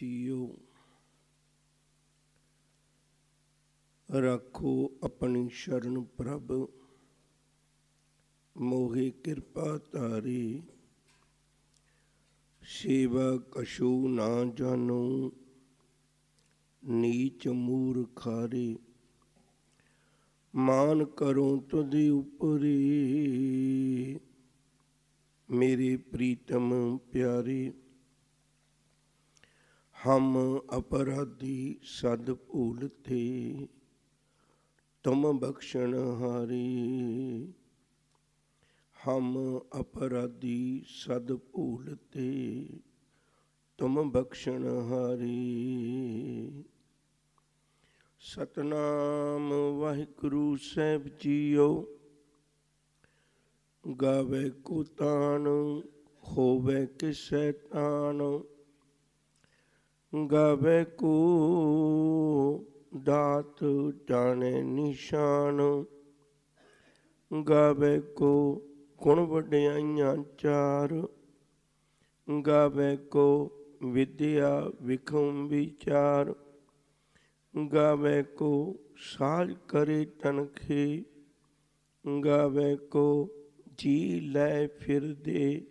JIO ਰੱਖੋ ਆਪਣੀ ਸ਼ਰਨ ਪ੍ਰਭ, ਮੋਹਿ ਕਿਰਪਾ ਤਾਰੀ ਸੇਵਾ ਕਛੂ ਨਾ ਜਾਣੋ, ਨੀਚ ਮੂਰਖਾਰੇ। ਮਾਨ ਕਰੋ ਤੁਧੇ ਉਪਰੀ। ਮੇਰੇ ਪ੍ਰੀਤਮ ਪਿਆਰੇ ਹਮ ਅਪਰਾਧੀ ਸਦ ਭੂਲ ਤੇ, ਤੁਮ ਬਖਸ਼ਣ ਹਾਰੇ। ਹਮ ਅਪਰਾਧੀ ਸਦ ਭੂਲ ਤੇ, ਤੁਮ ਬਖਸ਼ਣ ਹਾਰੇ। ਸਤਨਾਮ ਵਾਹਿਗੁਰੂ ਸਾਹਿਬ ਜੀਓ, ਗਾਵੇ ਕੋ ਤਾਣ ਹੋਵੇ ਕਿਸੈ ਤਾਣ। ਗਾਵੇ ਕੋ ਦਾਤ ਜਾਣੇ ਨਿਸ਼ਾਨ। ਗਾਵੇ ਕੋ ਗੁਣ ਵਡਿਆਈਆਂ ਚਾਰ। ਗਾਵੇ ਕੋ ਵਿਦਿਆ ਵਿਖਮ ਵਿਚਾਰ। ਗਾਵੇ ਕੋ ਸਾਜ ਕਰੇ ਤਨਖੇ। ਗਾਵੇ ਕੋ ਜੀ ਲੈ ਫਿਰਦੇ।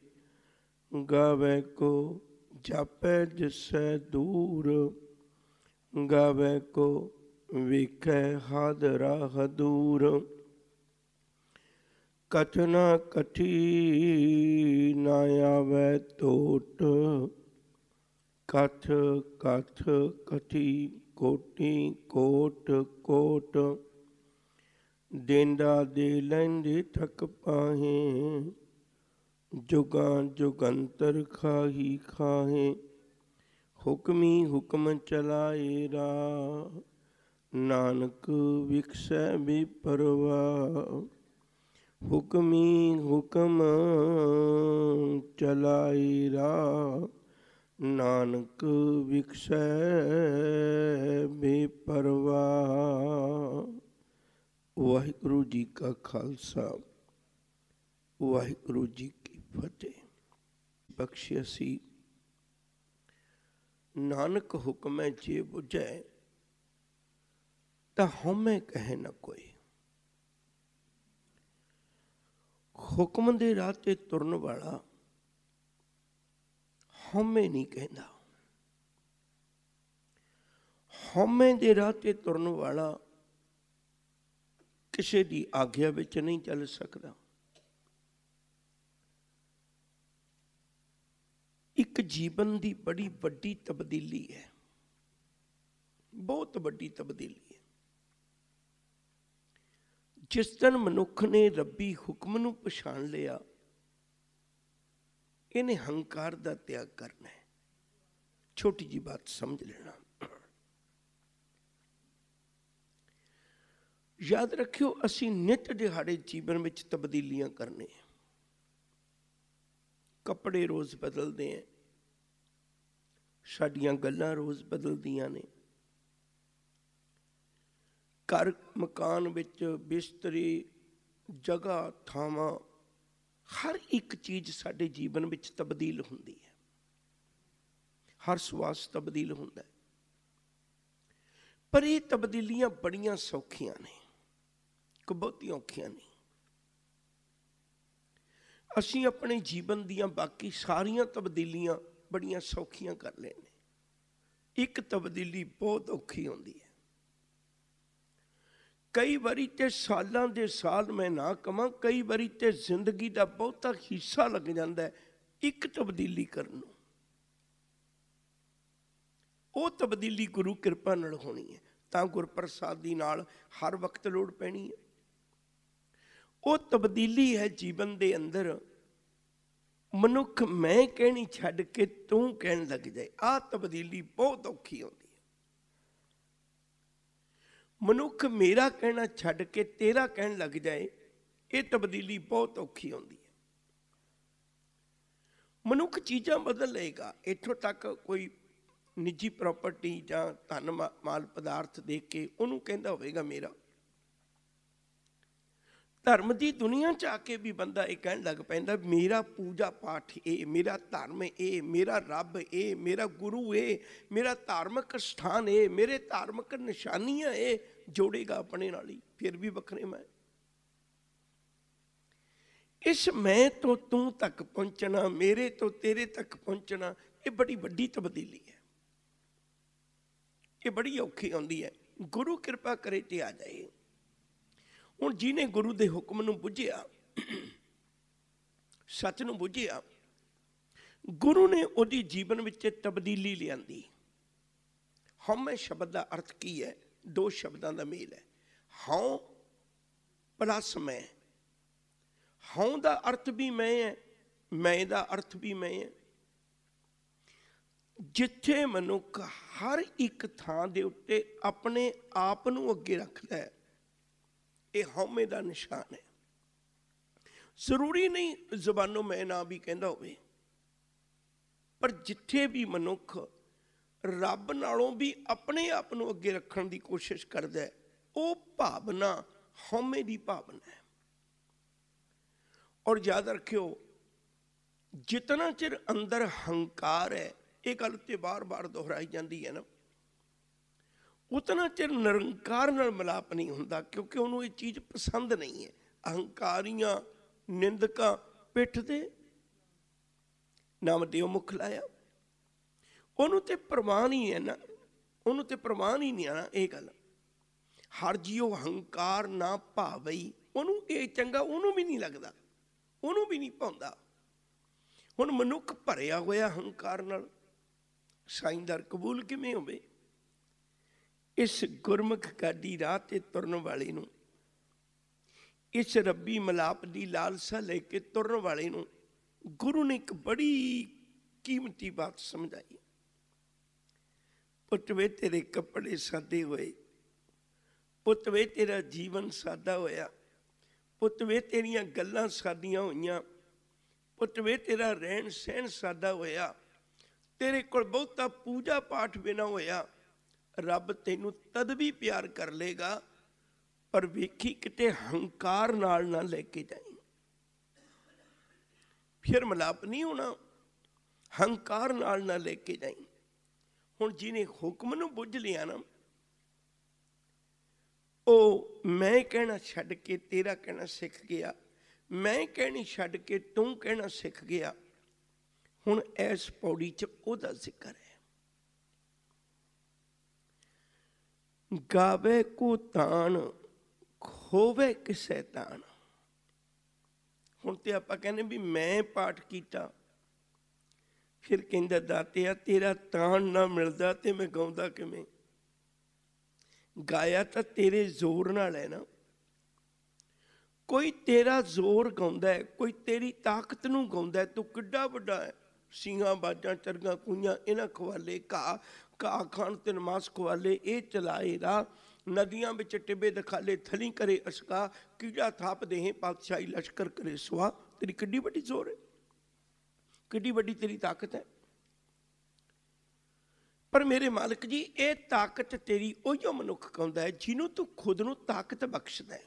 ਗਾਵੇ ਕੋ ਜਾਪੈ ਜਿਸੈ ਦੂਰ ਗਾਵੇ ਕੋ ਵੇਖੈ ਹਾਦਰਾ ਹਦੂਰ ਕਥਨਾ ਕਠੀ ਨਾ ਆਵੇ ਟੋਟ ਕਥ ਕਥ ਕਠੀ ਕੋਟੀ ਕੋਟ ਕੋਟ। ਦੇਂਦਾ ਦੇ ਲੈਂਦੇ ਥਕ ਪਾਹੇ। ਜੁਗਾਂ ਜੁਗੰਤਰ ਖਾਹੀ ਖਾਹੇ, ਹੁਕਮੀ ਹੁਕਮ ਚਲਾਏ ਰਾ ਨਾਨਕ ਵਿਖਸੈ ਵੀ ਪਰਵਾ ਹੁਕਮੀ ਹੁਕਮ ਚਲਾਈ ਰਾ ਨਾਨਕ ਵਿਖਸੈ ਪਰਵਾ ਵਾਹਿਗੁਰੂ ਜੀ ਕਾ ਖਾਲਸਾ, ਵਾਹਿਗੁਰੂ ਜੀ ਫਤਿਹ ਬਖਸ਼ਿਆ ਸੀ ਨਾਨਕ ਹੁਕਮੈ ਜੇ 부ਝੈ ਤਾਂ ਹਉਮੈ ਕਹੇ ਨਾ ਕੋਈ। ਹੁਕਮ ਦੇ ਰਾਹ ਤੇ ਤੁਰਨ ਵਾਲਾ ਹਉਮੈ ਨਹੀਂ ਕਹਿੰਦਾ। ਹਉਮੈ ਦੇ ਰਾਹ ਤੇ ਤੁਰਨ ਵਾਲਾ ਕਿਸੇ ਦੀ ਆਗਿਆ ਵਿੱਚ ਨਹੀਂ ਚੱਲ ਸਕਦਾ। ਇੱਕ ਜੀਵਨ ਦੀ ਬੜੀ ਵੱਡੀ ਤਬਦੀਲੀ ਹੈ। ਬਹੁਤ ਵੱਡੀ ਤਬਦੀਲੀ ਹੈ। ਜਿਸ ਦਿਨ ਮਨੁੱਖ ਨੇ ਰੱਬੀ ਹੁਕਮ ਨੂੰ ਪਛਾਣ ਲਿਆ, ਇਹਨੇ ਹੰਕਾਰ ਦਾ ਤਿਆਗ ਕਰਨਾ ਹੈ। ਛੋਟੀ ਜੀ ਬਾਤ ਸਮਝ ਲੈਣਾ। ਯਾਦ ਰੱਖਿਓ, ਅਸੀਂ ਨਿਤ ਦਿਹਾੜੇ ਜੀਵਨ ਵਿੱਚ ਤਬਦੀਲੀਆਂ ਕਰਨੇ ਆ। ਕੱਪੜੇ ਰੋਜ਼ ਬਦਲਦੇ ਆ ਸਾਡੀਆਂ ਗੱਲਾਂ ਰੋਜ਼ ਬਦਲਦੀਆਂ ਨੇ। ਘਰ, ਮਕਾਨ ਵਿੱਚ ਬਿਸਤਰੇ, ਜਗ੍ਹਾ, ਥਾਵਾਂ, ਹਰ ਇੱਕ ਚੀਜ਼ ਸਾਡੇ ਜੀਵਨ ਵਿੱਚ ਤਬਦੀਲ ਹੁੰਦੀ ਹੈ ਹਰ ਸਵਾਸ ਤਬਦੀਲ ਹੁੰਦਾ ਹੈ ਪਰ ਇਹ ਤਬਦੀਲੀਆਂ ਬੜੀਆਂ ਸੌਖੀਆਂ ਨੇ ਕਿ ਔਖੀਆਂ ਨਹੀਂ। ਅਸੀਂ ਆਪਣੇ ਜੀਵਨ ਦੀਆਂ ਬਾਕੀ ਸਾਰੀਆਂ ਤਬਦੀਲੀਆਂ ਬੜੀਆਂ ਸੌਖੀਆਂ ਕਰ ਲੈਨੇ ਇੱਕ ਤਬਦੀਲੀ ਬਹੁਤ ਔਖੀ ਹੁੰਦੀ ਹੈ। ਕਈ ਵਾਰੀ ਤੇ ਸਾਲਾਂ ਦੇ ਸਾਲ ਮੈਂ ਨਾ ਕਮਾਂ ਕਈ ਵਾਰੀ ਤੇ ਜ਼ਿੰਦਗੀ ਦਾ ਬਹੁਤਾ ਹਿੱਸਾ ਲੱਗ ਜਾਂਦਾ ਇੱਕ ਤਬਦੀਲੀ ਕਰਨ ਨੂੰ। ਉਹ ਤਬਦੀਲੀ ਗੁਰੂ ਕਿਰਪਾ ਨਾਲ ਹੋਣੀ ਹੈ। ਤਾਂ ਗੁਰਪ੍ਰਸਾਦ ਦੀ ਨਾਲ ਹਰ ਵਕਤ ਲੋੜ ਪੈਣੀ ਹੈ। ਉਹ ਤਬਦੀਲੀ ਹੈ ਜੀਵਨ ਦੇ ਅੰਦਰ। ਮਨੁੱਖ ਮੈਂ ਕਹਿਣੀ ਛੱਡ ਕੇ ਤੂੰ ਕਹਿਣ ਲੱਗ ਜਾਏ। ਆ ਤਬਦੀਲੀ ਬਹੁਤ ਔਖੀ ਹੁੰਦੀ ਹੈ। ਮਨੁੱਖ ਮੇਰਾ ਕਹਿਣਾ ਛੱਡ ਕੇ ਤੇਰਾ ਕਹਿਣ ਲੱਗ ਜਾਏ, ਇਹ ਤਬਦੀਲੀ ਬਹੁਤ ਔਖੀ ਹੁੰਦੀ ਹੈ। ਮਨੁੱਖ ਚੀਜ਼ਾਂ ਬਦਲ ਲਏਗਾ। ਇੱਥੋਂ ਤੱਕ ਕੋਈ ਨਿੱਜੀ ਪ੍ਰਾਪਰਟੀ ਜਾਂ ਧਨ ਮਾਲ ਪਦਾਰਥ ਦੇਖ ਕੇ ਉਹਨੂੰ ਕਹਿੰਦਾ ਹੋਵੇਗਾ ਮੇਰਾ ਧਰਮ ਦੀ ਦੁਨੀਆ ਚ ਆ ਕੇ ਵੀ ਬੰਦਾ ਇਹ ਕਹਿਣ ਲੱਗ ਪੈਂਦਾ, ਮੇਰਾ ਪੂਜਾ ਪਾਠ ਇਹ ਮੇਰਾ ਧਰਮ ਇਹ ਮੇਰਾ ਰੱਬ ਇਹ ਮੇਰਾ ਗੁਰੂ ਇਹ ਮੇਰਾ ਧਾਰਮਿਕ ਸਥਾਨ ਇਹ ਮੇਰੇ ਧਾਰਮਿਕ ਨਿਸ਼ਾਨੀਆਂ ਇਹ ਜੋੜੇਗਾ ਆਪਣੇ ਨਾਲ ਹੀ, ਫਿਰ ਵੀ ਵੱਖਰੇ ਮੈਂ। ਇਸ ਮੈਂ ਤੋਂ ਤੂੰ ਤੱਕ ਪਹੁੰਚਣਾ, ਮੇਰੇ ਤੋਂ ਤੇਰੇ ਤੱਕ ਪਹੁੰਚਣਾ, ਇਹ ਬੜੀ ਵੱਡੀ ਤਬਦੀਲੀ ਹੈ। ਇਹ ਬੜੀ ਔਖੀ ਆਉਂਦੀ ਹੈ। ਗੁਰੂ ਕਿਰਪਾ ਕਰੇ ਤੇ ਆ ਜਾਏ। ਹੁਣ ਜਿਹਨੇ ਗੁਰੂ ਦੇ ਹੁਕਮ ਨੂੰ ਬੁੱਝਿਆ, ਸੱਚ ਨੂੰ ਬੁੱਝਿਆ, ਗੁਰੂ ਨੇ ਉਹਦੀ ਜੀਵਨ ਵਿੱਚ ਤਬਦੀਲੀ ਲਿਆਂਦੀ। ਹਉਮੈ ਸ਼ਬਦ ਦਾ ਅਰਥ ਕੀ ਹੈ? ਦੋ ਸ਼ਬਦਾਂ ਦਾ ਮੇਲ ਹੈ। ਹਉ ਪਲੱਸ ਮੈਂ। ਹਉ ਦਾ ਅਰਥ ਵੀ ਮੈਂ ਹੈ, ਮੈਂ ਦਾ ਅਰਥ ਵੀ ਮੈਂ ਹੈ। ਜਿੱਥੇ ਮਨੁੱਖ ਹਰ ਇੱਕ ਥਾਂ ਦੇ ਉੱਤੇ ਆਪਣੇ ਆਪ ਨੂੰ ਅੱਗੇ ਰੱਖਦਾ ਹੈ ਇਹ ਹਉਮੈ ਦਾ ਨਿਸ਼ਾਨ ਹੈ। ਜ਼ਰੂਰੀ ਨਹੀਂ ਜ਼ਬਾਨੋਂ ਮੈਂ ਨਾ ਵੀ ਕਹਿੰਦਾ ਹੋਵੇ, ਪਰ ਜਿੱਥੇ ਵੀ ਮਨੁੱਖ ਰੱਬ ਨਾਲੋਂ ਵੀ ਆਪਣੇ ਆਪ ਨੂੰ ਅੱਗੇ ਰੱਖਣ ਦੀ ਕੋਸ਼ਿਸ਼ ਕਰਦਾ ਹੈ, ਉਹ ਭਾਵਨਾ ਹਉਮੈ ਦੀ ਭਾਵਨਾ ਹੈ। ਔਰ ਯਾਦ ਰੱਖਿਓ, ਜਿਤਨਾ ਚਿਰ ਅੰਦਰ ਹੰਕਾਰ ਹੈ, ਇਹ ਗੱਲ ਤੇ ਬਾਰ-ਬਾਰ ਦੁਹਰਾਈ ਜਾਂਦੀ ਹੈ ਨਾ। ਉਤਨਾ ਚਿਰ ਨਿਰੰਕਾਰ ਨਾਲ ਮਿਲਾਪ ਨਹੀਂ ਹੁੰਦਾ, ਕਿਉਂਕਿ ਉਹਨੂੰ ਇਹ ਚੀਜ਼ ਪਸੰਦ ਨਹੀਂ ਹੈ। ਅਹੰਕਾਰੀਆਂ, ਨਿੰਦਕਾਂ, ਪਿੱਠ ਤੇ ਨਾਮ ਦਿਓ ਮੁਖ ਲਾਇਆ। ਉਹਨੂੰ ਤੇ ਪ੍ਰਮਾਣ ਹੀ ਹੈ ਨਾ, ਉਹਨੂੰ ਤੇ ਪ੍ਰਮਾਣ ਹੀ ਨਹੀਂ ਆ ਇਹ ਗੱਲ। ਹਰ ਜੀਉ ਹੰਕਾਰ ਨਾ ਭਾਵਈ, ਉਹਨੂੰ ਇਹ ਚੰਗਾ ਉਹਨੂੰ ਵੀ ਨਹੀਂ ਲੱਗਦਾ, ਉਹਨੂੰ ਵੀ ਨਹੀਂ ਪਾਉਂਦਾ ਹੁਣ ਮਨੁੱਖ ਭਰਿਆ ਹੋਇਆ ਹੰਕਾਰ ਨਾਲ, ਸਾਈਂਦਰ ਕਬੂਲ ਕਿਵੇਂ ਹੋਵੇ? ਇਸ ਗੁਰਮੁਖ ਕਾਦੀ ਰਾਹ ਤੇ ਤੁਰਨ ਵਾਲੇ ਨੂੰ, ਇਸ ਰੱਬੀ ਮਲਾਪ ਦੀ ਲਾਲਸਾ ਲੈ ਕੇ ਤੁਰਨ ਵਾਲੇ ਨੂੰ ਗੁਰੂ ਨੇ ਇੱਕ ਬੜੀ ਕੀਮਤੀ ਬਾਤ ਸਮਝਾਈ। ਪੁੱਤ ਵੇ ਤੇਰੇ ਕੱਪੜੇ ਸਾਦੇ ਹੋਏ, ਪੁੱਤ ਵੇ ਤੇਰਾ ਜੀਵਨ ਸਾਦਾ ਹੋਇਆ, ਪੁੱਤ ਵੇ ਤੇਰੀਆਂ ਗੱਲਾਂ ਸਾਦੀਆਂ ਹੋਈਆਂ, ਪੁੱਤ ਵੇ ਤੇਰਾ ਰਹਿਣ ਸਹਿਣ ਸਾਦਾ ਹੋਇਆ, ਤੇਰੇ ਕੋਲ ਬਹੁਤਾ ਪੂਜਾ ਪਾਠ ਬਿਨਾ ਹੋਇਆ ਰੱਬ ਤੈਨੂੰ ਤਦ ਵੀ ਪਿਆਰ ਕਰ ਲੇਗਾ, ਪਰ ਵੇਖੀ ਕਿਤੇ ਹੰਕਾਰ ਨਾਲ ਨਾ ਲੈ ਕੇ ਜਾਈ। ਫਿਰ ਮਲਾਪ ਨਹੀਂ ਹੋਣਾ, ਹੰਕਾਰ ਨਾਲ ਨਾ ਲੈ ਕੇ ਜਾਈ। ਹੁਣ ਜਿਹਨੇ ਹੁਕਮ ਨੂੰ ਬੁੱਝ ਲਿਆ ਨਾ, ਉਹ ਮੈਂ ਕਹਿਣਾ ਛੱਡ ਕੇ ਤੇਰਾ ਕਹਿਣਾ ਸਿੱਖ ਗਿਆ, ਮੈਂ ਕਹਿਣੀ ਛੱਡ ਕੇ ਤੂੰ ਕਹਿਣਾ ਸਿੱਖ ਗਿਆ। ਹੁਣ ਇਸ ਪੌੜੀ 'ਚ ਉਹਦਾ ਜ਼ਿਕਰ ਹੈ। ਗਾਵੇ ਕੋ ਤਾਣ, ਖੋਵੇ ਕਿਸੇ ਤਾਣ। ਹੁਣ ਤੇ ਆਪਾਂ ਕਹਿੰਦੇ ਵੀ ਮੈਂ ਪਾਠ ਕੀਤਾ। ਫਿਰ ਕਹਿੰਦਾ ਦਾਤਿਆ ਤੇਰਾ ਤਾਣ ਨਾ ਮਿਲਦਾ ਤੇ ਮੈਂ ਗਾਉਂਦਾ ਕਿਵੇਂ? ਗਾਇਆ ਤਾਂ ਤੇਰੇ ਜ਼ੋਰ ਨਾਲ ਹੈ ਨਾ। ਕੋਈ ਤੇਰਾ ਜ਼ੋਰ ਗਾਉਂਦਾ ਹੈ, ਕੋਈ ਤੇਰੀ ਤਾਕਤ ਨੂੰ ਗਾਉਂਦਾ ਹੈ, ਤੂੰ ਕਿੱਡਾ ਵੱਡਾ ਹੈ। ਸਿੰਘਾਂ ਬਾਜਾਂ, ਚਰਗਾ, ਕੁਈਆਂ, ਇਹਨਾਂ ਖਵਾਲੇ ਘਾ ਘਾ ਖਾਣ ਤੇ ਮਾਸ ਖਵਾਲੇ, ਇਹ ਚਲਾਏ ਰਾ ਨਦੀਆਂ ਵਿੱਚ ਟਿੱਬੇ ਦਿਖਾਲੇ, ਥਲੀ ਕਰੇ ਅਸਕਾ, ਕੀੜਾ ਥਾਪ ਦੇਹੇ, ਪਾਤਸ਼ਾਹੀ ਲਸ਼ਕਰ ਕਰੇ ਸਵਾ ਤੇਰੀ ਕਿੱਡੀ ਵੱਡੀ ਜ਼ੋਰ ਹੈ। ਕਿੱਡੀ ਵੱਡੀ ਤੇਰੀ ਤਾਕਤ ਹੈ। ਪਰ ਮੇਰੇ ਮਾਲਕ ਜੀ, ਇਹ ਤਾਕਤ ਤੇਰੀ ਉਹੀਓ ਮਨੁੱਖ ਕਹਿੰਦਾ ਹੈ, ਜਿਹਨੂੰ ਤੂੰ ਖੁਦ ਨੂੰ ਤਾਕਤ ਬਖਸ਼ਦਾ ਹੈ,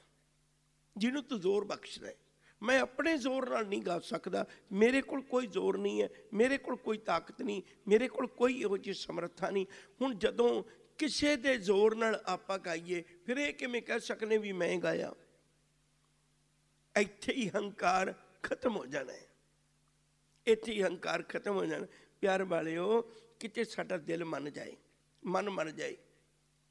ਜਿਹਨੂੰ ਤੂੰ ਜ਼ੋਰ ਬਖਸ਼ਦਾ ਹੈ। ਮੈਂ ਆਪਣੇ ਜ਼ੋਰ ਨਾਲ ਨਹੀਂ ਗਾ ਸਕਦਾ। ਮੇਰੇ ਕੋਲ ਕੋਈ ਜ਼ੋਰ ਨਹੀਂ ਹੈ, ਮੇਰੇ ਕੋਲ ਕੋਈ ਤਾਕਤ ਨਹੀਂ, ਮੇਰੇ ਕੋਲ ਕੋਈ ਇਹੋ ਜਿਹੀ ਸਮਰੱਥਾ ਨਹੀਂ। ਹੁਣ ਜਦੋਂ ਕਿਸੇ ਦੇ ਜ਼ੋਰ ਨਾਲ ਆਪਾਂ ਗਾਈਏ, ਫਿਰ ਇਹ ਕਿਵੇਂ ਕਹਿ ਸਕਨੇ ਵੀ ਮੈਂ ਗਾਇਆ? ਇੱਥੇ ਹੀ ਹੰਕਾਰ ਖਤਮ ਹੋ ਜਾਣਾ ਹੈ। ਇੱਥੇ ਹੀ ਹੰਕਾਰ ਖਤਮ ਹੋ ਜਾਣਾ। ਪਿਆਰ ਵਾਲਿਓ, ਕਿਤੇ ਸਾਡਾ ਦਿਲ ਮੰਨ ਜਾਏ, ਮਨ ਮੰਨ ਜਾਏ।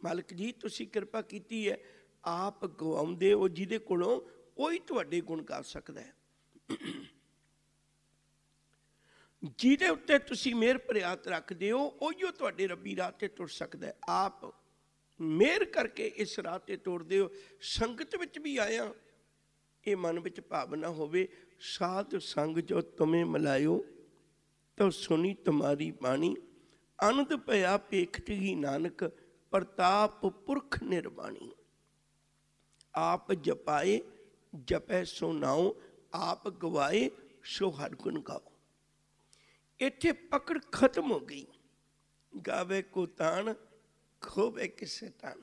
ਮਾਲਕ ਜੀ, ਤੁਸੀਂ ਕਿਰਪਾ ਕੀਤੀ ਹੈ। ਆਪ ਗਵਾਉਂਦੇ ਹੋ ਜਿਹਦੇ ਕੋਲੋਂ ਉਹੀ ਤੁਹਾਡੇ ਗੁਣ ਗਾ ਸਕਦਾ ਹੈ। ਜਿਹਦੇ ਉੱਤੇ ਤੁਸੀਂ ਮਿਹਰ ਪ੍ਰਿਆਤ ਰੱਖਦੇ ਹੋ, ਉਹੀਓ ਤੁਹਾਡੇ ਰੱਬੀ ਰਾਹ ਤੇ ਤੁਰ ਸਕਦਾ ਆਪ ਮਿਹਰ ਕਰਕੇ ਇਸ ਰਾਹ ਤੇ ਤੁਰਦੇ ਹੋ। ਸੰਗਤ ਵਿੱਚ ਵੀ ਆਇਆ, ਇਹ ਮਨ ਵਿੱਚ ਭਾਵਨਾ ਹੋਵੇ, ਸਾਧ ਸੰਗ ਜੋ ਤੁਮੇ ਮਿਲਾਇਓ ਤੋ ਸੁਣੀ ਤੁਮਾਰੀ ਬਾਣੀ। ਅਨੰਦ ਭਇਆ ਪੇਖਤ ਹੀ ਨਾਨਕ, ਪ੍ਰਤਾਪ ਪੁਰਖ ਨਿਰਵਾਣੀ ਆਪ ਜਪਾਏ ਜਪੈ ਸੋ ਨਾਉ ਆਪ ਗਵਾਏ ਸੋ ਹਰ ਗੁਣ ਗਾਓ ਇੱਥੇ ਪਕੜ ਖਤਮ ਹੋ ਗਈ ਗਾਵੇ ਕੋ ਤਾਣ ਖੋਵੇ ਕਿਸੇ ਤਾਣ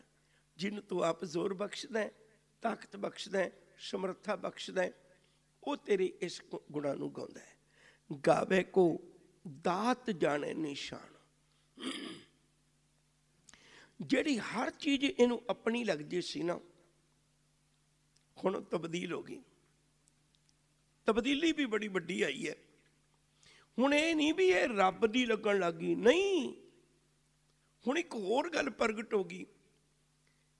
ਜਿਨ ਤੂੰ ਆਪ ਜ਼ੋਰ ਬਖਸ਼ਦਾ ਤਾਕਤ ਬਖਸ਼ਦਾ ਸਮਰੱਥਾ ਬਖਸ਼ਦਾ ਉਹ ਤੇਰੇ ਇਸ ਗੁ- ਗੁਣਾਂ ਨੂੰ ਗਾਉਂਦਾ ਹੈ ਗਾਵੇ ਕੋ ਦਾਤ ਜਾਣੇ ਨਿਸ਼ਾਨ ਜਿਹੜੀ ਹਰ ਚੀਜ਼ ਇਹਨੂੰ ਆਪਣੀ ਲੱਗਦੀ ਸੀ ਨਾ ਹੁਣ ਤਬਦੀਲ ਹੋ ਗਈ। ਤਬਦੀਲੀ ਵੀ ਬੜੀ ਵੱਡੀ ਆਈ ਹੈ। ਹੁਣ ਇਹ ਨਹੀਂ ਵੀ ਇਹ ਰੱਬ ਦੀ ਲੱਗਣ ਲੱਗੀ ਨਹੀਂ। ਹੁਣ ਇੱਕ ਹੋਰ ਗੱਲ ਪ੍ਰਗਟ ਹੋ ਗਈ।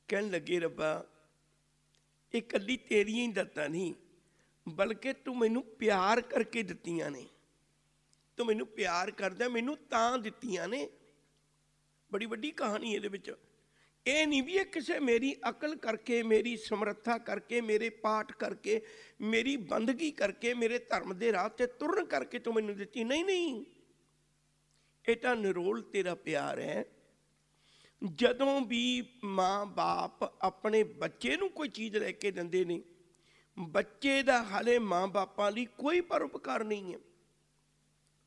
ਕਹਿਣ ਲੱਗੇ, ਰੱਬਾ, ਇਹ ਕੱਲੀ ਤੇਰੀਆਂ ਹੀ ਦਿੱਤਾਂ ਨਹੀਂ, ਬਲਕਿ ਤੂੰ ਮੈਨੂੰ ਪਿਆਰ ਕਰਕੇ ਦਿੱਤੀਆਂ ਨੇ। ਤੂੰ ਮੈਨੂੰ ਪਿਆਰ ਕਰਦਾ, ਮੈਨੂੰ ਤਾਂ ਦਿੱਤੀਆਂ ਨੇ। ਬੜੀ ਵੱਡੀ ਕਹਾਣੀ ਇਹਦੇ ਵਿੱਚ। ਇਹ ਨਹੀਂ ਵੀ ਇਹ ਕਿਸੇ ਮੇਰੀ ਅਕਲ ਕਰਕੇ, ਮੇਰੀ ਸਮਰੱਥਾ ਕਰਕੇ, ਮੇਰੇ ਪਾਠ ਕਰਕੇ, ਮੇਰੀ ਬੰਦਗੀ ਕਰਕੇ, ਮੇਰੇ ਧਰਮ ਦੇ ਰਾਹ ਤੇ ਤੁਰਨ ਕਰਕੇ ਤੂੰ ਮੈਨੂੰ ਦਿੱਤੀ। ਨਹੀਂ ਨਹੀਂ। ਇਹ ਤਾਂ ਨਿਰੋਲ ਤੇਰਾ ਪਿਆਰ ਹੈ। ਜਦੋਂ ਵੀ ਮਾਂ-ਬਾਪ ਆਪਣੇ ਬੱਚੇ ਨੂੰ ਕੋਈ ਚੀਜ਼ ਲੈ ਕੇ ਦਿੰਦੇ ਨੇ, ਬੱਚੇ ਦਾ ਹਾਲੇ ਮਾਂ-ਬਾਪਾਂ ਲਈ ਕੋਈ ਪਰਉਪਕਾਰ ਨਹੀਂ ਹੈ।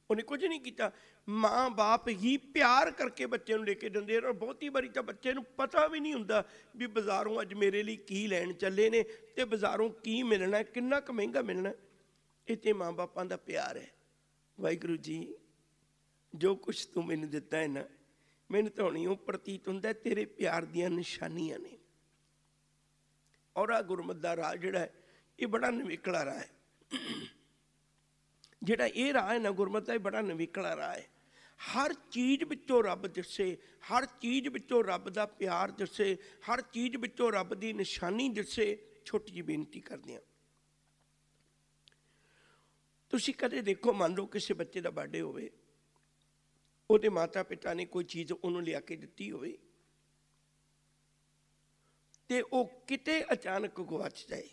ਉਹਨੇ ਕੁਝ ਨਹੀਂ ਕੀਤਾ। ਮਾਂ-ਬਾਪ ਹੀ ਪਿਆਰ ਕਰਕੇ ਬੱਚੇ ਨੂੰ ਲੈ ਕੇ ਜਾਂਦੇ ਨੇ ਔਰ ਬਹੁਤੀ ਵਾਰੀ ਤਾਂ ਬੱਚੇ ਨੂੰ ਪਤਾ ਵੀ ਨਹੀਂ ਹੁੰਦਾ ਵੀ ਬਾਜ਼ਾਰੋਂ ਅੱਜ ਮੇਰੇ ਲਈ ਕੀ ਲੈਣ ਚੱਲੇ ਨੇ ਤੇ ਬਾਜ਼ਾਰੋਂ ਕੀ ਮਿਲਣਾ, ਕਿੰਨਾ ਕੁ ਮਹਿੰਗਾ ਮਿਲਣਾ। ਇਹ ਤੇ ਮਾਂ-ਬਾਪਾਂ ਦਾ ਪਿਆਰ ਹੈ। ਵਾਹਿਗੁਰੂ ਜੀ, ਜੋ ਕੁਝ ਤੂੰ ਮੈਨੂੰ ਦਿੱਤਾ ਹੈ ਨਾ, ਮੈਨੂੰ ਤਾਂ ਹੁਣੀ ਉਹ ਪ੍ਰਤੀਤ ਹੁੰਦਾ ਤੇਰੇ ਪਿਆਰ ਦੀਆਂ ਨਿਸ਼ਾਨੀਆਂ ਨੇ। ਔਰ ਆ ਗੁਰਮਤ ਦਾ ਰਾਹ ਜਿਹੜਾ ਹੈ, ਇਹ ਬੜਾ ਨਿਵੇਕਲਾ ਰਾਹ ਹੈ। ਜਿਹੜਾ ਇਹ ਰਾਹ ਹੈ ਨਾ ਗੁਰਮਤ ਦਾ, ਇਹ ਬੜਾ ਨਿਵੇਕਲਾ ਰਾਹ ਹੈ। ਹਰ ਚੀਜ਼ ਵਿੱਚੋਂ ਰੱਬ ਦਿਸੇ, ਹਰ ਚੀਜ਼ ਵਿੱਚੋਂ ਰੱਬ ਦਾ ਪਿਆਰ ਦਿਸੇ, ਹਰ ਚੀਜ਼ ਵਿੱਚੋਂ ਰੱਬ ਦੀ ਨਿਸ਼ਾਨੀ ਦਿਸੇ, ਛੋਟੀ ਜਿਹੀ ਬੇਨਤੀ ਕਰਦੇ ਹਾਂ। ਤੁਸੀਂ ਕਦੇ ਦੇਖੋ, ਮੰਨ ਲਓ ਕਿਸੇ ਬੱਚੇ ਦਾ ਬਰਥਡੇ ਹੋਵੇ, ਉਹਦੇ ਮਾਤਾ ਪਿਤਾ ਨੇ ਕੋਈ ਚੀਜ਼ ਉਹਨੂੰ ਲਿਆ ਕੇ ਦਿੱਤੀ ਹੋਵੇ, ਤੇ ਉਹ ਕਿਤੇ ਅਚਾਨਕ ਗਵਾਚ ਜਾਏ।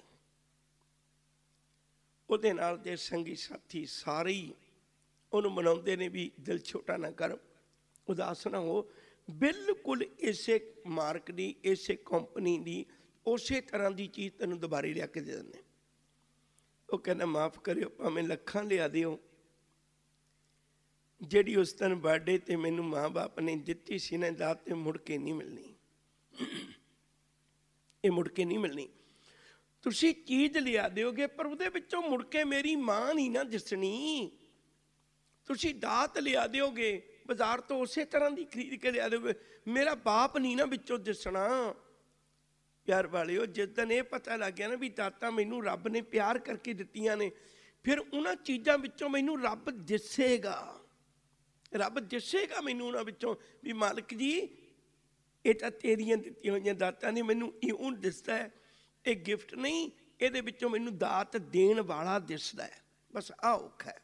ਉਹਦੇ ਨਾਲ ਦੇ ਸੰਗੀ ਸਾਥੀ ਸਾਰੇ ਹੀ ਉਹਨੂੰ ਮਨਾਉਂਦੇ ਨੇ ਵੀ ਦਿਲ ਛੋਟਾ ਨਾ ਕਰ, ਉਦਾਸ ਨਾ ਹੋ। ਬਿਲਕੁਲ ਇਸੇ ਮਾਰਕ ਦੀ, ਇਸੇ ਕੰਪਨੀ ਦੀ, ਉਸੇ ਤਰ੍ਹਾਂ ਦੀ ਚੀਜ਼ ਤੈਨੂੰ ਦੁਬਾਰੇ ਲਿਆ ਕੇ ਦੇ ਦਿੰਦੇ ਉਹ ਕਹਿੰਦਾ, ਮਾਫ ਕਰਿਓ, ਭਾਵੇਂ ਲੱਖਾਂ ਲਿਆ ਦਿਓ। ਜਿਹੜੀ ਉਸ ਦਿਨ ਬਰਥਡੇ ਤੇ ਮੈਨੂੰ ਮਾਂ-ਬਾਪ ਨੇ ਦਿੱਤੀ ਸੀ ਨਾ, ਦਾਤ ਤੇ ਮੁੜ ਕੇ ਨਹੀਂ ਮਿਲਣੀ। ਇਹ ਮੁੜ ਕੇ ਨਹੀਂ ਮਿਲਣੀ। ਤੁਸੀਂ ਚੀਜ਼ ਲਿਆ ਦਿਓਗੇ, ਪਰ ਉਹਦੇ ਵਿੱਚੋਂ ਮੁੜ ਕੇ ਮੇਰੀ ਮਾਂ ਨਹੀਂ ਨਾ ਦਿਸਣੀ। ਤੁਸੀਂ ਦਾਤ ਲਿਆ ਦਿਓਗੇ, ਬਾਜ਼ਾਰ ਤੋਂ ਉਸੇ ਤਰ੍ਹਾਂ ਦੀ ਖਰੀਦ ਕੇ ਲਿਆ ਦਿਓਗੇ। ਮੇਰਾ ਬਾਪ ਨਹੀਂ ਨਾ ਵਿੱਚੋਂ ਦਿਸਣਾ। ਪਿਆਰ ਵਾਲਿਓ, ਜਿਸ ਦਿਨ ਇਹ ਪਤਾ ਲੱਗ ਗਿਆ ਨਾ ਵੀ ਦਾਤਾਂ ਮੈਨੂੰ ਰੱਬ ਨੇ ਪਿਆਰ ਕਰਕੇ ਦਿੱਤੀਆਂ ਨੇ, ਫਿਰ ਉਹਨਾਂ ਚੀਜ਼ਾਂ ਵਿੱਚੋਂ ਮੈਨੂੰ ਰੱਬ ਦਿਸੇਗਾ। ਰੱਬ ਦਿਸੇਗਾ ਮੈਨੂੰ ਉਹਨਾਂ ਵਿੱਚੋਂ ਵੀ, ਮਾਲਕ ਜੀ, ਇਹ ਤਾਂ ਤੇਰੀਆਂ ਦਿੱਤੀਆਂ ਹੋਈਆਂ ਦਾਤਾਂ ਨੇ, ਮੈਨੂੰ ਇਉਂ ਦਿਸਦਾ ਹੈ। ਇਹ ਗਿਫਟ ਨਹੀਂ, ਇਹਦੇ ਵਿੱਚੋਂ ਮੈਨੂੰ ਦਾਤ ਦੇਣ ਵਾਲਾ ਦਿਸਦਾ ਹੈ। ਬਸ ਆ ਔਖਾ ਹੈ।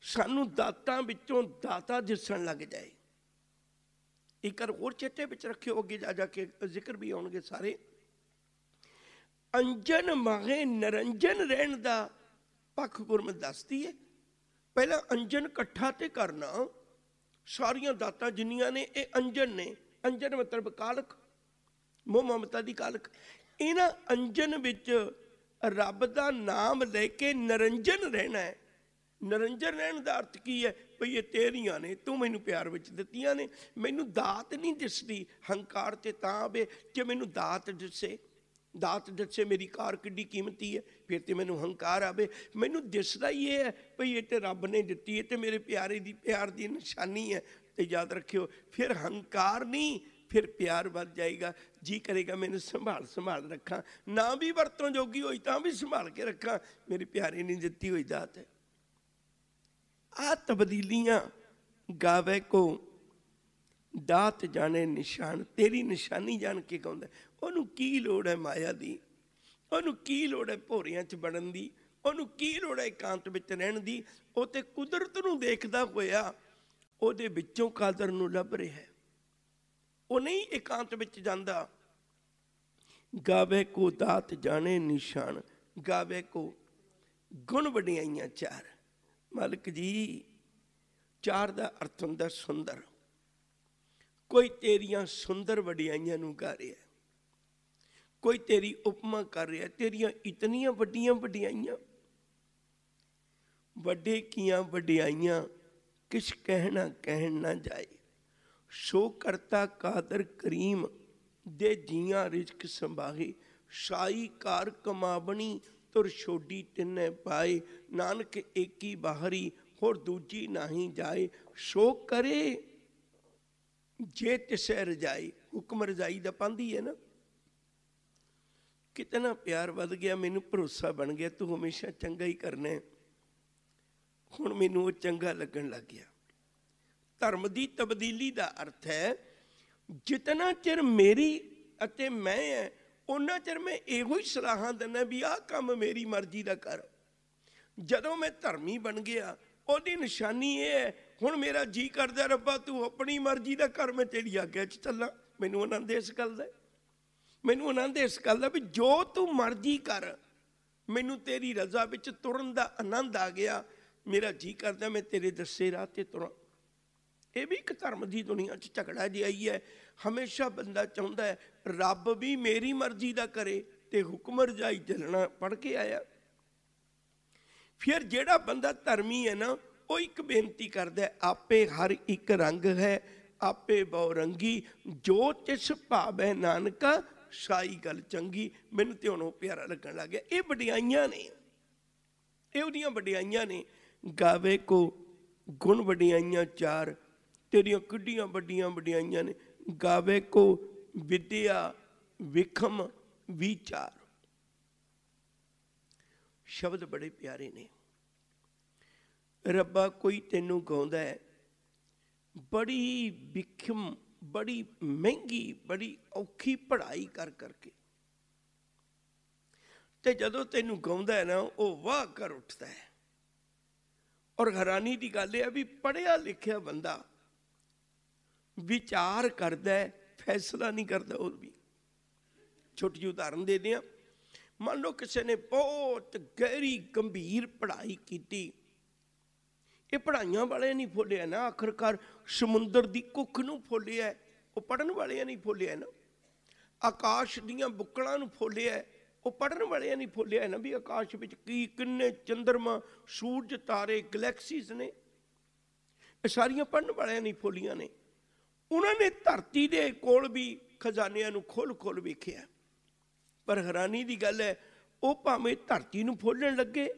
ਸਾਨੂੰ ਦਾਤਾਂ ਵਿੱਚੋਂ ਦਾਤਾ ਦਿਸਣ ਲੱਗ ਜਾਏ। ਇੱਕ ਵਾਰ ਹੋਰ ਚੇਤੇ ਵਿੱਚ ਰੱਖਿਓ, ਅੱਗੇ ਜਾ ਜਾ ਕੇ ਜ਼ਿਕਰ ਵੀ ਆਉਣਗੇ ਸਾਰੇ। ਅੰਜਨ ਮਾਗੇ ਨਰੰਜਨ ਰਹਿਣ ਦਾ ਪੱਖ ਗੁਰਮਤ ਦੱਸਦੀ ਹੈ ਪਹਿਲਾਂ ਅੰਜਨ ਇਕੱਠਾ ਤੇ ਕਰਨਾ। ਸਾਰੀਆਂ ਦਾਤਾਂ ਜਿੰਨੀਆਂ ਨੇ, ਇਹ ਅੰਜਨ ਨੇ। ਅੰਜਨ ਮਤਲਬ ਕਾਲਕ, ਮੋਹ ਮਮਤਾ ਦੀ ਕਾਲਕ। ਇਹਨਾਂ ਅੰਜਨ ਵਿੱਚ ਰੱਬ ਦਾ ਨਾਮ ਲੈ ਕੇ ਨਰੰਜਨ ਰਹਿਣਾ ਹੈ। ਨਰੰਜਨ ਰਹਿਣ ਦਾ ਅਰਥ ਕੀ ਹੈ? ਭਈ ਇਹ ਤੇਰੀਆਂ ਨੇ, ਤੂੰ ਮੈਨੂੰ ਪਿਆਰ ਵਿੱਚ ਦਿੱਤੀਆਂ ਨੇ। ਮੈਨੂੰ ਦਾਤ ਨਹੀਂ ਦਿਸਦੀ, ਹੰਕਾਰ ਤੇ ਤਾਂ ਆਵੇ ਕਿ ਮੈਨੂੰ ਦਾਤ ਦਿਸੇ, ਦਾਤ ਦੱਸੇ ਮੇਰੀ ਕਾਰ ਕਿੱਡੀ ਕੀਮਤੀ ਹੈ, ਫਿਰ ਤੇ ਮੈਨੂੰ ਹੰਕਾਰ ਆਵੇ। ਮੈਨੂੰ ਦਿਸਦਾ ਹੀ ਇਹ ਹੈ, ਭਈ ਇਹ ਤੇ ਰੱਬ ਨੇ ਦਿੱਤੀ ਹੈ ਤੇ ਮੇਰੇ ਪਿਆਰੇ ਦੀ, ਪਿਆਰ ਦੀ ਨਿਸ਼ਾਨੀ ਹੈ, ਤੇ ਯਾਦ ਰੱਖਿਓ, ਫਿਰ ਹੰਕਾਰ ਨਹੀਂ, ਫਿਰ ਪਿਆਰ ਵੱਧ ਜਾਏਗਾ। ਜੀ ਕਰੇਗਾ ਮੈਨੂੰ ਸੰਭਾਲ ਸੰਭਾਲ ਰੱਖਾਂ। ਨਾ ਵੀ ਵਰਤੋਂ ਜੋਗੀ ਹੋਈ, ਤਾਂ ਵੀ ਸੰਭਾਲ ਕੇ ਰੱਖਾਂ। ਮੇਰੇ ਪਿਆਰੇ ਨੇ ਦਿੱਤੀ ਹੋਈ ਦਾਤ ਹੈ। ਆ ਤਬਦੀਲੀਆਂ ਗਾਵੇ ਕੋ ਦਾਤ ਜਾਣੇ ਨਿਸ਼ਾਨ, ਤੇਰੀ ਨਿਸ਼ਾਨੀ ਜਾਣ ਕੇ ਕਹਿੰਦਾ ਉਹਨੂੰ ਕੀ ਲੋੜ ਹੈ ਮਾਇਆ ਦੀ? ਉਹਨੂੰ ਕੀ ਲੋੜ ਹੈ ਭੋਰਿਆਂ 'ਚ ਬਣਨ ਦੀ? ਉਹਨੂੰ ਕੀ ਲੋੜ ਹੈ ਇਕਾਂਤ ਵਿੱਚ ਰਹਿਣ ਦੀ? ਉਹ ਤੇ ਕੁਦਰਤ ਨੂੰ ਦੇਖਦਾ ਹੋਇਆ ਉਹਦੇ ਵਿੱਚੋਂ ਕਾਦਰ ਨੂੰ ਲੱਭ ਰਿਹਾ ਹੈ। ਉਹ ਨਹੀਂ ਇਕਾਂਤ ਵਿੱਚ ਜਾਂਦਾ। ਗਾਵੇ ਕੋ ਦਾਤ ਜਾਣੇ ਨਿਸ਼ਾਨ, ਗਾਵੇ ਕੋ ਗੁਣ ਵਡਿਆਈਆਂ ਚਾਰ। ਮਾਲਕ ਜੀ, ਚਾਰ ਦਾ ਅਰਥ ਹੁੰਦਾ ਸੁੰਦਰ। ਕੋਈ ਤੇਰੀਆਂ ਸੁੰਦਰ ਵਡਿਆਈਆਂ ਨੂੰ ਗਾ ਰਿਹਾ ਕੋਈ ਤੇਰੀ ਉਪਮਾ ਕਰ ਰਿਹਾ ਤੇਰੀਆਂ ਇਤਨੀਆਂ ਵੱਡੀਆਂ ਵਡਿਆਈਆਂ। ਵੱਡੇ ਕੀਆਂ ਵਡਿਆਈਆਂ, ਕਿਛ ਕਹਿਣਾ ਕਹਿਣ ਨਾ ਜਾਏ। ਸੋ ਕਰਤਾ ਕਾਦਰ ਕਰੀਮ ਦੇ ਜੀਆਂ ਰਿਜ਼ਕ ਸੰਭਾਹੇ। ਸਾਈ ਕਾਰ ਕਮਾਵਣੀ ਤੁਰ ਛੋਡੀ ਤਿੰਨੇ ਪਾਏ, ਨਾਨਕ ਏਕੀ ਬਾਹਰੀ, ਹੋਰ ਦੂਜੀ ਨਹੀਂ ਜਾਏ। ਸੋ ਕਰੇ ਜੇ ਤਿਸੈ ਰਜਾਈ ਹੁਕਮ ਰਜਾਈ ਦਾ ਪਾਂਦੀ ਹੈ ਨਾ। ਕਿਤਨਾ ਪਿਆਰ ਵੱਧ ਗਿਆ, ਮੈਨੂੰ ਭਰੋਸਾ ਬਣ ਗਿਆ, ਤੂੰ ਹਮੇਸ਼ਾ ਚੰਗਾ ਹੀ ਕਰਨਾ। ਹੈ ਹੁਣ ਮੈਨੂੰ ਉਹ ਚੰਗਾ ਲੱਗਣ ਲੱਗ ਗਿਆ। ਧਰਮ ਦੀ ਤਬਦੀਲੀ ਦਾ ਅਰਥ ਹੈ ਜਿਤਨਾ ਚਿਰ ਮੇਰੀ ਅਤੇ ਮੈਂ ਹੈ ਉਹਨਾਂ ਚਿਰ ਮੈਂ ਇਹੋ ਹੀ ਸਲਾਹਾਂ ਦਿੰਦਾ ਵੀ ਆਹ ਕੰਮ ਮੇਰੀ ਮਰਜ਼ੀ ਦਾ ਕਰ। ਜਦੋਂ ਮੈਂ ਧਰਮੀ ਬਣ ਗਿਆ, ਉਹਦੀ ਨਿਸ਼ਾਨੀ ਇਹ ਹੈ, ਹੁਣ ਮੇਰਾ ਜੀ ਕਰਦਾ, ਰੱਬਾ ਤੂੰ ਆਪਣੀ ਮਰਜ਼ੀ ਦਾ ਕਰ, ਮੈਂ ਤੇਰੀ ਆਗਿਆ 'ਚ ਚੱਲਾਂ। ਮੈਨੂੰ ਆਨੰਦ ਇਸ ਗੱਲ ਦਾ। ਮੈਨੂੰ ਆਨੰਦ ਇਸ ਗੱਲ ਦਾ ਵੀ ਜੋ ਤੂੰ ਮਰਜ਼ੀ ਕਰ, ਮੈਨੂੰ ਤੇਰੀ ਰਜ਼ਾ ਵਿੱਚ ਤੁਰਨ ਦਾ ਆਨੰਦ ਆ ਗਿਆ। ਮੇਰਾ ਜੀ ਕਰਦਾ, ਮੈਂ ਤੇਰੇ ਦੱਸੇ ਰਾਹ ਤੇ ਤੁਰਾਂ। ਇਹ ਵੀ ਇੱਕ ਧਰਮ ਦੀ ਦੁਨੀਆ 'ਚ ਝਗੜਾ ਜਿਹਾ ਹੀ ਹੈ। ਹਮੇਸ਼ਾ ਬੰਦਾ ਚਾਹੁੰਦਾ ਹੈ, ਰੱਬ ਵੀ ਮੇਰੀ ਮਰਜ਼ੀ ਦਾ ਕਰੇ ਤੇ ਹੁਕਮ ਰਜਾਈ ਚੱਲਣਾ ਪੜ ਕੇ ਆਇਆ। ਫਿਰ ਜਿਹੜਾ ਬੰਦਾ ਧਰਮੀ ਹੈ ਨਾ, ਉਹ ਇੱਕ ਬੇਨਤੀ ਕਰਦਾ ਆਪੇ ਹਰ ਇੱਕ ਰੰਗ ਹੈ, ਆਪੇ ਬਹੁ ਰੰਗੀ, ਜੋ ਤਿਸ ਭਾਵੈ ਨਾਨਕਾ, ਸਾਈ ਗੱਲ ਚੰਗੀ। ਮੈਨੂੰ ਤੇ ਹੁਣ ਉਹ ਪਿਆਰਾ ਲੱਗਣ ਲੱਗ ਗਿਆ। ਇਹ ਵਡਿਆਈਆਂ ਨੇ। ਇਹ ਉਹਦੀਆਂ ਵਡਿਆਈਆਂ ਨੇ। ਗਾਵੇ ਕੋ ਗੁਣ ਵਡਿਆਈਆਂ ਚਾਰ, ਤੇਰੀਆਂ ਕਿੱਡੀਆਂ ਵੱਡੀਆਂ ਵਡਿਆਈਆਂ ਨੇ। ਗਾਵੇ ਕੋ ਵਿਦਿਆ ਵਿਖਮ ਵਿਚਾਰ। ਸ਼ਬਦ ਬੜੇ ਪਿਆਰੇ ਨੇ। ਰੱਬਾ ਕੋਈ ਤੈਨੂੰ ਗਾਉਂਦਾ ਹੈ। ਬੜੀ ਵਿਖਮ, ਬੜੀ ਮਹਿੰਗੀ, ਬੜੀ ਔਖੀ ਪੜ੍ਹਾਈ ਕਰ ਕਰਕੇ। ਤੇ ਜਦੋਂ ਤੈਨੂੰ ਗਾਉਂਦਾ ਹੈ ਨਾ, ਉਹ ਵਾਹ ਕਰ ਉੱਠਦਾ ਹੈ। ਔਰ ਹੈਰਾਨੀ ਦੀ ਗੱਲ ਇਹ ਹੈ ਵੀ ਪੜਿਆ ਲਿਖਿਆ ਬੰਦਾ ਵਿਚਾਰ ਕਰਦਾ ਹੈ, ਫੈਸਲਾ ਨਹੀਂ ਕਰਦਾ ਹੋਰ ਵੀ। ਛੋਟੀ ਜਿਹੀ ਉਦਾਹਰਨ ਦੇ ਦਿਆਂ। ਮੰਨ ਲਓ ਕਿਸੇ ਨੇ ਬਹੁਤ ਗਹਿਰੀ, ਗੰਭੀਰ ਪੜ੍ਹਾਈ ਕੀਤੀ। ਇਹ ਪੜ੍ਹਾਈਆਂ ਵਾਲੇ ਨਹੀਂ ਫੋਲਿਆ ਨਾ, ਆਖਰਕਾਰ ਸਮੁੰਦਰ ਦੀ ਕੁੱਖ ਨੂੰ ਫੋਲਿਆ। ਉਹ ਪੜਨ ਵਾਲਿਆਂ ਨਹੀਂ ਫੋਲਿਆ ਨਾ। ਆਕਾਸ਼ ਦੀਆਂ ਬੁੱਕਲਾਂ ਨੂੰ ਫੋਲਿਆ। ਉਹ ਪੜਨ ਵਾਲਿਆਂ ਨਹੀਂ ਫੋਲਿਆ ਨਾ ਵੀ ਆਕਾਸ਼ ਵਿੱਚ ਕੀ, ਕਿੰਨੇ ਚੰਦਰਮਾ, ਸੂਰਜ, ਤਾਰੇ, ਗੈਲੈਕਸੀਜ਼ ਨੇ। ਇਹ ਸਾਰੀਆਂ ਪੜਨ ਵਾਲਿਆਂ ਨਹੀਂ ਫੋਲੀਆਂ ਨੇ। ਉਹਨਾਂ ਨੇ ਧਰਤੀ ਦੇ ਕੋਲ ਵੀ ਖਜ਼ਾਨਿਆਂ ਨੂੰ ਖੋਲ ਖੋਲ ਵੇਖਿਆ। ਪਰ ਹੈਰਾਨੀ ਦੀ ਗੱਲ ਹੈ, ਉਹ ਭਾਵੇਂ ਧਰਤੀ ਨੂੰ ਫੋਲਣ ਲੱਗੇ,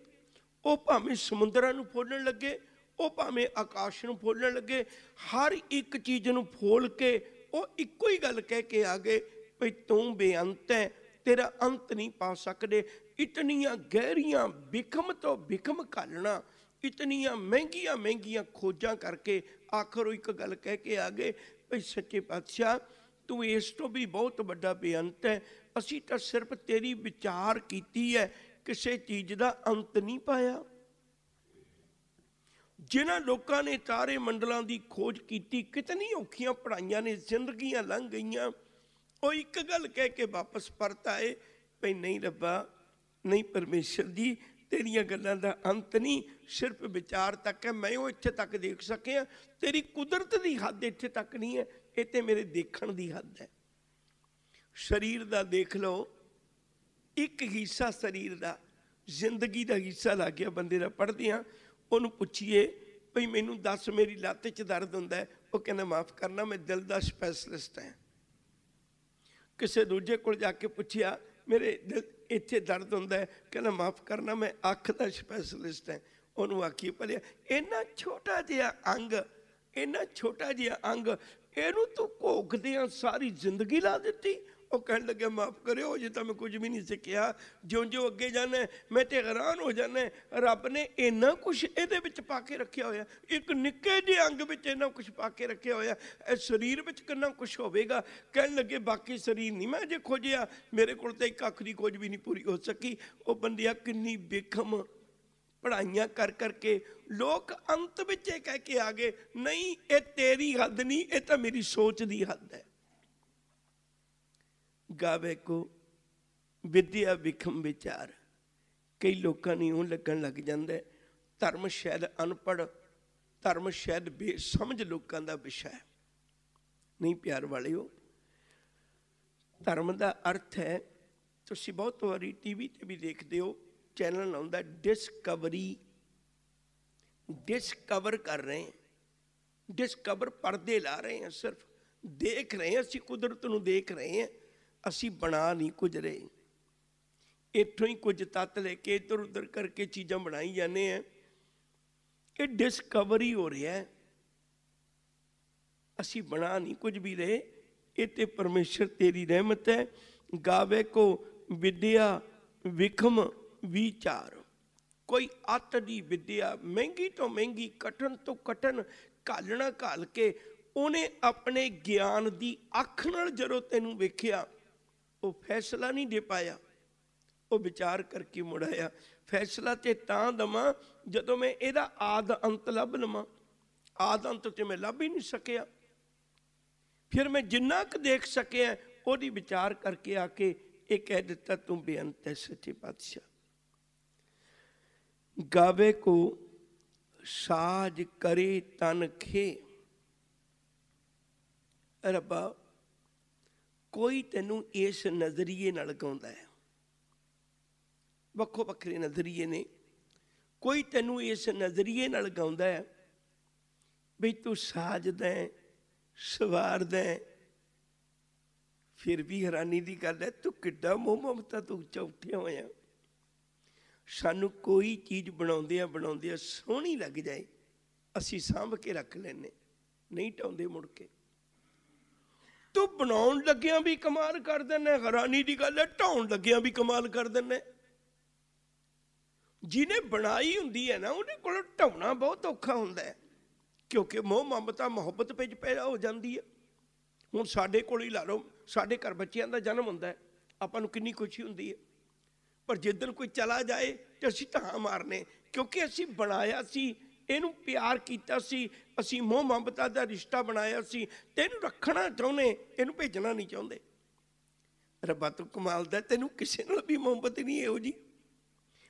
ਉਹ ਭਾਵੇਂ ਸਮੁੰਦਰਾਂ ਨੂੰ ਫੋਲਣ ਲੱਗੇ, ਉਹ ਭਾਵੇਂ ਆਕਾਸ਼ ਨੂੰ ਫੋਲਣ ਲੱਗੇ, ਹਰ ਇੱਕ ਚੀਜ਼ ਨੂੰ ਫੋਲ ਕੇ ਉਹ ਇੱਕੋ ਹੀ ਗੱਲ ਕਹਿ ਕੇ ਆ ਗਏ ਵੀ ਤੂੰ ਬੇਅੰਤ ਹੈ, ਤੇਰਾ ਅੰਤ ਨਹੀਂ ਪਾ ਸਕਦੇ। ਇਤਨੀਆਂ ਗਹਿਰੀਆਂ ਵਿਖਮ ਤੋਂ ਵਿਖਮ ਕਾਲਣਾ ਇਤਨੀਆਂ ਮਹਿੰਗੀਆਂ ਮਹਿੰਗੀਆਂ ਖੋਜਾਂ ਕਰਕੇ ਆਖਰ ਉਹ ਇੱਕ ਗੱਲ ਕਹਿ ਕੇ ਆ ਗਏ ਭਈ ਸੱਚੇ ਪਾਤਸ਼ਾਹ, ਤੂੰ ਇਸ ਤੋਂ ਵੀ ਬਹੁਤ ਵੱਡਾ ਬੇਅੰਤ ਹੈ। ਅਸੀਂ ਤਾਂ ਸਿਰਫ ਤੇਰੀ ਵਿਚਾਰ ਕੀਤੀ ਹੈ, ਕਿਸੇ ਚੀਜ਼ ਦਾ ਅੰਤ ਨਹੀਂ ਪਾਇਆ। ਜਿਨ੍ਹਾਂ ਲੋਕਾਂ ਨੇ ਤਾਰੇ ਮੰਡਲਾਂ ਦੀ ਖੋਜ ਕੀਤੀ, ਕਿਤਨੀ ਔਖੀਆਂ ਪੜਾਈਆਂ ਨੇ, ਜ਼ਿੰਦਗੀਆਂ ਲੰਘ ਗਈਆਂ। ਉਹ ਇੱਕ ਗੱਲ ਕਹਿ ਕੇ ਵਾਪਸ ਪਰਤ ਆਏ, ਭਈ ਨਹੀਂ ਰੱਬਾ, ਨਹੀਂ ਪਰਮੇਸ਼ਰ ਜੀ ਤੇਰੀਆਂ ਗੱਲਾਂ ਦਾ ਅੰਤ ਨਹੀਂ, ਸਿਰਫ ਵਿਚਾਰ ਤੱਕ ਹੈ, ਮੈਂ ਉਹ ਇੱਥੇ ਤੱਕ ਦੇਖ ਸਕਿਆ, ਤੇਰੀ ਕੁਦਰਤ ਦੀ ਹੱਦ ਇੱਥੇ ਤੱਕ ਨਹੀਂ ਹੈ, ਇਹ ਤੇ ਮੇਰੇ ਦੇਖਣ ਦੀ ਹੱਦ ਹੈ। ਸਰੀਰ ਦਾ ਦੇਖ ਲਓ, ਇੱਕ ਹਿੱਸਾ ਸਰੀਰ ਦਾ, ਜ਼ਿੰਦਗੀ ਦਾ ਹਿੱਸਾ ਲੱਗ ਗਿਆ ਬੰਦੇ ਦਾ, ਪੜ੍ਹਦੇ ਆ ਉਹਨੂੰ ਪੁੱਛੀਏ, ਭਈ ਮੈਨੂੰ ਦੱਸ ਮੇਰੀ ਲੱਤ 'ਚ ਦਰਦ ਹੁੰਦਾ ਉਹ ਕਹਿੰਦਾ, ਮਾਫ ਕਰਨਾ, ਮੈਂ ਦਿਲ ਦਾ ਸਪੈਸ਼ਲਿਸਟ ਹਾਂ। ਕਿਸੇ ਦੂਜੇ ਕੋਲ ਜਾ ਕੇ ਪੁੱਛਿਆ, ਮੇਰੇ ਦਿਲ ਇੱਥੇ ਦਰਦ ਹੁੰਦਾ ਕਹਿੰਦਾ, ਮਾਫ ਕਰਨਾ, ਮੈਂ ਅੱਖ ਦਾ ਸਪੈਸ਼ਲਿਸਟ ਹਾਂ। ਉਹਨੂੰ ਆਖੀ ਭਲਿਆ, ਇੰਨਾ ਛੋਟਾ ਜਿਹਾ ਅੰਗ, ਇੰਨਾ ਛੋਟਾ ਜਿਹਾ ਅੰਗ, ਇਹਨੂੰ ਤੂੰ ਘੋਖਦਿਆਂ ਸਾਰੀ ਜ਼ਿੰਦਗੀ ਲਾ ਦਿੱਤੀ। ਉਹ ਕਹਿਣ ਲੱਗੇ, ਮਾਫ ਕਰਿਓ ਜੇ ਤਾਂ ਮੈਂ ਕੁਝ ਵੀ ਨਹੀਂ ਸਿੱਖਿਆ ਜਿਉਂ ਜਿਉਂ ਅੱਗੇ ਜਾਣਾ ਮੈਂ ਤੇ ਹੈਰਾਨ ਹੋ ਜਾਣਾ ਰੱਬ ਨੇ ਇੰਨਾ ਕੁਝ ਇਹਦੇ ਵਿੱਚ ਪਾ ਕੇ ਰੱਖਿਆ ਹੋਇਆ। ਇੱਕ ਨਿੱਕੇ ਜਿਹੇ ਅੰਗ ਵਿੱਚ ਇੰਨਾ ਕੁਝ ਪਾ ਕੇ ਰੱਖਿਆ ਹੋਇਆ। ਇਹ ਸਰੀਰ ਵਿੱਚ ਕਿੰਨਾ ਕੁਝ ਹੋਵੇਗਾ? ਕਹਿਣ ਲੱਗੇ, ਬਾਕੀ ਸਰੀਰ ਨਹੀਂ ਮੈਂ ਜੇ ਖੋਜਿਆ। ਮੇਰੇ ਕੋਲ ਤਾਂ ਇੱਕ ਅੱਖ ਦੀ ਖੋਜ ਵੀ ਨਹੀਂ ਪੂਰੀ ਹੋ ਸਕੀ। ਉਹ ਬੰਦਿਆ ਕਿੰਨੀ ਬੇਖਮ ਪੜਾਈਆਂ ਕਰ ਕਰਕੇ ਲੋਕ ਅੰਤ ਵਿੱਚ ਇਹ ਕਹਿ ਕੇ ਆ ਗਏ, ਨਹੀਂ, ਇਹ ਤੇਰੀ ਹੱਦ ਨਹੀਂ ਇਹ ਤਾਂ ਮੇਰੀ ਸੋਚ ਦੀ ਹੱਦ ਹੈ। ਗਾਵੇ ਕੋ, ਵਿਦਿਆ ਵਿਖਮ ਵਿਚਾਰ। ਕਈ ਲੋਕਾਂ ਨੂੰ ਇਉਂ ਲੱਗਣ ਲੱਗ ਜਾਂਦਾ ਧਰਮ ਸ਼ਾਇਦ ਅਨਪੜ ਧਰਮ ਸ਼ਾਇਦ ਬੇਸਮਝ ਲੋਕਾਂ ਦਾ ਵਿਸ਼ਾ ਹੈ। ਨਹੀਂ ਪਿਆਰ ਵਾਲਿਓ, ਧਰਮ ਦਾ ਅਰਥ ਹੈ, ਤੁਸੀਂ ਬਹੁਤ ਵਾਰੀ ਟੀਵੀ ਤੇ ਵੀ ਦੇਖਦੇ ਹੋ, ਚੈਨਲ ਆਉਂਦਾ ਡਿਸਕਵਰੀ ਡਿਸਕਵਰ ਕਰ ਰਹੇ ਹਾਂ। ਡਿਸਕਵਰ ਪਰਦੇ ਲਾ ਰਹੇ ਹਾਂ ਸਿਰਫ। ਦੇਖ ਰਹੇ ਹਾਂ ਅਸੀਂ, ਕੁਦਰਤ ਨੂੰ ਦੇਖ ਰਹੇ ਹਾਂ। ਅਸੀਂ ਬਣਾ ਨਹੀਂ ਕੁਝ ਰਹੇ। ਇੱਥੋਂ ਹੀ ਕੁਝ ਤੱਤ ਲੈ ਕੇ ਇੱਧਰ ਉੱਧਰ ਕਰਕੇ ਚੀਜ਼ਾਂ ਬਣਾਈ ਜਾਂਦੇ ਆ। ਇਹ ਡਿਸਕਵਰੀ ਹੋ ਰਿਹਾ ਹੈ। ਅਸੀਂ ਬਣਾ ਨਹੀਂ ਕੁਝ ਵੀ ਰਹੇ। ਇਹ ਤੇ ਪਰਮੇਸ਼ਰ ਤੇਰੀ ਰਹਿਮਤ ਹੈ। ਗਾਵੇ ਕੋ ਵਿਦਿਆ ਵਿਖਮ ਵਿਚਾਰ। ਕੋਈ ਅੱਤ ਦੀ ਵਿਦਿਆ ਮਹਿੰਗੀ ਤੋਂ ਮਹਿੰਗੀ, ਕਠਨ ਤੋਂ ਕਠਨ ਘਾਲਣਾ ਘਾਲ ਕੇ ਉਹਨੇ ਆਪਣੇ ਗਿਆਨ ਦੀ ਅੱਖ ਨਾਲ ਜਦੋਂ ਤੈਨੂੰ ਵੇਖਿਆ ਉਹ ਫੈਸਲਾ ਨਹੀਂ ਦੇ ਪਾਇਆ। ਉਹ ਵਿਚਾਰ ਕਰਕੇ ਮੁੜਾਇਆ ਫੈਸਲਾ ਤੇ ਤਾਂ ਦਵਾਂ ਜਦੋਂ ਮੈਂ ਇਹਦਾ ਆਦ ਅੰਤ ਲੱਭ ਲਵਾਂ। ਆਦ ਅੰਤ ਤੇ ਮੈਂ ਲੱਭ ਹੀ ਨਹੀਂ ਸਕਿਆ। ਫਿਰ ਮੈਂ ਜਿੰਨਾ ਕੁ ਦੇਖ ਸਕਿਆ, ਉਹਦੀ ਵਿਚਾਰ ਕਰਕੇ ਆ ਕੇ ਇਹ ਕਹਿ ਦਿੱਤਾ, ਤੂੰ ਬੇਅੰਤ ਹੈ ਸੱਚੇ ਪਾਤਸ਼ਾਹ। ਗਾਵੇ ਕੋ ਸਾਜ ਕਰੇ ਤਨ ਖੇ। ਰੱਬਾ ਕੋਈ ਤੈਨੂੰ ਇਸ ਨਜ਼ਰੀਏ ਨਾਲ ਗਾਉਂਦਾ ਹੈ। ਵੱਖੋ ਵੱਖਰੇ ਨਜ਼ਰੀਏ ਨੇ। ਕੋਈ ਤੈਨੂੰ ਇਸ ਨਜ਼ਰੀਏ ਨਾਲ ਗਾਉਂਦਾ ਹੈ ਵੀ ਤੂੰ ਸਾਜਦਾ ਹੈ ਸਵਾਰਦਾ ਹੈ, ਫਿਰ ਵੀ ਹੈਰਾਨੀ ਦੀ ਗੱਲ ਹੈ, ਤੂੰ ਕਿੱਡਾ ਮੋਹ ਮਮਤਾ ਤੂੰ ਚੌਥਿਆ ਹੋਇਆ। ਸਾਨੂੰ ਕੋਈ ਚੀਜ਼ ਬਣਾਉਂਦੇ ਆ ਬਣਾਉਂਦੇ ਆ ਸੋਹਣੀ ਲੱਗ ਜਾਏ, ਅਸੀਂ ਸਾਂਭ ਕੇ ਰੱਖ ਲੈਨੇ ਨਹੀਂ ਟਾਉਂਦੇ ਮੁੜ ਕੇ। ਤੂੰ ਬਣਾਉਣ ਲੱਗਿਆਂ ਵੀ ਕਮਾਲ ਕਰ ਦਿੰਨੇ ਹੈਰਾਨੀ ਦੀ ਗੱਲ ਹੈ, ਢਾਉਣ ਲੱਗਿਆਂ ਵੀ ਕਮਾਲ ਕਰ ਦਿੰਨੇ ਜਿਹਨੇ ਬਣਾਈ ਹੁੰਦੀ ਹੈ ਨਾ, ਉਹਦੇ ਕੋਲ ਢਾਉਣਾ ਬਹੁਤ ਔਖਾ ਹੁੰਦਾ ਹੈ, ਕਿਉਂਕਿ ਮੋਹ, ਮਮਤਾ, ਮੁਹੱਬਤ ਵਿੱਚ ਪੈਦਾ ਹੋ ਜਾਂਦੀ ਹੈ। ਹੁਣ ਸਾਡੇ ਕੋਲ ਹੀ ਲਾ ਲਓ, ਸਾਡੇ ਘਰ ਬੱਚਿਆਂ ਦਾ ਜਨਮ ਹੁੰਦਾ ਹੈ, ਆਪਾਂ ਨੂੰ ਕਿੰਨੀ ਖੁਸ਼ੀ ਹੁੰਦੀ ਹੈ। ਪਰ ਜਿੱਦਣ ਕੋਈ ਚਲਾ ਜਾਏ, ਤੇ ਅਸੀਂ ਤਾਂ ਮਾਰਨੇ, ਕਿਉਂਕਿ ਅਸੀਂ ਬਣਾਇਆ ਸੀ ਇਹਨੂੰ ਪਿਆਰ ਕੀਤਾ ਸੀ, ਅਸੀਂ ਮੋਹ ਮੁਹੱਬਤਾਂ ਦਾ ਰਿਸ਼ਤਾ ਬਣਾਇਆ ਸੀ, ਤੈਨੂੰ ਰੱਖਣਾ ਚਾਹੁੰਦੇ ਇਹਨੂੰ ਭੇਜਣਾ ਨਹੀਂ ਚਾਹੁੰਦੇ। ਰੱਬਾ ਤੂੰ ਕਮਾਲ ਦਾ, ਤੈਨੂੰ ਕਿਸੇ ਨਾਲ ਵੀ ਮੁਹੱਬਤ ਨਹੀਂ ਇਹੋ ਜੀ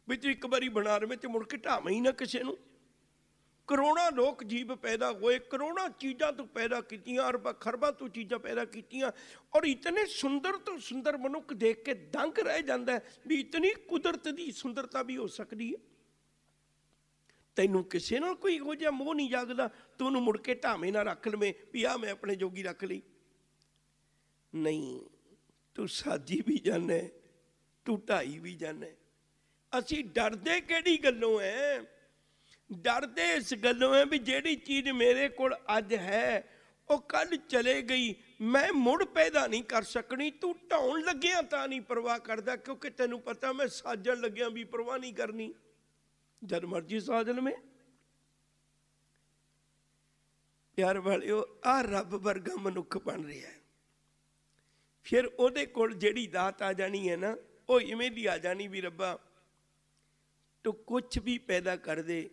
ਵੀ ਤੂੰ ਇੱਕ ਵਾਰੀ ਬਣਾ ਰਵੇਂ ਤੇ ਮੁੜ ਕੇ ਢਾਵੇਂ ਹੀ ਨਾ ਕਿਸੇ ਨੂੰ। ਕਰੋੜਾਂ ਲੋਕ ਜੀਵ ਪੈਦਾ ਹੋਏ, ਕਰੋੜਾਂ ਚੀਜ਼ਾਂ ਤੋਂ ਪੈਦਾ ਕੀਤੀਆਂ, ਅਰਬਾਂ, ਖਰਬਾਂ ਤੋਂ ਚੀਜ਼ਾਂ ਪੈਦਾ ਕੀਤੀਆਂ, ਔਰ ਇਤਨੇ ਸੁੰਦਰ ਤੋਂ ਸੁੰਦਰ ਮਨੁੱਖ ਦੇਖ ਕੇ ਦੰਗ ਰਹਿ ਜਾਂਦਾ ਵੀ ਇਤਨੀ ਕੁਦਰਤ ਦੀ ਸੁੰਦਰਤਾ ਵੀ ਹੋ ਸਕਦੀ ਹੈ। ਤੈਨੂੰ ਕਿਸੇ ਨਾਲ ਕੋਈ ਇਹੋ ਜਿਹਾ ਮੋਹ ਨਹੀਂ ਜਾਗਦਾ, ਤੂੰ ਉਹਨੂੰ ਮੁੜ ਕੇ ਢਾਵੇਂ ਨਾ ਰੱਖ ਲਵੇਂ ਵੀ ਆ ਮੈਂ ਆਪਣੇ ਜੋਗੀ ਰੱਖ ਲਈ। ਨਹੀਂ, ਤੂੰ ਸਾਜੀ ਵੀ ਜਾਣੇ, ਤੂੰ ਢਾਈ ਵੀ ਜਾਣੇ। ਅਸੀਂ ਡਰਦੇ ਕਿਹੜੀ ਗੱਲੋਂ ਐ? ਡਰਦੇ ਇਸ ਗੱਲੋਂ ਐ ਵੀ ਜਿਹੜੀ ਚੀਜ਼ ਮੇਰੇ ਕੋਲ ਅੱਜ ਹੈ, ਉਹ ਕੱਲ ਚਲੇ ਗਈ, ਮੈਂ ਮੁੜ ਪੈਦਾ ਨਹੀਂ ਕਰ ਸਕਣੀ, ਤੂੰ ਢਾਉਣ ਲੱਗਿਆ ਤਾਂ ਨਹੀਂ ਪਰਵਾਹ ਕਰਦਾ, ਕਿਉਂਕਿ ਤੈਨੂੰ ਪਤਾ ਮੈਂ ਸਾਜਣ ਲੱਗਿਆ ਵੀ ਪਰਵਾਹ ਨਹੀਂ ਕਰਨੀ। ਜਦ ਮਰਜ਼ੀ ਸਾਜ ਲਵੇਂ ਪਿਆਰ ਵਾਲਿਓ ਆ ਰੱਬ ਵਰਗਾ ਮਨੁੱਖ ਬਣ ਰਿਹਾ ਹੈ। ਫਿਰ ਉਹਦੇ ਕੋਲ ਜਿਹੜੀ ਦਾਤ ਆ ਜਾਣੀ ਹੈ ਨਾ, ਉਹ ਇਵੇਂ ਦੀ ਆ ਜਾਣੀ ਵੀ ਰੱਬਾ, ਤੂੰ ਕੁਝ ਵੀ ਪੈਦਾ ਕਰ ਦੇ,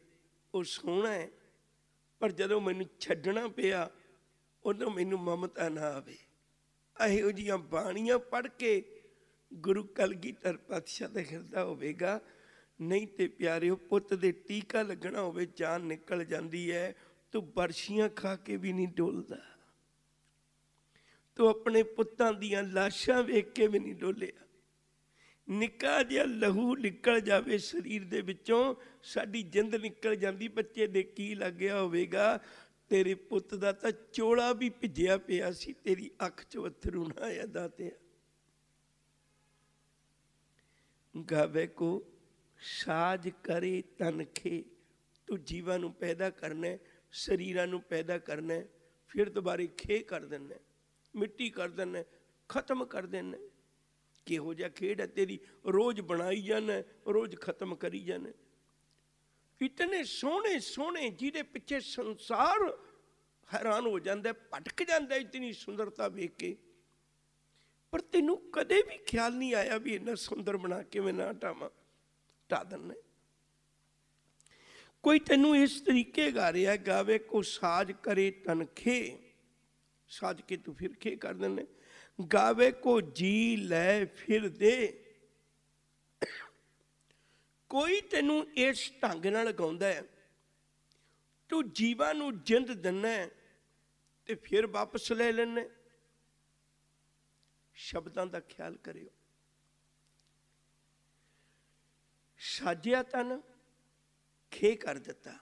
ਉਹ ਸੋਹਣਾ ਹੈ। ਪਰ ਜਦੋਂ ਮੈਨੂੰ ਛੱਡਣਾ ਪਿਆ, ਉਦੋਂ ਮੈਨੂੰ ਮਮਤਾ ਨਾ ਆਵੇ। ਇਹੋ ਜੀਆਂ ਬਾਣੀਆਂ ਪੜ ਕੇ ਗੁਰੂ ਕਲਗੀਧਰ ਪਾਤਸ਼ਾਹ ਦਾ ਹਿਰਦਾ ਹੋਵੇਗਾ। ਨਹੀਂ ਤੇ ਪਿਆਰਿਓ, ਪੁੱਤ ਦੇ ਟੀਕਾ ਲੱਗਣਾ ਹੋਵੇ, ਜਾਨ ਨਿਕਲ ਜਾਂਦੀ ਹੈ ਤੂੰ ਬਰਸ਼ੀਆਂ ਖਾ ਕੇ ਵੀ ਨਹੀਂ ਡੋਲਦਾ। ਤੂੰ ਆਪਣੇ ਪੁੱਤਾਂ ਦੀਆਂ ਲਾਸ਼ਾਂ ਵੇਖ ਕੇ ਵੀ ਨਹੀਂ ਡੋਲਿਆ। ਨਿੱਕਾ ਜਿਹਾ ਲਹੂ ਨਿਕਲ ਜਾਵੇ ਸਰੀਰ ਦੇ ਵਿੱਚੋਂ, ਸਾਡੀ ਜਿੰਦ ਨਿਕਲ ਜਾਂਦੀ, ਬੱਚੇ ਦੇ ਕੀ ਲੱਗਿਆ ਹੋਵੇਗਾ? ਤੇਰੇ ਪੁੱਤ ਦਾ ਤਾਂ ਚੋਲਾ ਵੀ ਭਿੱਜਿਆ ਪਿਆ ਸੀ, ਤੇਰੀ ਅੱਖ 'ਚ ਅਥਰੂ ਨਾ ਆਇਆ ਦਾਤਿਆ। ਗਾਵੇ ਕੋ ਸਾਜ ਕਰੇ ਤਨਖੇ ਤੂੰ ਜੀਵਾਂ ਨੂੰ ਪੈਦਾ ਕਰਨਾ, ਸਰੀਰਾਂ ਨੂੰ ਪੈਦਾ ਕਰਨਾ, ਫਿਰ ਦੁਬਾਰੇ ਖੇ ਕਰ ਦੇਣਾ ਮਿੱਟੀ ਕਰ ਦੇਣਾ ਖਤਮ ਕਰ ਦੇਣਾ ਕਿਹੋ ਜਿਹਾ ਖੇਡ ਹੈ ਤੇਰੀ, ਰੋਜ਼ ਬਣਾਈ ਜਾਣਾ ਰੋਜ਼ ਖਤਮ ਕਰੀ ਜਾਣਾ ਇਤਨੇ ਸੋਹਣੇ ਸੋਹਣੇ ਜਿਹਦੇ ਪਿੱਛੇ ਸੰਸਾਰ ਹੈਰਾਨ ਹੋ ਜਾਂਦਾ, ਭਟਕ ਜਾਂਦਾ ਇਤਨੀ ਸੁੰਦਰਤਾ ਵੇਖ ਕੇ। ਪਰ ਤੈਨੂੰ ਕਦੇ ਵੀ ਖਿਆਲ ਨਹੀਂ ਆਇਆ ਵੀ ਇੰਨਾ ਸੁੰਦਰ ਬਣਾ ਕੇ ਮੈਂ ਨਾ ਟਾਵਾਂ। ਢਾ ਦਿੰਨੇ ਕੋਈ ਤੈਨੂੰ ਇਸ ਤਰੀਕੇ ਗਾ ਰਿਹਾ ਗਾਵੇ ਕੋ ਸਾਜ ਕਰੇ ਤਨਖੇ ਸਾਜ ਕੇ ਤੂੰ ਫਿਰ ਖੇ ਕਰ ਦਿੰਨੇ ਗਾਵੇ ਕੋ ਜੀ ਲੈ ਫਿਰ ਦੇ। ਕੋਈ ਤੈਨੂੰ ਇਸ ਢੰਗ ਨਾਲ ਗਾਉਂਦਾ ਹੈ। ਤੂੰ ਜੀਵਾਂ ਨੂੰ ਜਿੰਦ ਦਿੰਨਾ ਤੇ ਫਿਰ ਵਾਪਸ ਲੈ ਲੈਣਾ ਸ਼ਬਦਾਂ ਦਾ ਖਿਆਲ ਕਰਿਓ। ਸਾਜਿਆ ਤਨ, ਖੇ ਕਰ ਦਿੱਤਾ।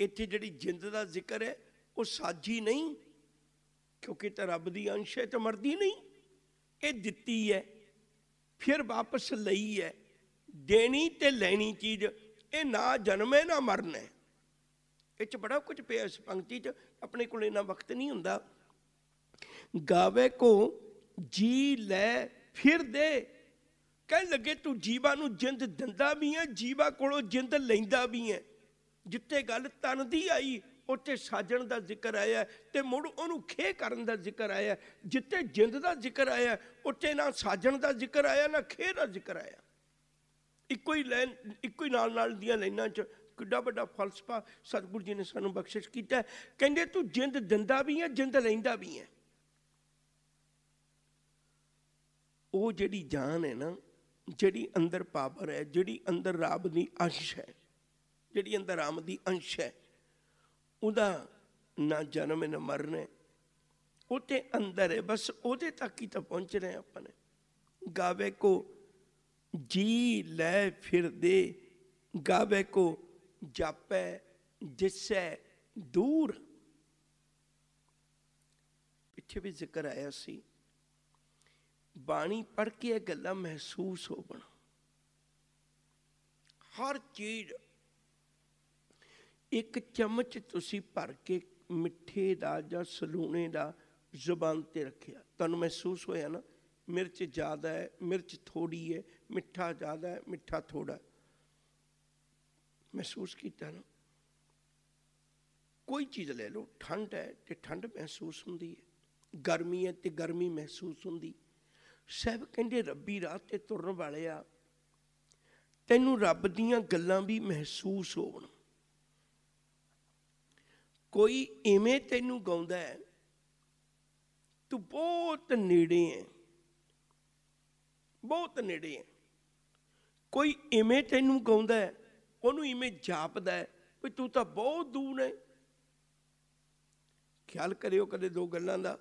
ਇੱਥੇ ਜਿਹੜੀ ਜਿੰਦ ਦਾ ਜ਼ਿਕਰ ਹੈ, ਉਹ ਸਾਜੀ ਨਹੀਂ, ਕਿਉਂਕਿ ਤਾਂ ਰੱਬ ਦੀ ਅੰਸ਼ ਹੈ ਤੇ ਮਰਦੀ ਨਹੀਂ। ਇਹ ਦਿੱਤੀ ਹੈ, ਫਿਰ ਵਾਪਸ ਲਈ ਹੈ। ਦੇਣੀ ਤੇ ਲੈਣੀ ਚੀਜ਼, ਇਹ ਨਾ ਜਨਮੇ, ਨਾ ਮਰਨੇ ਇਹ ਚ ਬੜਾ ਕੁਝ ਪਿਆ ਇਸ ਪੰਕਤੀ ਚ, ਆਪਣੇ ਕੋਲ ਇਹਨਾਂ ਵਕਤ ਨਹੀਂ ਹੁੰਦਾ। ਗਾਵੇ ਕੋ, ਜੀ ਲੈ ਫਿਰ ਦੇ। ਕਹਿਣ ਲੱਗੇ, ਤੂੰ ਜੀਵਾ ਨੂੰ ਜਿੰਦ ਦਿੰਦਾ ਵੀ ਹੈ ਜੀਵਾ ਕੋਲੋਂ ਜਿੰਦ ਲੈਂਦਾ ਵੀ ਹੈ ਜਿੱਤੇ ਗੱਲ ਤਨ ਦੀ ਆਈ, ਉੱਥੇ ਸਾਜਣ ਦਾ ਜ਼ਿਕਰ ਆਇਆ, ਤੇ ਮੁੜ ਉਹਨੂੰ ਖੇ ਕਰਨ ਦਾ ਜ਼ਿਕਰ ਆਇਆ। ਜਿੱਤੇ ਜਿੰਦ ਦਾ ਜ਼ਿਕਰ ਆਇਆ, ਉੱਥੇ ਨਾ ਸਾਜਣ ਦਾ ਜ਼ਿਕਰ ਆਇਆ, ਨਾ ਖੇ ਦਾ ਜ਼ਿਕਰ ਆਇਆ। ਇੱਕੋ ਹੀ ਲਾਈਨ, ਇੱਕੋ ਹੀ ਨਾਲ ਨਾਲ ਦੀਆਂ ਲਾਈਨਾਂ 'ਚ ਕਿੱਡਾ ਵੱਡਾ ਫਲਸਫਾ ਸਤਿਗੁਰੂ ਜੀ ਨੇ ਸਾਨੂੰ ਬਖਸ਼ਿਸ਼ ਕੀਤਾ। ਕਹਿੰਦੇ, ਤੂੰ ਜਿੰਦ ਦਿੰਦਾ ਵੀ ਹੈ ਜਿੰਦ ਲੈਂਦਾ ਵੀ ਹੈ ਉਹ ਜਿਹੜੀ ਜਾਨ ਹੈ ਨਾ ਜਿਹੜੀ ਅੰਦਰ ਪਾਵਰ ਹੈ, ਜਿਹੜੀ ਅੰਦਰ ਰਾਮ ਦੀ ਅੰਸ਼ ਹੈ, ਜਿਹੜੀ ਅੰਦਰ ਰਾਮ ਦੀ ਅੰਸ਼ ਹੈ, ਉਹਦਾ ਨਾ ਜਨਮ, ਨਾ ਮਰਨ ਉਹ ਤੇ ਅੰਦਰ ਹੈ, ਬਸ ਉਹਦੇ ਤੱਕ ਹੀ ਤਾਂ ਪਹੁੰਚ ਰਹੇ ਆਪਾਂ ਨੇ। ਗਾਵੇ ਕੋ ਜੀ ਲੈ ਫਿਰ ਦੇ, ਗਾਵੇ ਕੋ ਜਾਪੈ, ਜਿਸੈ ਦੂਰ। ਪਿੱਛੇ ਵੀ ਜ਼ਿਕਰ ਆਇਆ ਸੀ। ਬਾਣੀ ਪੜ੍ਹ ਕੇ ਇਹ ਗੱਲਾਂ ਮਹਿਸੂਸ ਹੋਵਣ ਹਰ ਚੀਜ਼ ਇੱਕ ਚਮਚ ਤੁਸੀਂ ਭਰ ਕੇ ਮਿੱਠੇ ਦਾ ਜਾਂ ਸਲੂਣੇ ਦਾ ਜ਼ੁਬਾਨ ਤੇ ਰੱਖਿਆ। ਤੁਹਾਨੂੰ ਮਹਿਸੂਸ ਹੋਇਆ ਨਾ? ਮਿਰਚ ਜ਼ਿਆਦਾ ਹੈ, ਮਿਰਚ ਥੋੜੀ ਹੈ, ਮਿੱਠਾ ਜ਼ਿਆਦਾ ਹੈ, ਮਿੱਠਾ ਥੋੜਾ ਮਹਿਸੂਸ ਕੀਤਾ ਨਾ? ਕੋਈ ਚੀਜ਼ ਲੈ ਲਓ, ਠੰਡ ਹੈ ਤੇ ਠੰਡ ਮਹਿਸੂਸ ਹੁੰਦੀ ਹੈ। ਗਰਮੀ ਹੈ ਤੇ ਗਰਮੀ ਮਹਿਸੂਸ ਹੁੰਦੀ। ਸਭ ਕਹਿੰਦੇ ਰੱਬੀ ਰਾਹ ਤੇ ਤੁਰਨ ਵਾਲਿਆ ਤੈਨੂੰ ਰੱਬ ਦੀਆਂ ਗੱਲਾਂ ਵੀ ਮਹਿਸੂਸ ਹੋਣ। ਕੋਈ ਇਵੇਂ ਤੈਨੂੰ ਗਾਉਂਦਾ ਹੈ, ਤੂੰ ਬਹੁਤ ਨੇੜੇ ਹੈ। ਬਹੁਤ ਨੇੜੇ ਹੈ। ਕੋਈ ਇਵੇਂ ਤੈਨੂੰ ਗਾਉਂਦਾ ਹੈ, ਉਹਨੂੰ ਇਵੇਂ ਜਾਪਦਾ ਹੈ, ਵੀ ਤੂੰ ਤਾਂ ਬਹੁਤ ਦੂਰ ਹੈ। ਖਿਆਲ ਕਰਿਓ ਕਦੇ ਦੋ ਗੱਲਾਂ ਦਾ।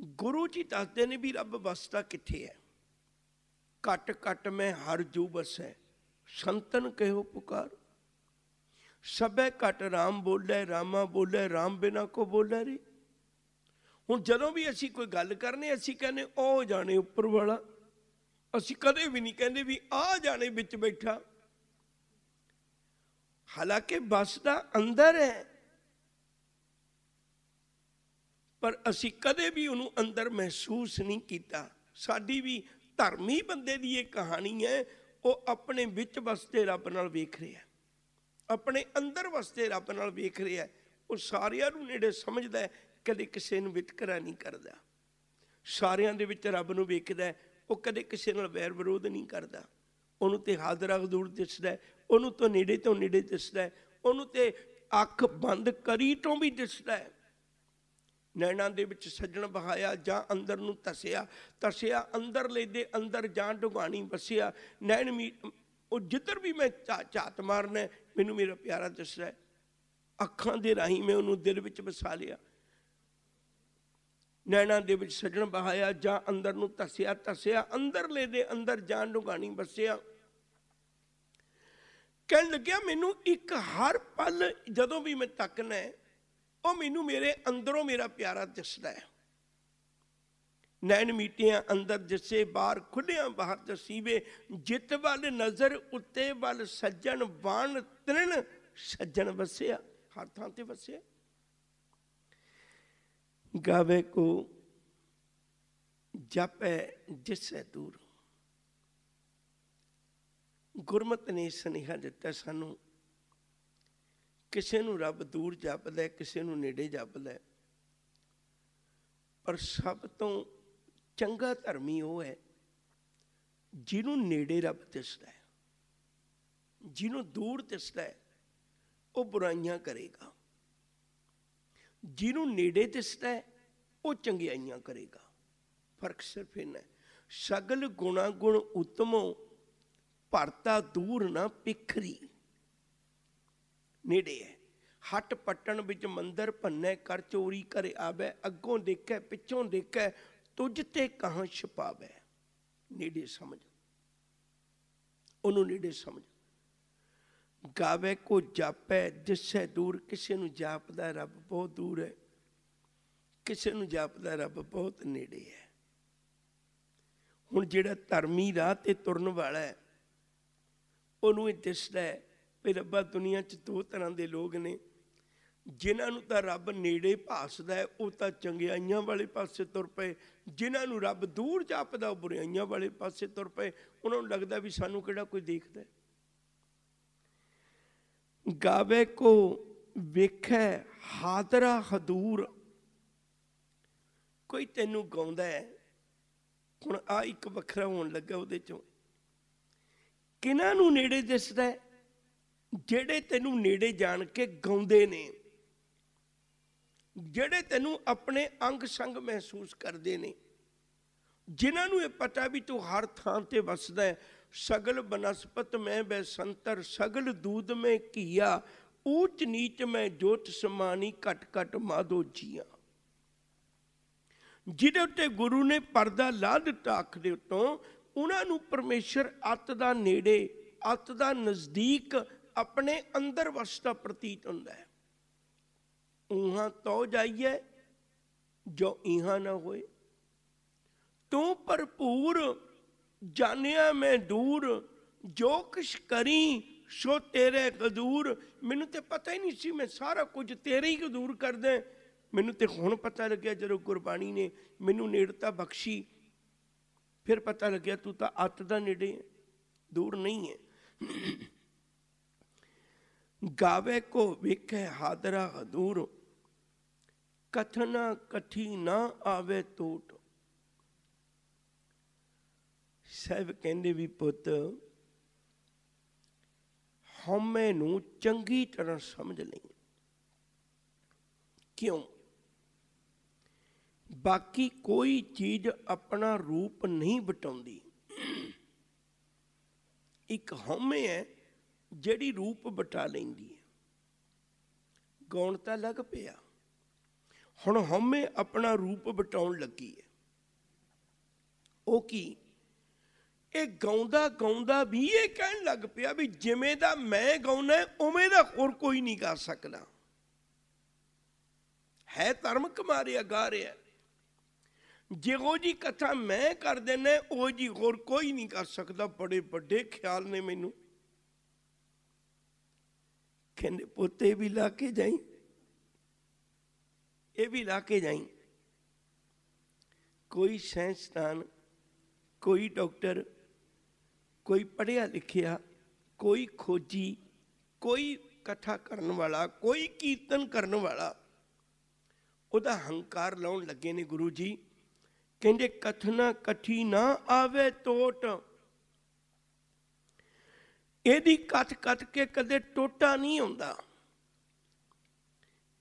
ਗੁਰੂ ਜੀ ਦੱਸਦੇ ਨੇ ਵੀ ਰੱਬ ਵਸਦਾ ਕਿੱਥੇ ਹੈ? ਘਟ ਘਟ ਮੈਂ ਹਰ ਜੂ ਬਸੈ ਸੰਤਨ ਕਹਿਓ ਪੁਕਾਰ। ਸਭੇ ਘਟ ਰਾਮ ਬੋਲੇ, ਰਾਮਾ ਬੋਲੇ, ਰਾਮ ਬਿਨਾ ਕੋ ਬੋਲੇ ਰੇ। ਹੁਣ ਜਦੋਂ ਵੀ ਅਸੀਂ ਕੋਈ ਗੱਲ ਕਰਨੇ, ਅਸੀਂ ਕਹਿੰਦੇ, ਉਹ ਜਾਣੇ ਉੱਪਰ ਵਾਲਾ। ਅਸੀਂ ਕਦੇ ਵੀ ਨਹੀਂ ਕਹਿੰਦੇ ਵੀ ਆ ਜਾਣੇ ਵਿੱਚ ਬੈਠਾ। ਹਾਲਾਂਕਿ ਬਸਦਾ ਅੰਦਰ ਹੈ ਪਰ ਅਸੀਂ ਕਦੇ ਵੀ ਉਹਨੂੰ ਅੰਦਰ ਮਹਿਸੂਸ ਨਹੀਂ ਕੀਤਾ। ਸਾਡੀ ਵੀ ਧਰਮੀ ਬੰਦੇ ਦੀ ਇਹ ਕਹਾਣੀ ਹੈ, ਉਹ ਆਪਣੇ ਵਿੱਚ ਵਸਦੇ ਰੱਬ ਨਾਲ ਵੇਖ ਰਿਹਾ। ਆਪਣੇ ਅੰਦਰ ਵਸਦੇ ਰੱਬ ਨਾਲ ਵੇਖ ਰਿਹਾ। ਉਹ ਸਾਰਿਆਂ ਨੂੰ ਨੇੜੇ ਸਮਝਦਾ ਹੈ, ਕਦੇ ਕਿਸੇ ਨੂੰ ਵਿਤਕਰਾ ਨਹੀਂ ਕਰਦਾ। ਸਾਰਿਆਂ ਦੇ ਵਿੱਚ ਰੱਬ ਨੂੰ ਵੇਖਦਾ ਉਹ ਕਦੇ ਕਿਸੇ ਨਾਲ ਵੈਰ ਵਿਰੋਧ ਨਹੀਂ ਕਰਦਾ। ਉਹਨੂੰ ਤੇ ਹਾਜ਼ਰਾ ਹਜ਼ੂਰ ਦਿਸਦਾ ਉਹਨੂੰ ਤੋਂ ਨੇੜੇ ਤੋਂ ਨੇੜੇ ਦਿਸਦਾ ਉਹਨੂੰ ਤੇ ਅੱਖ ਬੰਦ ਕਰੀ ਤੋਂ ਵੀ ਦਿਸਦਾ ਹੈ। ਨੈਣਾਂ ਦੇ ਵਿੱਚ ਸੱਜਣ ਬਹਾਇਆ ਜਾਂ ਅੰਦਰ ਨੂੰ ਤਸਿਆ ਤਸਿਆ ਅੰਦਰ ਲੈ ਦੇ ਅੰਦਰ ਜਾਂ ਡੁਗਾਣੀ ਬਸਿਆ ਨੈਣ ਮੀ, ਉਹ ਜਿੱਧਰ ਵੀ ਮੈਂ ਝਾਤ ਮਾਰਨਾ, ਮੈਨੂੰ ਮੇਰਾ ਪਿਆਰਾ ਦਿਸਦਾ, ਅੱਖਾਂ ਦੇ ਰਾਹੀਂ ਮੈਂ ਉਹਨੂੰ ਦਿਲ ਵਿੱਚ ਵਸਾ ਲਿਆ। ਨੈਣਾਂ ਦੇ ਵਿੱਚ ਸੱਜਣ ਬਹਾਇਆ ਜਾਂ ਅੰਦਰ ਨੂੰ ਤਸਿਆ ਤਸਿਆ ਅੰਦਰ ਲੈ ਦੇ ਅੰਦਰ ਜਾਨ ਡੁਗਾਣੀ ਬਸਿਆ ਕਹਿਣ ਲੱਗਿਆ ਮੈਨੂੰ ਇੱਕ ਹਰ ਪਲ ਜਦੋਂ ਵੀ ਮੈਂ ਤੱਕਣਾ ਉਹ ਮੈਨੂੰ ਮੇਰੇ ਅੰਦਰੋਂ ਮੇਰਾ ਪਿਆਰਾ ਦਿਸਦਾ ਹੈ। ਨੈਣ ਮੀਟਿਆਂ ਅੰਦਰ ਜਿਸੇ, ਬਾਹਰ ਖੁੱਲਿਆਂ ਬਾਹਰ ਦਸੀਵੇ ਜਿਤ ਵੱਲ ਨਜ਼ਰ, ਉੱਤੇ ਵੱਲ ਸੱਜਣ ਬਾਣ ਤ੍ਰਿਣ, ਸੱਜਣ ਵਸਿਆ, ਹਰ ਥਾਂ ਤੇ ਵਸਿਆ। ਗਾਵੇ ਕੋ ਜਪੈ, ਜਿਸੇ ਦੂਰ। ਗੁਰਮਤ ਨੇ ਸਨੇਹਾ ਦਿੱਤਾ ਸਾਨੂੰ ਕਿਸੇ ਨੂੰ ਰੱਬ ਦੂਰ ਜਪਦਾ ਕਿਸੇ ਨੂੰ ਨੇੜੇ ਜਪਦਾ ਪਰ ਸਭ ਤੋਂ ਚੰਗਾ ਧਰਮੀ ਉਹ ਹੈ, ਜਿਹਨੂੰ ਨੇੜੇ ਰੱਬ ਦਿਸਦਾ ਹੈ। ਜਿਹਨੂੰ ਦੂਰ ਦਿਸਦਾ ਹੈ, ਉਹ ਬੁਰਾਈਆਂ ਕਰੇਗਾ। ਜਿਹਨੂੰ ਨੇੜੇ ਦਿਸਦਾ ਹੈ, ਉਹ ਚੰਗਿਆਈਆਂ ਕਰੇਗਾ। ਫ਼ਰਕ ਸਿਰਫ ਇਹਨਾਂ ਸਗਲ ਗੁਣਾ ਗੁਣ ਉਤਮੋ, ਭਰਤਾ ਦੂਰ ਨਾ ਪਿਖਰੀ। ਨੇੜੇ ਹੈ। ਹਟ ਪਟਣ ਵਿੱਚ ਮੰਦਰ ਭੰਨੇ, ਕਰ ਚੋਰੀ ਕਰ ਆਵੇ, ਅੱਗੋਂ ਦੇਖੈ, ਪਿੱਛੋਂ ਦੇਖੈ, ਤੁਝ ਤੇ ਕਹਾਂ ਛਪਾਵੇ। ਨੇੜੇ ਸਮਝ। ਉਹਨੂੰ ਨੇੜੇ ਸਮਝ। ਗਾਵੇ ਕੋ ਜਾਪੈ, ਜਿਸੇ ਦੂਰ, ਕਿਸੇ ਨੂੰ ਜਾਪਦਾ ਰੱਬ ਬਹੁਤ ਦੂਰ ਹੈ। ਕਿਸੇ ਨੂੰ ਜਾਪਦਾ ਰੱਬ ਬਹੁਤ ਨੇੜੇ ਹੈ। ਹੁਣ ਜਿਹੜਾ ਧਰਮੀ ਰਾਹ ਤੇ ਤੁਰਨ ਵਾਲਾ ਹੈ, ਉਹਨੂੰ ਇਹ ਦਿਸਦਾ ਹੈ ਵੀ ਰੱਬਾ ਦੁਨੀਆ 'ਚ ਦੋ ਤਰ੍ਹਾਂ ਦੇ ਲੋਕ ਨੇ। ਜਿਨ੍ਹਾਂ ਨੂੰ ਤਾਂ ਰੱਬ ਨੇੜੇ ਭਾਸਦਾ ਉਹ ਤਾਂ ਚੰਗਿਆਈਆਂ ਵਾਲੇ ਪਾਸੇ ਤੁਰ ਪਏ। ਜਿਨ੍ਹਾਂ ਨੂੰ ਰੱਬ ਦੂਰ ਜਾਪਦਾ, ਉਹ ਬੁਰਾਈਆਂ ਵਾਲੇ ਪਾਸੇ ਤੁਰ ਪਏ। ਉਹਨਾਂ ਨੂੰ ਲੱਗਦਾ ਵੀ ਸਾਨੂੰ ਕਿਹੜਾ ਕੋਈ ਦੇਖਦਾ ਹੈ। ਗਾਵੇ ਕੋ ਵੇਖੈ ਹਾਦਰਾ ਹਦੂਰ। ਕੋਈ ਤੈਨੂੰ ਗਾਉਂਦਾ ਹੈ। ਹੁਣ ਆ ਇੱਕ ਵੱਖਰਾ ਹੋਣ ਲੱਗਾ ਉਹਦੇ ਚੋਂ। ਕਿਨਾਂ ਨੂੰ ਨੇੜੇ ਦਿਸਦਾ ਹੈ? ਜਿਹੜੇ ਤੈਨੂੰ ਨੇੜੇ ਜਾਣ ਕੇ ਗਾਉਂਦੇ ਨੇ, ਜਿਹੜੇ ਤੈਨੂੰ ਆਪਣੇ ਅੰਗ ਸੰਗ ਮਹਿਸੂਸ ਕਰਦੇ ਨੇ, ਜਿਨ੍ਹਾਂ ਨੂੰ ਇਹ ਪਤਾ ਵੀ ਤੂੰ ਹਰ ਥਾਂ ਤੇ ਵਸਦਾ ਹੈ, ਸਗਲ ਬਨਸਪਤ ਮੈਂ ਬੈਸੰਤਰ ਸਗਲ ਦੂਧ ਮੈਂ ਕੀਆ ਊਚ ਨੀਚ ਮੈਂ ਜੋਤ ਸਮਾਨੀ ਘਟ ਘਟ ਮਾਦੋ ਜੀਆ। ਜਿਹਦੇ ਉੱਤੇ ਗੁਰੂ ਨੇ ਪਰਦਾ ਲਾ ਦਿੱਤਾ ਅੱਖ ਦੇ ਉੱਤੋਂ, ਉਹਨਾਂ ਨੂੰ ਪਰਮੇਸ਼ਰ ਅੱਤ ਦਾ ਨੇੜੇ, ਅੱਤ ਦਾ ਨਜ਼ਦੀਕ ਆਪਣੇ ਅੰਦਰ ਵਸਦਾ ਪ੍ਰਤੀਤ ਹੁੰਦਾ ਹੈ। ਉਹਾਂ ਤੋ ਜਾਈਏ ਜੋ ਇਹਾਂ ਨਾ ਹੋਏ। ਤੂੰ ਭਰਪੂਰ ਜਾਣਿਆ ਮੈਂ ਦੂਰ, ਜੋ ਕਿਛ ਕਰੀ ਸੋ ਤੇਰੇ ਕਦੂਰ। ਮੈਨੂੰ ਤੇ ਪਤਾ ਹੀ ਨਹੀਂ ਸੀ, ਮੈਂ ਸਾਰਾ ਕੁਝ ਤੇਰੇ ਹੀ ਕਦੂਰ ਕਰਦਾ ਮੈਨੂੰ ਤੇ ਹੁਣ ਪਤਾ ਲੱਗਿਆ ਜਦੋਂ ਗੁਰਬਾਣੀ ਨੇ ਮੈਨੂੰ ਨੇੜਤਾ ਬਖਸ਼ੀ। ਫਿਰ ਪਤਾ ਲੱਗਿਆ ਤੂੰ ਤਾਂ ਅੱਤ ਦਾ ਨੇੜੇ ਹੈ, ਦੂਰ ਨਹੀਂ ਹੈ। ਗਾਵੇ ਕੋ ਵੇਖੇ ਹਾਦਰਾ ਹਦੂਰ, ਕਥਨਾ ਕਠੀ ਨਾ ਆਵੇ ਟੋਟ ਸਭ ਕਹਿੰਦੇ ਵੀ ਪੁੱਤ, ਹਉਮੈ ਨੂੰ ਚੰਗੀ ਤਰ੍ਹਾਂ ਸਮਝ ਲਈ। ਕਿਉਂ? ਬਾਕੀ ਕੋਈ ਚੀਜ਼ ਆਪਣਾ ਰੂਪ ਨਹੀਂ ਬਟਾਉਂਦੀ। ਇੱਕ ਹਉਮੈ ਹੈ ਜਿਹੜੀ ਰੂਪ ਬਟਾ ਲੈਂਦੀ ਹੈ। ਗਾਉਣ ਤਾਂ ਲੱਗ ਪਿਆ। ਹੁਣ ਹਮੇ ਆਪਣਾ ਰੂਪ ਬਟਾਉਣ ਲੱਗੀ ਹੈ। ਉਹ ਕੀ? ਇਹ ਗਾਉਂਦਾ ਗਾਉਂਦਾ ਵੀ ਇਹ ਕਹਿਣ ਲੱਗ ਪਿਆ ਵੀ ਜਿਵੇਂ ਦਾ ਮੈਂ ਗਾਉਣਾ ਉਵੇਂ ਦਾ ਹੋਰ ਕੋਈ ਨਹੀਂ ਗਾ ਸਕਦਾ। ਹੈ ਧਰਮ ਕਮਾਰਿਆ, ਗਾ ਰਿਹਾ ਜਿਹੋ ਜੀ ਕਥਾ ਮੈਂ ਕਰ ਦੇਣਾ ਉਹ ਜੀ ਹੋਰ ਕੋਈ ਨਹੀਂ ਕਰ ਸਕਦਾ। ਬੜੇ ਵੱਡੇ ਖਿਆਲ ਨੇ ਮੈਨੂੰ। ਕਹਿੰਦੇ, ਪੁੱਤੇ ਵੀ ਲਾ ਕੇ ਜਾਈ। ਇਹ ਵੀ ਲਾ ਕੇ ਜਾਈ। ਕੋਈ ਸਾਇੰਸਦਾਨ, ਕੋਈ ਡਾਕਟਰ, ਕੋਈ ਪੜ੍ਹਿਆ ਲਿਖਿਆ, ਕੋਈ ਖੋਜੀ, ਕੋਈ ਕਥਾ ਕਰਨ ਵਾਲਾ, ਕੋਈ ਕੀਰਤਨ ਕਰਨ ਵਾਲਾ, ਉਹਦਾ ਹੰਕਾਰ ਲਾਉਣ ਲੱਗੇ ਨੇ ਗੁਰੂ ਜੀ। ਕਹਿੰਦੇ, ਕਥਨਾ ਕਠੀ ਨਾ ਆਵੇ ਟੋਟ ਇਹਦੀ ਕਥ ਕਥ ਕੇ ਕਦੇ ਟੋਟਾ ਨਹੀਂ ਹੁੰਦਾ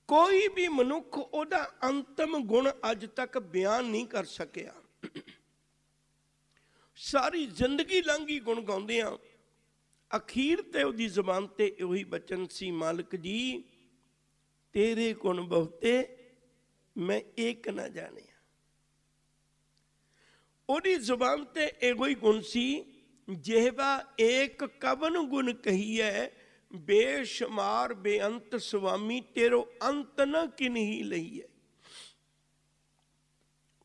ਕੋਈ ਵੀ ਮਨੁੱਖ ਉਹਦਾ ਅੰਤਮ ਗੁਣ ਅੱਜ ਤੱਕ ਬਿਆਨ ਨਹੀਂ ਕਰ ਸਕਿਆ। ਸਾਰੀ ਜ਼ਿੰਦਗੀ ਲੰਘੀ ਗੁਣ ਗਾਉਂਦੇ ਆ। ਅਖੀਰ ਤੇ ਉਹਦੀ ਜ਼ੁਬਾਨ ਤੇ ਉਹੀ ਬਚਨ ਸੀ, ਮਾਲਕ ਜੀ, ਤੇਰੇ ਗੁਣ ਬਹੁਤੇ, ਮੈਂ ਇੱਕ ਨਾ ਜਾਣਿਆ। ਉਹਦੀ ਜ਼ੁਬਾਨ ਤੇ ਇਹੋ ਹੀ ਗੁਣ ਸੀ ਜਿਹਵਾ ਏਕ ਕਵਨ ਗੁਣ ਕਹੀਐ, ਬੇਸ਼ਮਾਰ ਬੇਅੰਤ ਸੁਆਮੀ, ਤੇਰੋ ਅੰਤ ਨ ਕਿਨਹੀ ਲਈਐ।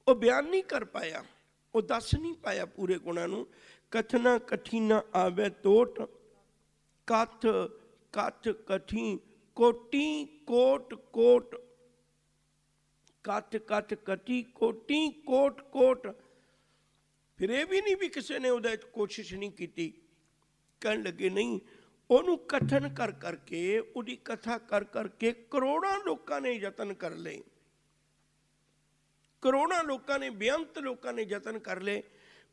ਉਹ ਬਿਆਨ ਨਹੀਂ ਕਰ ਪਾਇਆ, ਉਹ ਦੱਸ ਨਹੀਂ ਪਾਇਆ ਪੂਰੇ ਗੁਣਾਂ ਨੂੰ, ਕਥਨਾ ਕਠੀਨਾ ਆਵੇ ਟੋਟ ਕਥ ਕਥ ਕਠੀ, ਕੋਟੀ, ਕੋਟ ਕੋਟ, ਕਥ ਕਥ ਕਟੀ ਕੋਟੀ, ਕੋਟ ਕੋਟ ਫਿਰ ਇਹ ਵੀ ਨਹੀਂ ਵੀ ਕਿਸੇ ਨੇ ਉਹਦਾ ਕੋਸ਼ਿਸ਼ ਨਹੀਂ ਕੀਤੀ। ਕਹਿਣ ਲੱਗੇ, ਨਹੀਂ, ਉਹਨੂੰ ਕਥਨ ਕਰ ਕਰਕੇ, ਉਹਦੀ ਕਥਾ ਕਰ ਕਰਕੇ ਕਰੋੜਾਂ ਲੋਕਾਂ ਨੇ ਯਤਨ ਕਰ ਲਏ। ਕਰੋੜਾਂ ਲੋਕਾਂ ਨੇ, ਬੇਅੰਤ ਲੋਕਾਂ ਨੇ ਯਤਨ ਕਰ ਲਏ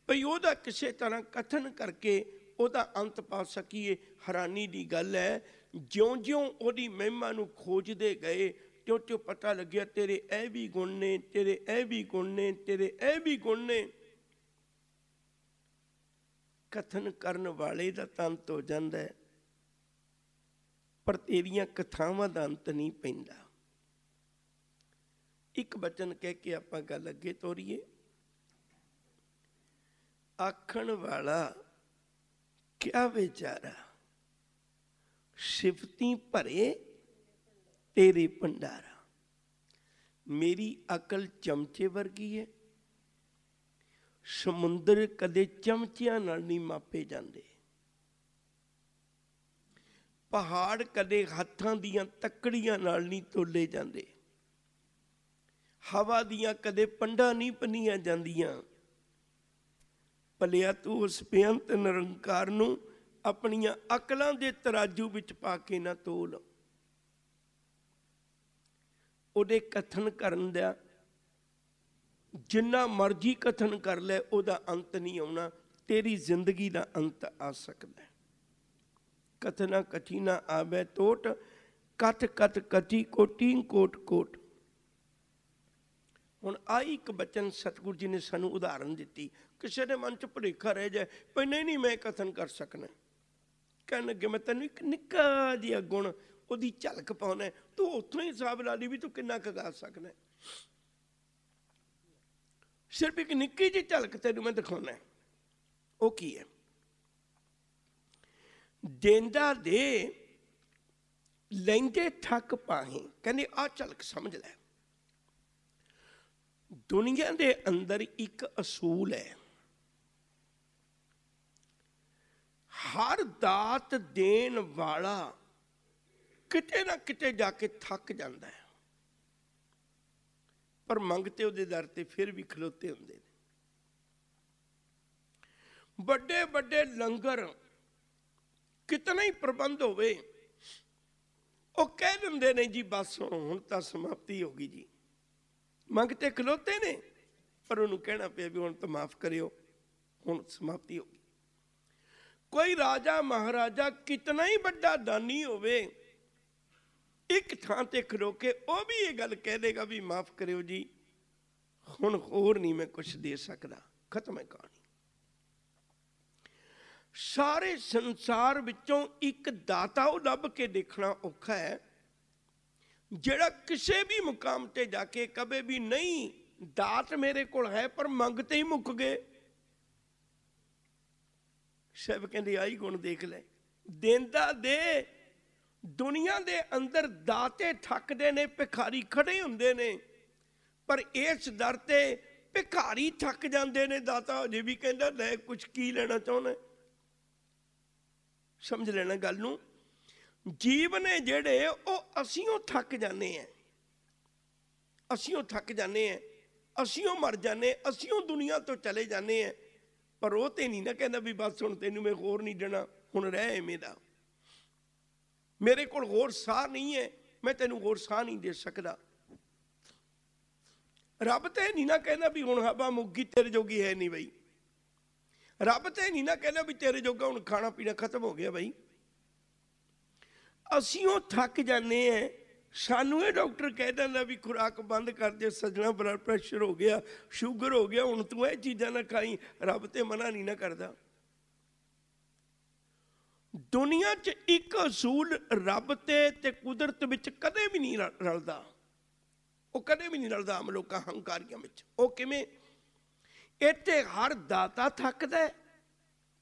ਭਈ ਉਹਦਾ ਕਿਸੇ ਤਰ੍ਹਾਂ ਕਥਨ ਕਰਕੇ ਉਹਦਾ ਅੰਤ ਪਾ ਸਕੀਏ। ਹੈਰਾਨੀ ਦੀ ਗੱਲ ਹੈ, ਜਿਉਂ-ਜਿਉਂ ਉਹਦੀ ਮਹਿਮਾ ਨੂੰ ਖੋਜਦੇ ਗਏ, ਤਿਉਂ-ਤਿਉਂ ਪਤਾ ਲੱਗਿਆ, ਤੇਰੇ ਇਹ ਵੀ ਗੁਣ ਨੇ, ਤੇਰੇ ਇਹ ਵੀ ਗੁਣ ਨੇ, ਤੇਰੇ ਇਹ ਵੀ ਗੁਣ ਨੇ। ਕਥਨ ਕਰਨ ਵਾਲੇ ਦਾ ਤੰਤ ਹੋ ਜਾਂਦਾ ਹੈ। ਪਰ ਤੇਰੀਆਂ ਕਥਾਵਾਂ ਦਾ ਅੰਤ ਨਹੀਂ ਪੈਂਦਾ। ਇੱਕ ਬਚਨ ਕਹਿ ਕੇ ਆਪਾਂ ਗੱਲ ਅੱਗੇ ਤੋਰੀਏ। ਆਖਣ ਵਾਲਾ ਕਿਆ ਵਿਚਾਰਾ? ਸਿਫਤੀ ਭਰੇ ਤੇਰੇ ਭੰਡਾਰਾ। ਮੇਰੀ ਅਕਲ ਚਮਚੇ ਵਰਗੀ ਹੈ। ਸਮੁੰਦਰ ਕਦੇ ਚਮਚਿਆਂ ਨਾਲ ਨਹੀਂ ਮਾਪੇ ਜਾਂਦੇ। ਪਹਾੜ ਕਦੇ ਹੱਥਾਂ ਦੀਆਂ ਤੱਕੜੀਆਂ ਨਾਲ ਨਹੀਂ ਤੋਲੇ ਜਾਂਦੇ। ਹਵਾ ਦੀਆਂ ਕਦੇ ਪੰਡਾਂ ਨਹੀਂ ਪਨੀਆਂ ਜਾਂਦੀਆਂ। ਭਲਿਆ ਤੂੰ ਉਸ ਬੇਅੰਤ ਨਿਰੰਕਾਰ ਨੂੰ ਆਪਣੀਆਂ ਅਕਲਾਂ ਦੇ ਤਰਾਜੂ ਵਿੱਚ ਪਾ ਕੇ ਨਾ ਤੋਲ। ਉਹਦੇ ਕਥਨ ਕਰਨ ਦਾ ਜਿੰਨਾ ਮਰਜ਼ੀ ਕਥਨ ਕਰ ਲੈ, ਉਹਦਾ ਅੰਤ ਨਹੀਂ ਆਉਣਾ। ਤੇਰੀ ਜ਼ਿੰਦਗੀ ਦਾ ਅੰਤ ਆ ਸਕਦਾ ਹੈ। ਕਥਨਾ ਕਥੀਨਾ ਆਵੇ ਟੋਟ ਕਥ ਕਥ ਕਥੀ ਕੋਟੀ, ਕੋਟ ਕੋਟ। ਹੁਣ ਆ ਇੱਕ ਬਚਨ ਸਤਿਗੁਰ ਜੀ ਨੇ ਸਾਨੂੰ ਉਦਾਹਰਨ ਦਿੱਤੀ। ਕਿਸੇ ਦੇ ਮਨ ਚ ਭੁਲੇਖਾ ਰਹਿ ਜਾਏ ਪਰ ਨਹੀਂ ਨਹੀਂ, ਮੈਂ ਕਥਨ ਕਰ ਸਕਣਾ ਕਹਿਣ ਲੱਗੇ, ਮੈਂ ਤੈਨੂੰ ਇੱਕ ਨਿੱਕਾ ਜਿਹਾ ਗੁਣ ਉਹਦੀ ਝਲਕ ਪਾਉਣਾ ਤੂੰ ਉੱਥੋਂ ਹੀ ਹਿਸਾਬ ਲਾ ਲਈ ਵੀ ਤੂੰ ਕਿੰਨਾ ਕੁ ਗਾ ਸਕਣਾ ਸਿਰਫ ਇੱਕ ਨਿੱਕੀ ਜਿਹੀ ਝਲਕ ਤੈਨੂੰ ਮੈਂ ਦਿਖਾਉਣਾ ਉਹ ਕੀ ਹੈ? ਦੇਂਦਾ ਦੇ ਲੈਂਦੇ ਠੱਕ ਪਾਹੇ। ਕਹਿੰਦੇ ਆ ਝਲਕ ਸਮਝ ਲੈ। ਦੁਨੀਆ ਦੇ ਅੰਦਰ ਇੱਕ ਅਸੂਲ ਹੈ। ਹਰ ਦਾਤ ਦੇਣ ਵਾਲਾ ਕਿਤੇ ਨਾ ਕਿਤੇ ਜਾ ਕੇ ਥੱਕ ਜਾਂਦਾ ਹੈ। ਪਰ ਮੰਗਤੇ ਉਹਦੇ ਦਰ ਤੇ ਫਿਰ ਵੀ ਖਲੋਤੇ ਹੁੰਦੇ ਨੇ। ਵੱਡੇ ਵੱਡੇ ਲੰਗਰ ਕਿਤਨਾ ਹੀ ਪ੍ਰਬੰਧ ਹੋਵੇ, ਉਹ ਕਹਿ ਦਿੰਦੇ ਨੇ, ਜੀ ਬਸ, ਹੁਣ ਤਾਂ ਸਮਾਪਤੀ ਹੋ ਗਈ ਜੀ। ਮੰਗਤੇ ਖਲੋਤੇ ਨੇ, ਪਰ ਉਹਨੂੰ ਕਹਿਣਾ ਪਿਆ ਵੀ ਹੁਣ ਤਾਂ ਮਾਫ ਕਰਿਓ, ਹੁਣ ਸਮਾਪਤੀ ਹੋ ਗਈ। ਕੋਈ ਰਾਜਾ, ਮਹਾਰਾਜਾ ਕਿਤਨਾ ਹੀ ਵੱਡਾ ਦਾਨੀ ਹੋਵੇ ਇੱਕ ਥਾਂ ਤੇ ਖਲੋ ਕੇ ਉਹ ਵੀ ਇਹ ਗੱਲ ਕਹਿ ਦੇਗਾ ਵੀ ਮਾਫ ਕਰਿਓ ਜੀ। ਹੁਣ ਹੋਰ ਨਹੀਂ ਮੈਂ ਕੁਝ ਦੇ ਸਕਦਾ। ਖਤਮ ਹੈ ਕਹਾਣੀ। ਸਾਰੇ ਸੰਸਾਰ ਵਿੱਚੋਂ ਇੱਕ ਦਾਤਾ ਉਹ ਲੱਭ ਕੇ ਦੇਖਣਾ ਔਖਾ ਹੈ, ਜਿਹੜਾ ਕਿਸੇ ਵੀ ਮੁਕਾਮ ਤੇ ਜਾ ਕੇ ਕਦੇ ਵੀ ਨਹੀਂ, ਦਾਤ ਮੇਰੇ ਕੋਲ ਹੈ, ਪਰ ਮੰਗਤੇ ਹੀ ਮੁੱਕ ਗਏ। ਸਭ ਕਹਿੰਦੇ ਆਈ ਗੁਣ ਦੇਖ ਲੈ। ਦੇਂਦਾ ਦੇ ਦੁਨੀਆ ਦੇ ਅੰਦਰ ਦਾਤੇ ਥੱਕਦੇ ਨੇ, ਭਿਖਾਰੀ ਖੜੇ ਹੁੰਦੇ ਨੇ, ਪਰ ਇਸ ਦਰ ਤੇ ਭਿਖਾਰੀ ਥੱਕ ਜਾਂਦੇ ਨੇ। ਦਾਤਾ ਅਜੇ ਵੀ ਕਹਿੰਦਾ, ਲੈ ਕੁਝ ਕੀ ਲੈਣਾ ਚਾਹੁੰਦਾ ਸਮਝ ਲੈਣਾ ਗੱਲ ਨੂੰ। ਜੀਵ ਨੇ ਜਿਹੜੇ, ਉਹ ਅਸੀਂ ਅਸੀਂੋਂ ਥੱਕ ਜਾਂਦੇ ਆ ਅਸੀਂੋਂ ਥੱਕ ਜਾਂਦੇ ਆ ਅਸੀਂੋਂ ਮਰ ਜਾਂਦੇ ਅਸੀਂੋਂ ਦੁਨੀਆ ਤੋਂ ਚਲੇ ਜਾਂਦੇ ਆ ਪਰ ਉਹ ਤੇ ਨਹੀਂ ਨਾ ਕਹਿੰਦਾ ਵੀ ਬਸ ਹੁਣ ਤੈਨੂੰ ਮੈਂ ਹੋਰ ਨਹੀਂ ਦੇਣਾ, ਹੁਣ ਰਹਿ ਐਵੇਂ ਦਾ। ਮੇਰੇ ਕੋਲ ਹੋਰ ਸਾਹ ਨਹੀਂ ਹੈ, ਮੈਂ ਤੈਨੂੰ ਹੋਰ ਸਾਹ ਨਹੀਂ ਦੇ ਸਕਦਾ। ਰੱਬ ਤੇ ਨਹੀਂ ਨਾ ਕਹਿੰਦਾ ਵੀ ਹੁਣ ਹਵਾ ਮੁੱਗੀ ਤੇਰੇ ਜੋਗੀ ਹੈ ਨਹੀਂ ਬਈ। ਰੱਬ ਤੇ ਨਹੀਂ ਨਾ ਕਹਿੰਦਾ ਵੀ ਤੇਰੇ ਜੋਗਾ ਹੁਣ ਖਾਣਾ ਪੀਣਾ ਖਤਮ ਹੋ ਗਿਆ ਬਈ। ਅਸੀਂ ਉਹ ਥੱਕ ਜਾਂਦੇ ਐ ਸਾਨੂੰ ਇਹ ਡਾਕਟਰ ਕਹਿ ਦਿੰਦਾ ਵੀ ਖੁਰਾਕ ਬੰਦ ਕਰ ਦੇ, ਸਜਣਾ ਬਲੱਡ ਪ੍ਰੈਸ਼ਰ ਹੋ ਗਿਆ ਸ਼ੂਗਰ ਹੋ ਗਿਆ, ਹੁਣ ਤੂੰ ਇਹ ਚੀਜ਼ਾਂ ਨਾ ਖਾਈ, ਰੱਬ ਤੇ ਮਨਾ ਨਹੀਂ ਨਾ ਕਰਦਾ। ਦੁਨੀਆ 'ਚ ਇੱਕ ਅਸੂਲ ਰੱਬ ਤੇ ਤੇ ਕੁਦਰਤ ਵਿੱਚ ਕਦੇ ਵੀ ਨਹੀਂ ਰਲਦਾ। ਉਹ ਕਦੇ ਵੀ ਨਹੀਂ ਰਲਦਾ ਆਮ ਲੋਕਾਂ ਹੰਕਾਰੀਆਂ ਵਿੱਚ। ਉਹ ਕਿਵੇਂ? ਇੱਥੇ ਹਰ ਦਾਤਾ ਥੱਕਦਾ ਹੈ।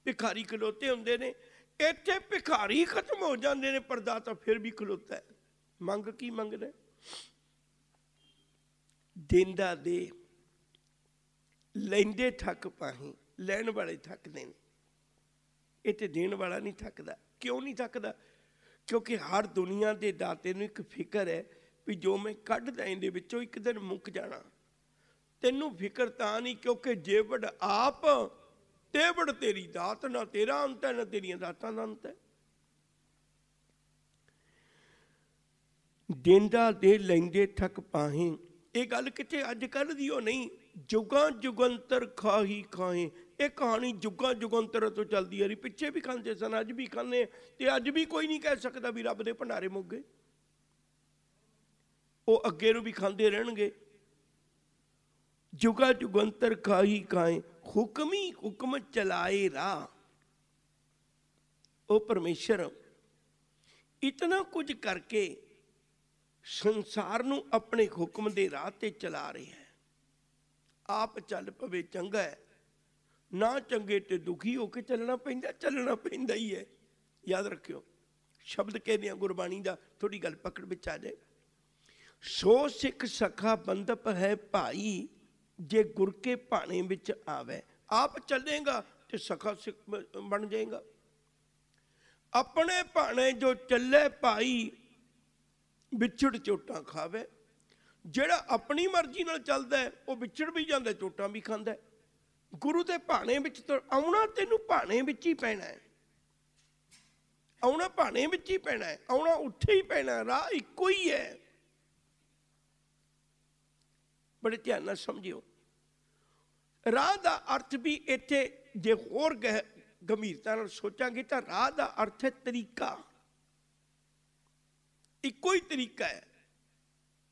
ਭਿਖਾਰੀ ਖਲੋਤੇ ਹੁੰਦੇ ਨੇ। ਇੱਥੇ ਭਿਖਾਰੀ ਖਤਮ ਹੋ ਜਾਂਦੇ ਨੇ, ਪਰ ਦਾਤਾ ਫਿਰ ਵੀ ਖਲੋਤਾ ਹੈ। ਮੰਗ ਕੀ ਮੰਗਦਾ ਦਿੰਦਾ ਦੇ। ਲੈਂਦੇ ਥੱਕ ਪਾਹੀ, ਲੈਣ ਵਾਲੇ ਥੱਕਦੇ ਨੇ। ਇਹ ਤੇ ਦੇਣ ਵਾਲਾ ਨਹੀਂ ਥੱਕਦਾ। ਕਿਉਂ ਨਹੀਂ ਥੱਕਦਾ? ਕਿਉਂਕਿ ਹਰ ਦੁਨੀਆ ਦੇ ਦਾਤੇ ਨੂੰ ਇੱਕ ਫਿਕਰ ਹੈ ਵੀ ਜੋ ਮੈਂ ਕੱਢਦਾ ਇਹਦੇ ਵਿੱਚੋਂ ਇੱਕ ਦਿਨ ਮੁੱਕ ਜਾਣਾ। ਤੈਨੂੰ ਫਿਕਰ ਤਾਂ ਨਹੀਂ ਕਿਉਂਕਿ ਜੇਵੜ ਆਪ ਤੇਵੜ ਤੇਰੀ ਦਾਤ, ਨਾ ਤੇਰਾ ਅੰਤ ਹੈ, ਨਾ ਤੇਰੀਆਂ ਦਾਤਾਂ ਦਾ ਅੰਤ ਹੈ। ਦੇਂਦਾ ਦੇ ਲੈਂਦੇ ਠੱਕ ਪਾਹੇ। ਇਹ ਗੱਲ ਕਿਤੇ ਅੱਜ ਕੱਲ ਦੀ ਉਹ ਨਹੀਂ। ਜੁਗਾਂ ਜੁਗੰਤਰ ਖਾਹੀ ਖਾਹੇ। ਇਹ ਕਹਾਣੀ ਜੁਗਾਂ ਜੁਗੰਤਰ ਤੋਂ ਚੱਲਦੀ ਆ ਰਹੀ। ਪਿੱਛੇ ਵੀ ਖਾਂਦੇ ਸਨ, ਅੱਜ ਵੀ ਖਾਂਦੇ ਤੇ ਅੱਜ ਵੀ ਕੋਈ ਨਹੀਂ ਕਹਿ ਸਕਦਾ ਵੀ ਰੱਬ ਦੇ ਭੰਡਾਰੇ ਮੁੱਕ ਗਏ। ਉਹ ਅੱਗੇ ਨੂੰ ਵੀ ਖਾਂਦੇ ਰਹਿਣਗੇ। ਜੁਗਾ ਜੁਗੰਤਰ ਖਾਹੀ ਖਾਏ, ਹੁਕਮੀ ਹੁਕਮ ਚਲਾਏ ਰਾ ਉਹ ਪਰਮੇਸ਼ਰ, ਇਤਨਾ ਕੁਝ ਕਰਕੇ ਸੰਸਾਰ ਨੂੰ ਆਪਣੇ ਹੁਕਮ ਦੇ ਰਾਹ ਤੇ ਚਲਾ ਰਿਹਾ ਹੈ। ਆਪ ਚੱਲ ਪਵੇ ਚੰਗਾ ਹੈ। ਨਾ ਚੰਗੇ ਤੇ ਦੁਖੀ ਹੋ ਕੇ ਚੱਲਣਾ ਪੈਂਦਾ ਚੱਲਣਾ ਪੈਂਦਾ ਹੀ ਹੈ। ਯਾਦ ਰੱਖਿਓ, ਸ਼ਬਦ ਕਹਿੰਦੇ ਆ, ਗੁਰਬਾਣੀ ਦਾ ਥੋੜੀ ਗੱਲ ਪਕੜ ਵਿੱਚ ਆ ਜਾਏ। ਸੋ ਸਿੱਖ ਸਖਾ ਬੰਦਪ ਹੈ ਭਾਈ, ਜੇ ਗੁਰ ਕੇ ਭਾਣੇ ਵਿੱਚ ਆਵੇ। ਆਪ ਚੱਲੇਗਾ ਤੇ ਸਖਾ ਸਿੱਖ ਬਣ ਜਾਏਗਾ। ਆਪਣੇ ਭਾਣੇ ਜੋ ਚੱਲੇ ਭਾਈ, ਵਿਛੜ ਚੋਟਾਂ ਖਾਵੇ। ਜਿਹੜਾ ਆਪਣੀ ਮਰਜ਼ੀ ਨਾਲ ਚੱਲਦਾ ਉਹ ਵਿਛੜ ਵੀ ਜਾਂਦਾ, ਚੋਟਾਂ ਵੀ ਖਾਂਦਾ ਗੁਰੂ ਦੇ ਭਾਣੇ ਵਿੱਚ ਆਉਣਾ ਤੈਨੂੰ ਭਾਣੇ ਵਿੱਚ ਹੀ ਪੈਣਾ ਹੈ। ਆਉਣਾ ਭਾਣੇ ਵਿੱਚ ਹੀ ਪੈਣਾ ਹੈ। ਆਉਣਾ ਉੱਥੇ ਹੀ ਪੈਣਾ ਰਾਹ ਇੱਕੋ ਹੀ ਹੈ। ਬੜੇ ਧਿਆਨ ਨਾਲ ਸਮਝਿਓ। ਰਾਹ ਦਾ ਅਰਥ ਵੀ ਇੱਥੇ ਜੇ ਹੋਰ ਗਹਿ- ਗੰਭੀਰਤਾ ਨਾਲ ਸੋਚਾਂਗੇ ਤਾਂ ਰਾਹ ਦਾ ਅਰਥ ਹੈ ਤਰੀਕਾ। ਇੱਕੋ ਹੀ ਤਰੀਕਾ ਹੈ।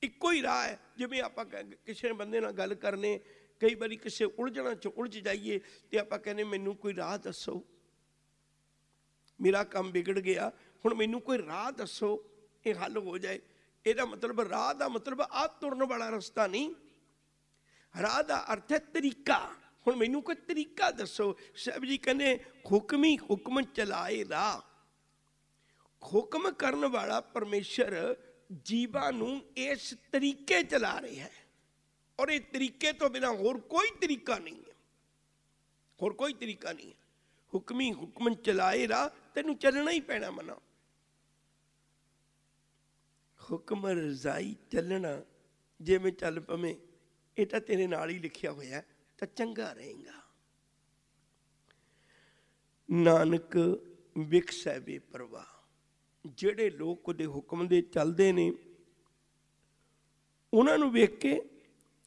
ਇੱਕੋ ਹੀ ਰਾਹ ਹੈ। ਜਿਵੇਂ ਆਪਾਂ ਕਿਸੇ ਬੰਦੇ ਨਾਲ ਗੱਲ ਕਰਨੇ ਕਈ ਵਾਰੀ ਕਿਸੇ ਉਲਝਣਾ ਚ ਉਲਝ ਜਾਈਏ ਤੇ ਆਪਾਂ ਕਹਿੰਦੇ ਮੈਨੂੰ ਕੋਈ ਰਾਹ ਦੱਸੋ। ਮੇਰਾ ਕੰਮ ਵਿਗੜ ਗਿਆ, ਹੁਣ ਮੈਨੂੰ ਕੋਈ ਰਾਹ ਦੱਸੋ, ਇਹ ਹੱਲ ਹੋ ਜਾਏ। ਇਹਦਾ ਮਤਲਬ ਰਾਹ ਦਾ ਮਤਲਬ ਆ ਤੁਰਨ ਵਾਲਾ ਰਸਤਾ ਨਹੀਂ। ਰਾਹ ਦਾ ਅਰਥ ਹੈ ਤਰੀਕਾ। ਹੁਣ ਮੈਨੂੰ ਕੋਈ ਤਰੀਕਾ ਦੱਸੋ। ਸਾਹਿਬ ਜੀ ਕਹਿੰਦੇ, ਹੁਕਮੀ ਹੁਕਮ ਚਲਾਏ ਰਾਹ ਹੁਕਮ ਕਰਨ ਵਾਲਾ ਪਰਮੇਸ਼ਰ ਜੀਵਾਂ ਨੂੰ ਇਸ ਤਰੀਕੇ ਚਲਾ ਰਿਹਾ ਹੈ। ਔਰ ਇਹ ਤਰੀਕੇ ਤੋਂ ਬਿਨਾ ਹੋਰ ਕੋਈ ਤਰੀਕਾ ਨਹੀਂ ਹੈ। ਹੋਰ ਕੋਈ ਤਰੀਕਾ ਨਹੀਂ ਹੈ। ਹੁਕਮੀ ਹੁਕਮ ਚਲਾਏ ਰਾਹ ਤੈਨੂੰ ਚੱਲਣਾ ਹੀ ਪੈਣਾ ਮਨਾ। ਹੁਕਮ ਰਜ਼ਾਈ ਚੱਲਣਾ, ਜਿਵੇਂ ਚੱਲ ਪਵੇਂ, ਇਹ ਤਾਂ ਤੇਰੇ ਨਾਲ ਹੀ ਲਿਖਿਆ ਹੋਇਆ ਤਾਂ ਚੰਗਾ ਰਹੇਗਾ। ਨਾਨਕ ਵਿਕਸੈ ਵੇ ਪ੍ਰਵਾਹ। ਜਿਹੜੇ ਲੋਕ ਉਹਦੇ ਹੁਕਮ ਦੇ ਚੱਲਦੇ ਨੇ, ਉਹਨਾਂ ਨੂੰ ਵੇਖ ਕੇ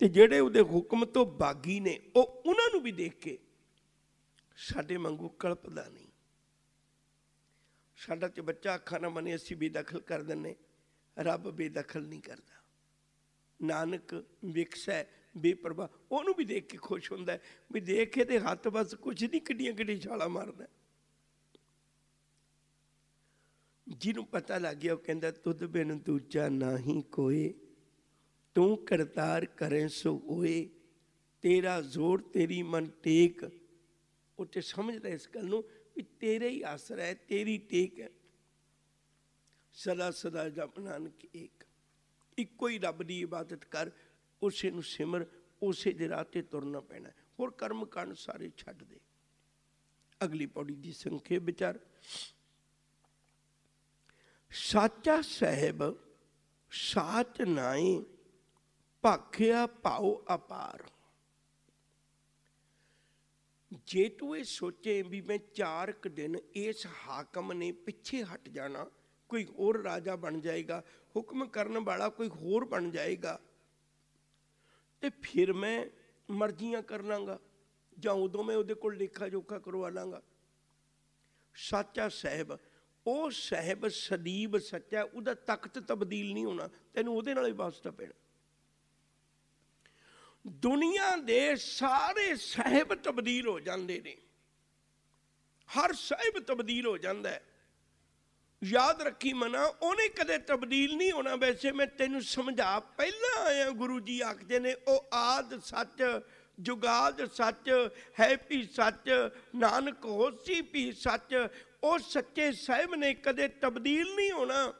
ਤੇ ਜਿਹੜੇ ਉਹਦੇ ਹੁਕਮ ਤੋਂ ਬਾਗੀ ਨੇ, ਉਹ ਉਹਨਾਂ ਨੂੰ ਵੀ ਦੇਖ ਕੇ ਸਾਡੇ ਵਾਂਗੂ ਕਲਪਦਾ ਨਹੀਂ। ਸਾਡਾ ਤੇ ਬੱਚਾ ਅੱਖਾਂ ਨਾ ਮਨੇ, ਅਸੀਂ ਬੇਦਖਲ ਕਰ ਦਿੰਨੇ, ਰੱਬ ਬੇਦਖਲ ਨਹੀਂ ਕਰਦਾ। ਨਾਨਕ ਵਿਕਸੈ ਬੇਪਰਵਾ ਉਹਨੂੰ ਵੀ ਦੇਖ ਕੇ ਖੁਸ਼ ਹੁੰਦਾ ਵੀ ਦੇਖ ਕੇ ਤੇ ਹੱਥ ਬਸ ਕੁਝ ਨਹੀਂ ਕਿੱਡੀਆਂ ਕਿੱਡੀ ਛਾਲਾ ਮਾਰਦਾ ਜਿਹਨੂੰ ਪਤਾ ਲੱਗ ਗਿਆ, ਉਹ ਕਹਿੰਦਾ, ਤੁਧ ਬਿਨ ਦੂਜਾ ਨਾਹੀ ਕੋਈ ਤੂੰ ਕਰਤਾਰ ਕਰੇ ਸੋ ਹੋਏ, ਤੇਰਾ ਜ਼ੋਰ, ਤੇਰੀ ਮਨ ਟੇਕ ਉਹ ਤੇ ਸਮਝਦਾ ਇਸ ਗੱਲ ਨੂੰ ਵੀ ਤੇਰੇ ਹੀ ਆਸਰਾ ਹੈ, ਤੇਰੀ ਟੇਕ ਹੈ। ਸਦਾ ਸਦਾ ਜਪ ਨਾਨਕ ਏਕ। ਇੱਕੋ ਹੀ ਰੱਬ ਦੀ ਇਬਾਦਤ ਕਰ, ਉਸੇ ਨੂੰ ਸਿਮਰ, ਉਸੇ ਦੇ ਰਾਹ ਤੇ ਤੁਰਨਾ ਪੈਣਾ ਹੋਰ ਕਰਮ ਕਾਂਡ ਸਾਰੇ ਛੱਡ ਦੇ। ਅਗਲੀ ਪੌੜੀ ਦੀ ਸੰਖੇਪ ਵਿਚਾਰ। ਸਾਚਾ ਸਾਹਿਬ, ਸਾਚ ਨਾਏ ਭਾਖਿਆ ਪਾਉ ਅਪਾਰ। ਜੇ ਤੂੰ ਇਹ ਸੋਚੇ ਵੀ ਮੈਂ ਚਾਰ ਕੁ ਦਿਨ ਇਸ ਹਾਕਮ ਨੇ ਪਿੱਛੇ ਹਟ ਜਾਣਾ, ਕੋਈ ਹੋਰ ਰਾਜਾ ਬਣ ਜਾਏਗਾ, ਹੁਕਮ ਕਰਨ ਵਾਲਾ ਕੋਈ ਹੋਰ ਬਣ ਜਾਏਗਾ, ਤੇ ਫਿਰ ਮੈਂ ਮਰਜ਼ੀਆਂ ਕਰ ਲਾਂਗਾ, ਜਾਂ ਉਦੋਂ ਮੈਂ ਉਹਦੇ ਕੋਲ ਲੇਖਾ ਜੋਖਾ ਕਰਵਾ ਲਾਂਗਾ। ਸੱਚਾ ਸਾਹਿਬ, ਉਹ ਸਾਹਿਬ ਸਦੀਬ ਸੱਚਾ, ਉਹਦਾ ਤਖਤ ਤਬਦੀਲ ਨਹੀਂ ਹੋਣਾ, ਤੈਨੂੰ ਉਹਦੇ ਨਾਲ ਹੀ ਵਾਸਤਾ ਪੈਣਾ। ਦੁਨੀਆ ਦੇ ਸਾਰੇ ਸਾਹਿਬ ਤਬਦੀਲ ਹੋ ਜਾਂਦੇ ਨੇ। ਹਰ ਸਾਹਿਬ ਤਬਦੀਲ ਹੋ ਜਾਂਦਾ ਹੈ। ਯਾਦ ਰੱਖੀ ਮਨਾ, ਉਹਨੇ ਕਦੇ ਤਬਦੀਲ ਨਹੀਂ ਹੋਣਾ। ਵੈਸੇ ਮੈਂ ਤੈਨੂੰ ਸਮਝਾ, ਪਹਿਲਾਂ ਆਇਆ ਗੁਰੂ ਜੀ ਆਖਦੇ ਨੇ, ਉਹ ਆਦ ਸੱਚ, ਜੁਗਾਦ ਸੱਚ, ਹੈ ਵੀ ਸੱਚ, ਨਾਨਕ ਹੋਸੀ ਵੀ ਸੱਚ, ਉਹ ਸੱਚੇ ਸਾਹਿਬ ਨੇ ਕਦੇ ਤਬਦੀਲ ਨਹੀਂ ਹੋਣਾ।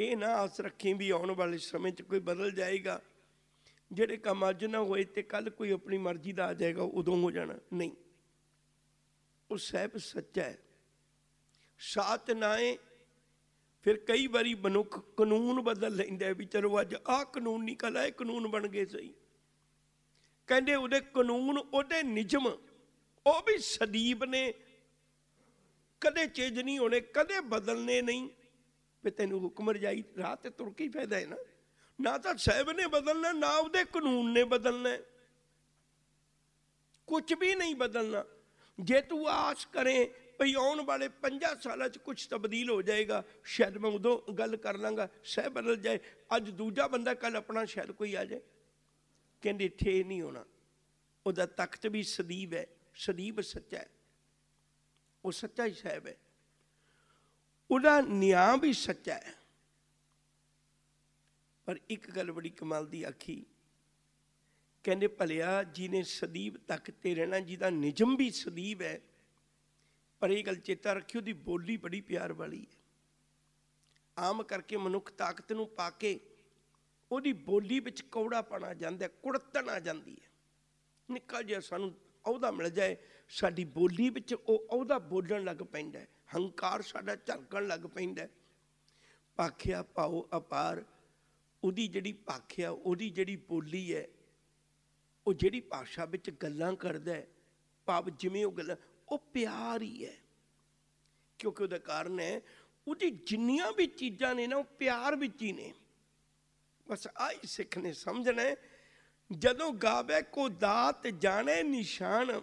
ਇਹ ਨਾ ਆਸ ਰੱਖੀ ਵੀ ਆਉਣ ਵਾਲੇ ਸਮੇਂ 'ਚ ਕੋਈ ਬਦਲ ਜਾਏਗਾ। ਜਿਹੜੇ ਕੰਮ ਅੱਜ ਨਾ ਹੋਏ ਤੇ ਕੱਲ ਕੋਈ ਆਪਣੀ ਮਰਜ਼ੀ ਦਾ ਆ ਜਾਏਗਾ ਉਦੋਂ ਹੋ ਜਾਣਾ। ਨਹੀਂ। ਉਹ ਸਾਹਿਬ ਸੱਚਾ ਹੈ। ਸਾਤ ਨਾਏ, ਫਿਰ ਕਈ ਵਾਰੀ ਮਨੁੱਖ ਕਾਨੂੰਨ ਬਦਲ ਲੈਂਦਾ ਵੀ ਚਲੋ ਅੱਜ ਆਹ ਕਾਨੂੰਨ ਨਿਕਲ ਆਏ ਕਾਨੂੰਨ ਬਣ ਗਏ ਸਹੀ। ਕਹਿੰਦੇ ਉਹਦੇ ਕਾਨੂੰਨ, ਉਹਦੇ ਨਿਯਮ, ਉਹ ਵੀ ਸਦੀਬ ਨੇ। ਕਦੇ ਚੇਂਜ ਨਹੀਂ ਹੋਣੇ, ਕਦੇ ਬਦਲਨੇ ਨਹੀਂ। ਵੀ ਤੈਨੂੰ ਹੁਕਮ ਰਜਾਈ ਰਾਹ ਤੇ ਤੁਰ ਕੇ ਹੀ ਫਾਇਦਾ ਹੈ ਨਾ। ਨਾ ਤਾਂ ਸਾਹਿਬ ਨੇ ਬਦਲਣਾ, ਨਾ ਉਹਦੇ ਕਾਨੂੰਨ ਨੇ ਬਦਲਣਾ। ਕੁਝ ਵੀ ਨਹੀਂ ਬਦਲਣਾ। ਜੇ ਤੂੰ ਆਸ ਕਰੇ ਭਈ ਆਉਣ ਵਾਲੇ 50 ਸਾਲਾਂ 'ਚ ਕੁਝ ਤਬਦੀਲ ਹੋ ਜਾਏਗਾ, ਸ਼ਾਇਦ ਮੈਂ ਉਦੋਂ ਗੱਲ ਕਰ ਲਾਂਗਾ ਸਹਿ ਬਦਲ ਜਾਏ। ਅੱਜ ਦੂਜਾ ਬੰਦਾ ਕੱਲ ਆਪਣਾ ਸ਼ਾਇਦ ਕੋਈ ਆ ਜਾਏ। ਕਹਿੰਦੇ ਠੇ ਨਹੀਂ ਹੋਣਾ। ਉਹਦਾ ਤਖਤ ਵੀ ਸਦੀਬ ਹੈ ਸਦੀਬ ਸੱਚਾ ਹੈ। ਉਹ ਸੱਚਾ ਹੀ ਸਾਹਿਬ ਹੈ। ਉਹਦਾ ਨਿਆਂ ਵੀ ਸੱਚਾ ਹੈ। ਪਰ ਇੱਕ ਗੱਲ ਬੜੀ ਕਮਾਲ ਦੀ ਆਖੀ। ਕਹਿੰਦੇ, ਭਲਿਆ, ਜਿਹਨੇ ਸਦੀਬ ਤੱਕ ਤੇ ਰਹਿਣਾ, ਜਿਹਦਾ ਨਿਜਮ ਵੀ ਸਦੀਬ ਹੈ, ਪਰ ਇਹ ਗੱਲ ਚੇਤਾ ਰੱਖਿਓ ਦੀ ਬੋਲੀ ਬੜੀ ਪਿਆਰ ਵਾਲੀ ਹੈ। ਆਮ ਕਰਕੇ ਮਨੁੱਖ ਤਾਕਤ ਨੂੰ ਪਾ ਕੇ ਉਹਦੀ ਬੋਲੀ ਵਿੱਚ ਕੌੜਾ ਪਾਣਾ ਜਾਂਦਾ, ਕੁੜਤਣ ਆ ਜਾਂਦੀ ਹੈ। ਨਿੱਕਾ ਜਿਹਾ ਸਾਨੂੰ ਅਹੁਦਾ ਮਿਲ ਜਾਏ, ਸਾਡੀ ਬੋਲੀ ਵਿੱਚ ਉਹ ਅਹੁਦਾ ਬੋਲਣ ਲੱਗ ਪੈਂਦਾ ਹੰਕਾਰ ਸਾਡਾ ਝਲਕਣ ਲੱਗ ਪੈਂਦਾ ਹੈ। ਪਾਖਿਆ ਪਾਓ ਅਪਾਰ ਉਹਦੀ ਜਿਹੜੀ ਪਾਖਿਆ ਉਹਦੀ ਜਿਹੜੀ ਬੋਲੀ ਹੈ, ਉਹ ਜਿਹੜੀ ਭਾਸ਼ਾ ਵਿੱਚ ਗੱਲਾਂ ਕਰਦਾ ਹੈ, ਭਾਵ ਜਿਵੇਂ ਉਹ ਗੱਲਾਂ, ਉਹ ਪਿਆਰ ਹੀ ਹੈ। ਕਿਉਂਕਿ ਉਹਦਾ ਕਾਰਨ ਹੈ, ਉਹਦੀ ਜਿੰਨੀਆਂ ਵੀ ਚੀਜ਼ਾਂ ਨੇ ਨਾ, ਉਹ ਪਿਆਰ ਵਿੱਚ ਹੀ ਨੇ। ਬਸ ਆਈ ਸਿੱਖ ਨੇ ਸਮਝਣਾ ਜਦੋਂ ਗਾਵੇ ਕੋ ਦਾਤ ਜਾਣੇ ਨਿਸ਼ਾਨ,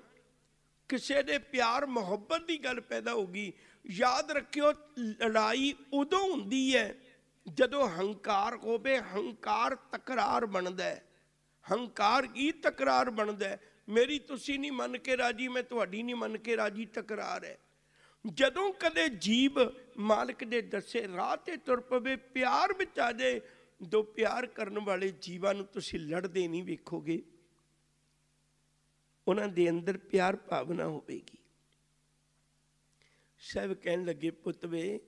ਕਿਸੇ ਦੇ ਪਿਆਰ, ਮੁਹੱਬਤ ਦੀ ਗੱਲ ਪੈਦਾ ਹੋਗੀ ਯਾਦ ਰੱਖਿਓ, ਲੜਾਈ ਉਦੋਂ ਹੁੰਦੀ ਹੈ ਜਦੋਂ ਹੰਕਾਰ ਹੋਵੇ, ਹੰਕਾਰ ਤਕਰਾਰ ਬਣਦਾ ਹੈ। ਹੰਕਾਰ ਕੀ ਤਕਰਾਰ ਬਣਦਾ ਹੈ। ਮੇਰੀ ਤੁਸੀਂ ਨਹੀਂ ਮੰਨ ਕੇ ਰਾਜੀ, ਮੈਂ ਤੁਹਾਡੀ ਨਹੀਂ ਮੰਨ ਕੇ ਰਾਜੀ, ਤਕਰਾਰ ਹੈ। ਜਦੋਂ ਕਦੇ ਜੀਵ ਮਾਲਕ ਦੇ ਦੱਸੇ, ਰਾਹ ਤੇ ਤੁਰ ਪਵੇ, ਪਿਆਰ ਵਿੱਚ ਆ ਜਾਏ, ਦੋ ਪਿਆਰ ਕਰਨ ਵਾਲੇ ਜੀਵਾਂ ਨੂੰ ਤੁਸੀਂ ਲੜਦੇ ਨਹੀਂ ਵੇਖੋਗੇ। ਉਹਨਾਂ ਦੇ ਅੰਦਰ ਪਿਆਰ ਭਾਵਨਾ ਹੋਵੇਗੀ। ਸਭ ਕਹਿਣ ਲੱਗੇ ਪੁੱਤ ਵੇ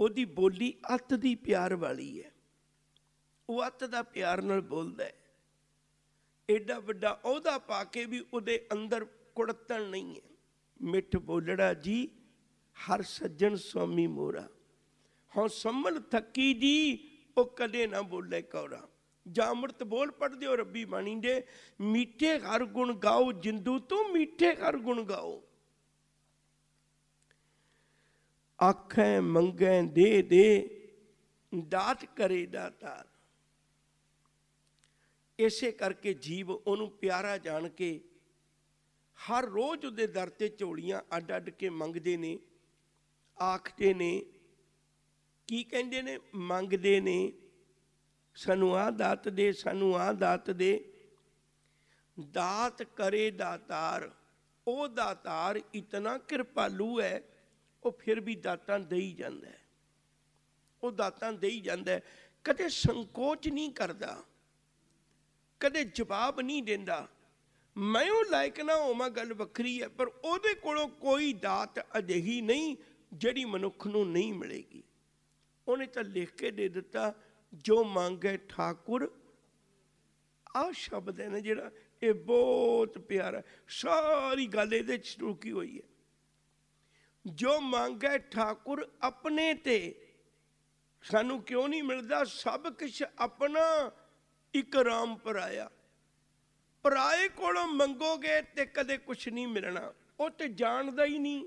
ਉਹਦੀ ਬੋਲੀ ਅੱਤ ਦੀ ਪਿਆਰ ਵਾਲੀ ਹੈ। ਉਹ ਅੱਤ ਦਾ ਪਿਆਰ ਨਾਲ ਬੋਲਦਾ ਹੈ। ਐਡਾ ਵੱਡਾ ਅਹੁਦਾ ਪਾ ਕੇ ਵੀ ਉਹਦੇ ਅੰਦਰ ਕੁੜਤਣ ਨਹੀਂ ਹੈ। ਮਿੱਠ ਬੋਲੜਾ ਜੀ, ਹਰ ਸੱਜਣ ਸੁਆਮੀ ਮੋਰਾ ਹਾਂ ਸੰਮਲ ਥੱਕੀ ਜੀ, ਉਹ ਕਦੇ ਨਾ ਬੋਲੇ ਕੌਰਾ। ਜਾਂ ਅੰਮ੍ਰਿਤ ਬੋਲ ਪੜਦੇ ਹੋ ਰੱਬੀ ਬਾਣੀ ਦੇ, ਮੀਠੇ ਹਰ ਗੁਣ ਗਾਓ ਜਿੰਦੂ ਤੂੰ ਮੀਠੇ ਹਰ ਗੁਣ ਗਾਓ। ਆਖੈ, ਮੰਗੈ, ਦੇ ਦੇ, ਦਾਤ ਕਰੇ ਦਾਤਾਰ ਇਸੇ ਕਰਕੇ ਜੀਵ ਉਹਨੂੰ ਪਿਆਰਾ ਜਾਣ ਕੇ ਹਰ ਰੋਜ਼ ਉਹਦੇ ਦਰ ਤੇ ਝੋਲੀਆਂ ਅੱਡ ਅੱਡ ਕੇ ਮੰਗਦੇ ਨੇ, ਆਖਦੇ ਨੇ, ਕੀ ਕਹਿੰਦੇ ਨੇ? ਮੰਗਦੇ ਨੇ, ਸਾਨੂੰ ਆਹ ਦਾਤ ਦੇ, ਸਾਨੂੰ ਆ ਦਾਤ ਦੇ। ਦਾਤ ਕਰੇ ਦਾਤਾਰ ਉਹ ਦਾਤਾਰ ਇਤਨਾ ਕਿਰਪਾਲੂ ਹੈ ਉਹ ਫਿਰ ਵੀ ਦਾਤਾਂ ਦੇਈ ਜਾਂਦਾ ਹੈ। ਉਹ ਦਾਤਾਂ ਦੇਈ ਜਾਂਦਾ ਹੈ। ਕਦੇ ਸੰਕੋਚ ਨਹੀਂ ਕਰਦਾ। ਕਦੇ ਜਵਾਬ ਨਹੀਂ ਦਿੰਦਾ। ਮੈਂ ਉਹ ਲਾਇਕ ਨਾ ਹੋਵਾਂ ਗੱਲ ਵੱਖਰੀ ਹੈ, ਪਰ ਉਹਦੇ ਕੋਲੋਂ ਕੋਈ ਦਾਤ ਅਜਿਹੀ ਨਹੀਂ ਜਿਹੜੀ ਮਨੁੱਖ ਨੂੰ ਨਹੀਂ ਮਿਲੇਗੀ। ਉਹਨੇ ਤਾਂ ਲਿਖ ਕੇ ਦੇ ਦਿੱਤਾ, ਜੋ ਮੰਗੇ ਠਾਕੁਰ। ਆ ਸ਼ਬਦ ਹੈ ਨਾ ਜਿਹੜਾ ਇਹ ਬਹੁਤ ਪਿਆਰਾ ਸਾਰੀ ਗੱਲ ਇਹਦੇ ਚ ਰੁਕੀ ਹੋਈ ਹੈ। ਜੋ ਮੰਗੇ ਠਾਕੁਰ ਆਪਣੇ ਤੇ, ਸਾਨੂੰ ਕਿਉਂ ਨਹੀਂ ਮਿਲਦਾ? ਸਭ ਕੁਝ ਆਪਣਾ ਇਕਰਾਮ ਪਰਾਇਆ। ਪਰਾਏ ਕੋਲੋਂ ਮੰਗੋਗੇ ਤੇ ਕਦੇ ਕੁਝ ਨਹੀਂ ਮਿਲਣਾ। ਉਹ ਤੇ ਜਾਣਦਾ ਹੀ ਨਹੀਂ।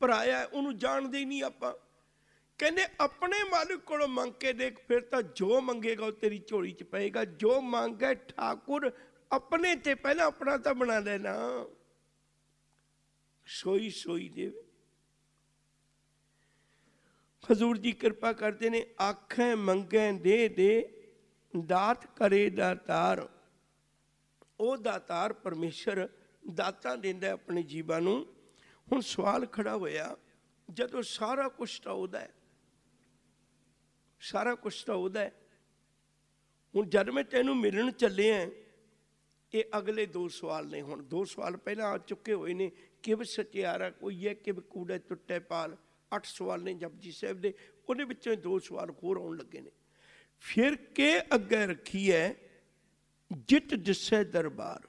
ਪਰਾਇਆ ਉਹਨੂੰ ਜਾਣਦੇ ਹੀ ਨਹੀਂ ਆਪਾਂ। ਕਹਿੰਦੇ, ਆਪਣੇ ਮਾਲਕ ਕੋਲੋਂ ਮੰਗ ਕੇ ਦੇਖ, ਫਿਰ ਤਾਂ ਜੋ ਮੰਗੇਗਾ ਉਹ ਤੇਰੀ ਝੋਲੀ 'ਚ ਪਏਗਾ। ਜੋ ਮੰਗੇ ਠਾਕੁਰ ਆਪਣੇ ਤੇ, ਪਹਿਲਾਂ ਆਪਣਾ ਤਾਂ ਬਣਾ ਲੈਣਾ। ਸੋਈ ਸੋਈ ਦੇਵੇ ਹਜ਼ੂਰ ਜੀ ਕਿਰਪਾ ਕਰਦੇ ਨੇ, ਆਖੇ ਮੰਗੇ ਦੇ ਦੇ, ਦਾਤ ਕਰੇ ਦਾਤਾਰ ਉਹ ਦਾਤਾਰ ਪਰਮੇਸ਼ਰ ਦਾਤਾਂ ਦਿੰਦਾ ਆਪਣੇ ਜੀਵਾਂ ਨੂੰ। ਹੁਣ ਸਵਾਲ ਖੜਾ ਹੋਇਆ, ਜਦੋਂ ਸਾਰਾ ਕੁਝ ਤਾਂ ਉਹਦਾ ਹੈ। ਸਾਰਾ ਕੁਝ ਤਾਂ ਉਹਦਾ ਹੈ। ਹੁਣ ਜਦ ਮੈਂ ਤੈਨੂੰ ਮਿਲਣ ਚੱਲਿਆ, ਇਹ ਅਗਲੇ ਦੋ ਸਵਾਲ ਨੇ ਹੁਣ। ਦੋ ਸਵਾਲ ਪਹਿਲਾਂ ਆ ਚੁੱਕੇ ਹੋਏ ਨੇ ਕਿਵ ਸਚਿਆਰਾ ਕੋਈ ਹੈ, ਕਿਵ ਕੂੜੇ ਟੁੱਟੇ ਪਾਲ? ਅੱਠ ਸਵਾਲ ਨੇ ਜਪਜੀ ਸਾਹਿਬ ਦੇ, ਉਹਦੇ ਵਿੱਚੋਂ ਦੋ ਸਵਾਲ ਹੋਰ ਆਉਣ ਲੱਗੇ ਨੇ। ਫਿਰ ਕੇ ਅੱਗੇ ਰੱਖੀ ਹੈ ਜਿਤ ਦਿਸੇ ਦਰਬਾਰ।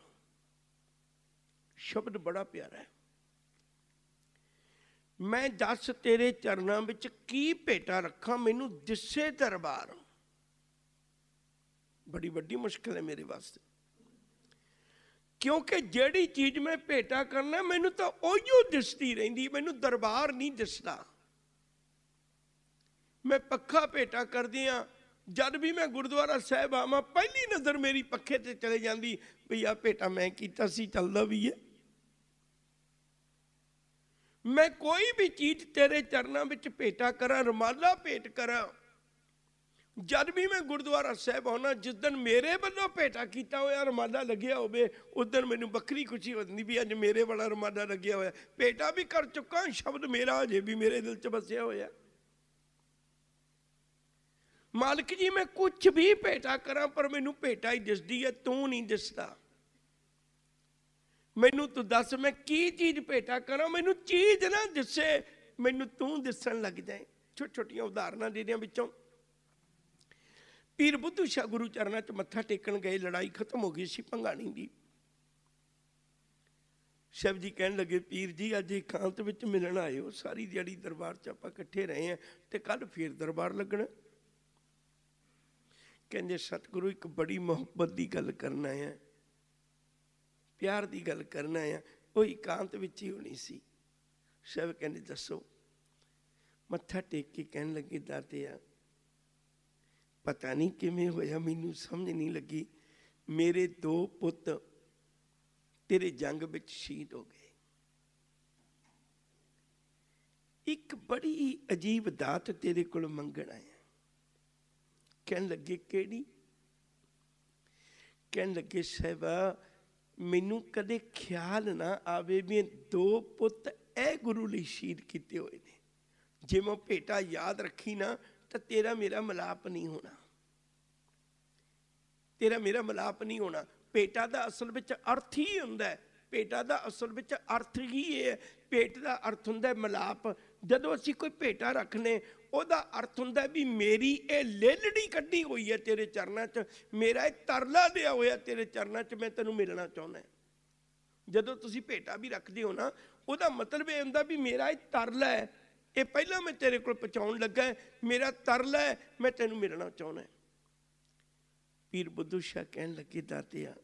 ਸ਼ਬਦ ਬੜਾ ਪਿਆਰਾ ਹੈ। ਮੈਂ ਦੱਸ ਤੇਰੇ ਚਰਨਾਂ ਵਿੱਚ ਕੀ ਭੇਟਾ ਰੱਖਾਂ? ਮੈਨੂੰ ਦਿਸੇ ਦਰਬਾਰ। ਬੜੀ ਵੱਡੀ ਮੁਸ਼ਕਲ ਹੈ ਮੇਰੇ ਵਾਸਤੇ। ਕਿਉਂਕਿ ਜਿਹੜੀ ਚੀਜ਼ ਮੈਂ ਭੇਟਾ ਕਰਨਾ, ਮੈਨੂੰ ਤਾਂ ਉਹੀਓ ਦਿਸਦੀ ਰਹਿੰਦੀ, ਮੈਨੂੰ ਦਰਬਾਰ ਨਹੀਂ ਦਿਸਦਾ। ਮੈਂ ਪੱਖਾ ਭੇਟਾ ਕਰਦੀ ਆ, ਜਦ ਵੀ ਮੈਂ ਗੁਰਦੁਆਰਾ ਸਾਹਿਬ ਆਵਾਂ, ਪਹਿਲੀ ਨਜ਼ਰ ਮੇਰੀ ਪੱਖੇ ਤੇ ਚਲੇ ਜਾਂਦੀ, ਵੀ ਆ ਭੇਟਾ ਮੈਂ ਕੀਤਾ ਸੀ, ਚੱਲਦਾ ਵੀ ਹੈ ਮੈਂ ਕੋਈ ਵੀ ਚੀਜ਼ ਤੇਰੇ ਚਰਨਾਂ ਵਿੱਚ ਭੇਟਾ ਕਰਾਂ, ਰਮਾਲਾ ਭੇਟ ਕਰਾਂ ਜਦ ਵੀ ਮੈਂ ਗੁਰਦੁਆਰਾ ਸਾਹਿਬ ਆਉਣਾ, ਜਿਸ ਦਿਨ ਮੇਰੇ ਵੱਲੋਂ ਭੇਟਾ ਕੀਤਾ ਹੋਇਆ ਰਮਾਦਾ ਲੱਗਿਆ ਹੋਵੇ, ਉਸ ਦਿਨ ਮੈਨੂੰ ਵੱਖਰੀ ਖੁਸ਼ੀ ਹੁੰਦੀ ਵੀ ਅੱਜ ਮੇਰੇ ਵਾਲਾ ਰਮਾਦਾ ਲੱਗਿਆ ਹੋਇਆ। ਭੇਟਾ ਵੀ ਕਰ ਚੁੱਕਾ, ਸ਼ਬਦ ਮੇਰਾ ਅਜੇ ਵੀ ਮੇਰੇ ਦਿਲ 'ਚ ਵਸਿਆ ਹੋਇਆ। ਮਾਲਕ ਜੀ, ਮੈਂ ਕੁਝ ਵੀ ਭੇਟਾ ਕਰਾਂ, ਪਰ ਮੈਨੂੰ ਭੇਟਾ ਹੀ ਦਿਸਦੀ ਹੈ, ਤੂੰ ਨਹੀਂ ਦਿਸਦਾ। ਮੈਨੂੰ ਤੂੰ ਦੱਸ, ਮੈਂ ਕੀ ਚੀਜ਼ ਭੇਟਾ ਕਰਾਂ? ਮੈਨੂੰ ਚੀਜ਼ ਨਾ ਦਿਸੇ, ਮੈਨੂੰ ਤੂੰ ਦਿਸਣ ਲੱਗ ਜਾਏ। ਛੋਟ ਛੋਟੀਆਂ ਉਦਾਹਰਨਾਂ ਦੇ ਦਿਆਂ ਵਿੱਚੋਂ ਪੀਰ ਬੁੱਧੂ ਸ਼ਾਹ ਗੁਰੂ ਚਰਨਾਂ 'ਚ ਮੱਥਾ ਟੇਕਣ ਗਏ, ਲੜਾਈ ਖਤਮ ਹੋ ਗਈ ਸੀ ਭੰਗਾਣੀ ਦੀ। ਸ਼ਿਵ ਜੀ ਕਹਿਣ ਲੱਗੇ, ਪੀਰ ਜੀ, ਅੱਜ ਇਕਾਂਤ ਵਿੱਚ ਮਿਲਣ ਆਏ ਹੋ। ਸਾਰੀ ਦਿਹਾੜੀ ਦਰਬਾਰ 'ਚ ਆਪਾਂ ਇਕੱਠੇ ਰਹੇ ਆ ਤੇ ਕੱਲ ਫੇਰ ਦਰਬਾਰ ਲੱਗਣਾ। ਕਹਿੰਦੇ, ਸਤਿਗੁਰੂ, ਇੱਕ ਬੜੀ ਮੁਹੱਬਤ ਦੀ ਗੱਲ ਕਰਨਾ ਹੈ ਪਿਆਰ ਦੀ ਗੱਲ ਕਰਨਾ ਹੈ ਉਹ ਇਕਾਂਤ ਵਿੱਚ ਹੀ ਹੋਣੀ ਸੀ। ਸ਼ਿਵ ਕਹਿੰਦੇ, ਦੱਸੋ। ਮੱਥਾ ਟੇਕ ਕੇ ਕਹਿਣ ਲੱਗੇ ਦਾਤਿਆ ਪਤਾ ਨਹੀਂ ਕਿਵੇਂ ਹੋਇਆ, ਮੈਨੂੰ ਸਮਝ ਨਹੀਂ ਲੱਗੀ। ਮੇਰੇ ਦੋ ਪੁੱਤ ਤੇਰੇ ਜੰਗ ਵਿੱਚ ਸ਼ਹੀਦ ਹੋ ਗਏ। ਇੱਕ ਬੜੀ ਅਜੀਬ ਦਾਤ ਤੇਰੇ ਕੋਲ ਮੰਗਣ ਆਇਆ। ਕਹਿਣ ਲੱਗੇ, ਕਿਹੜੀ? ਕਹਿਣ ਲੱਗੇ, ਸਹਿਬਾ, ਮੈਨੂੰ ਕਦੇ ਖਿਆਲ ਨਾ ਆਵੇ ਵੀ ਦੋ ਪੁੱਤ ਇਹ ਗੁਰੂ ਲਈ ਸ਼ਹੀਦ ਕੀਤੇ ਹੋਏ ਨੇ। ਜੇ ਮੈਂ ਭੇਟਾ ਯਾਦ ਰੱਖੀ ਨਾ ਤਾਂ ਤੇਰਾ ਮੇਰਾ ਮਲਾਪ ਨਹੀਂ ਹੋਣਾ। ਤੇਰਾ ਮੇਰਾ ਮਲਾਪ ਨਹੀਂ ਹੋਣਾ। ਭੇਟਾ ਦਾ ਅਸਲ ਵਿੱਚ ਅਰਥ ਹੀ ਹੁੰਦਾ ਹੈ। ਭੇਟਾ ਦਾ ਅਸਲ ਵਿੱਚ ਅਰਥ ਹੀ ਇਹ ਹੈ। ਭੇਟ ਦਾ ਅਰਥ ਹੁੰਦਾ ਹੈ ਮਲਾਪ। ਜਦੋਂ ਅਸੀਂ ਕੋਈ ਭੇਟਾ ਰੱਖਨੇ, ਉਹਦਾ ਅਰਥ ਹੁੰਦਾ ਵੀ ਮੇਰੀ ਇਹ ਲੇਲੜੀ ਕੱਢੀ ਹੋਈ ਹੈ ਤੇਰੇ ਚਰਨਾਂ 'ਚ। ਮੇਰਾ ਇਹ ਤਰਲਾ ਦਿਆ ਹੋਇਆ ਤੇਰੇ ਚਰਨਾਂ 'ਚ ਮੈਂ ਤੈਨੂੰ ਮਿਲਣਾ ਚਾਹੁੰਦਾ ਜਦੋਂ ਤੁਸੀਂ ਭੇਟਾ ਵੀ ਰੱਖਦੇ ਹੋ ਨਾ, ਉਹਦਾ ਮਤਲਬ ਇਹ ਹੁੰਦਾ ਵੀ ਮੇਰਾ ਇਹ ਤਰਲਾ ਹੈ। ਇਹ ਪਹਿਲਾਂ ਮੈਂ ਤੇਰੇ ਕੋਲ ਪਹੁੰਚਾਉਣ ਲੱਗਾ ਮੇਰਾ ਤਰਲਾ ਹੈ, ਮੈਂ ਤੈਨੂੰ ਮਿਲਣਾ ਚਾਹੁੰਦਾ ਪੀਰ ਬੁੱਧੂ ਸ਼ਾਹ ਕਹਿਣ ਲੱਗੇ, ਦਾਤਿਆ,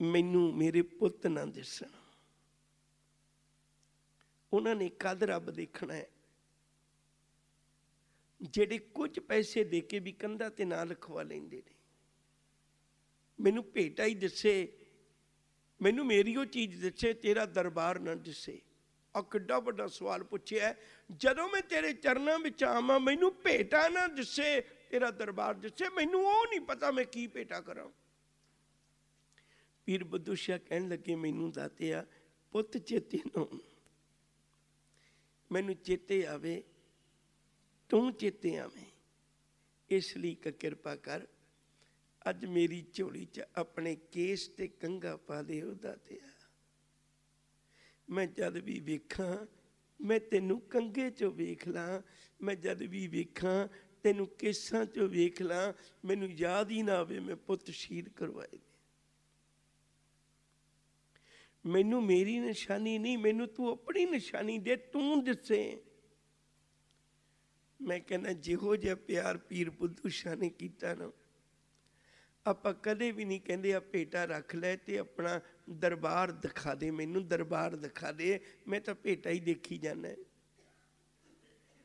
ਮੈਨੂੰ ਮੇਰੇ ਪੁੱਤ ਨਾ ਦਿਸਣ। ਉਹਨਾਂ ਨੇ ਕਦ ਰੱਬ ਦੇਖਣਾ ਹੈ? ਜਿਹੜੇ ਕੁਝ ਪੈਸੇ ਦੇ ਕੇ ਵੀ ਕੰਧਾ ਤੇ ਨਾ ਲਿਖਵਾ ਲੈਂਦੇ ਨੇ। ਮੈਨੂੰ ਭੇਟਾ ਹੀ ਦਿਸੇ, ਮੈਨੂੰ ਮੇਰੀ ਉਹ ਚੀਜ਼ ਦੱਸੇ, ਤੇਰਾ ਦਰਬਾਰ ਨਾ ਦਿਸੇ। ਆ ਕਿੱਡਾ ਵੱਡਾ ਸਵਾਲ ਪੁੱਛਿਆ ਜਦੋਂ ਮੈਂ ਤੇਰੇ ਚਰਨਾਂ ਵਿੱਚ ਆਵਾਂ, ਮੈਨੂੰ ਭੇਟਾ ਨਾ ਦਿਸੇ, ਤੇਰਾ ਦਰਬਾਰ ਦਿਸੇ, ਮੈਨੂੰ ਉਹ ਨਹੀਂ ਪਤਾ ਮੈਂ ਕੀ ਭੇਟਾ ਕਰਾਂ। ਪੀਰ ਬੁੱਧੂ ਸ਼ਾਹ ਕਹਿਣ ਲੱਗੇ, ਮੈਨੂੰ ਦਾਤਿਆ ਪੁੱਤ ਚੇਤੇ ਨੂੰ ਮੈਨੂੰ ਚੇਤੇ ਆਵੇ, ਤੂੰ ਚੇਤੇ ਆਵੇਂ। ਇਸ ਲਈ ਕ ਕਿਰਪਾ ਕਰ, ਅੱਜ ਮੇਰੀ ਝੋਲੀ 'ਚ ਆਪਣੇ ਕੇਸ ਤੇ ਕੰਗਾ ਪਾ ਦੇ ਉਹਦਾ ਤੇ ਮੈਂ ਜਦ ਵੀ ਵੇਖਾਂ, ਮੈਂ ਤੈਨੂੰ ਕੰਗੇ 'ਚੋਂ ਵੇਖ ਲਾਂ, ਮੈਂ ਜਦ ਵੀ ਵੇਖਾਂ, ਤੈਨੂੰ ਕੇਸਾਂ 'ਚੋਂ ਵੇਖ ਲਾਂ, ਮੈਨੂੰ ਯਾਦ ਹੀ ਨਾ ਆਵੇ, ਮੈਂ ਪੁੱਤ ਸ਼ਹੀਦ ਕਰਵਾਏ ਮੈਨੂੰ ਮੇਰੀ ਨਿਸ਼ਾਨੀ ਨਹੀਂ, ਮੈਨੂੰ ਤੂੰ ਆਪਣੀ ਨਿਸ਼ਾਨੀ ਦੇ, ਤੂੰ ਦੱਸੇ। ਮੈਂ ਕਹਿੰਦਾ, ਜਿਹੋ ਜਿਹਾ ਪਿਆਰ ਪੀਰ ਬੁੱਧੂ ਸ਼ਾਹ ਨੇ ਕੀਤਾ ਨਾ ਆਪਾਂ ਕਦੇ ਵੀ ਨਹੀਂ ਕਹਿੰਦੇ ਆ ਭੇਟਾ ਰੱਖ ਲੈ ਤੇ ਆਪਣਾ ਦਰਬਾਰ ਦਿਖਾ ਦੇ, ਮੈਨੂੰ ਦਰਬਾਰ ਦਿਖਾ ਦੇ, ਮੈਂ ਤਾਂ ਭੇਟਾ ਹੀ ਦੇਖੀ ਜਾਂਦਾ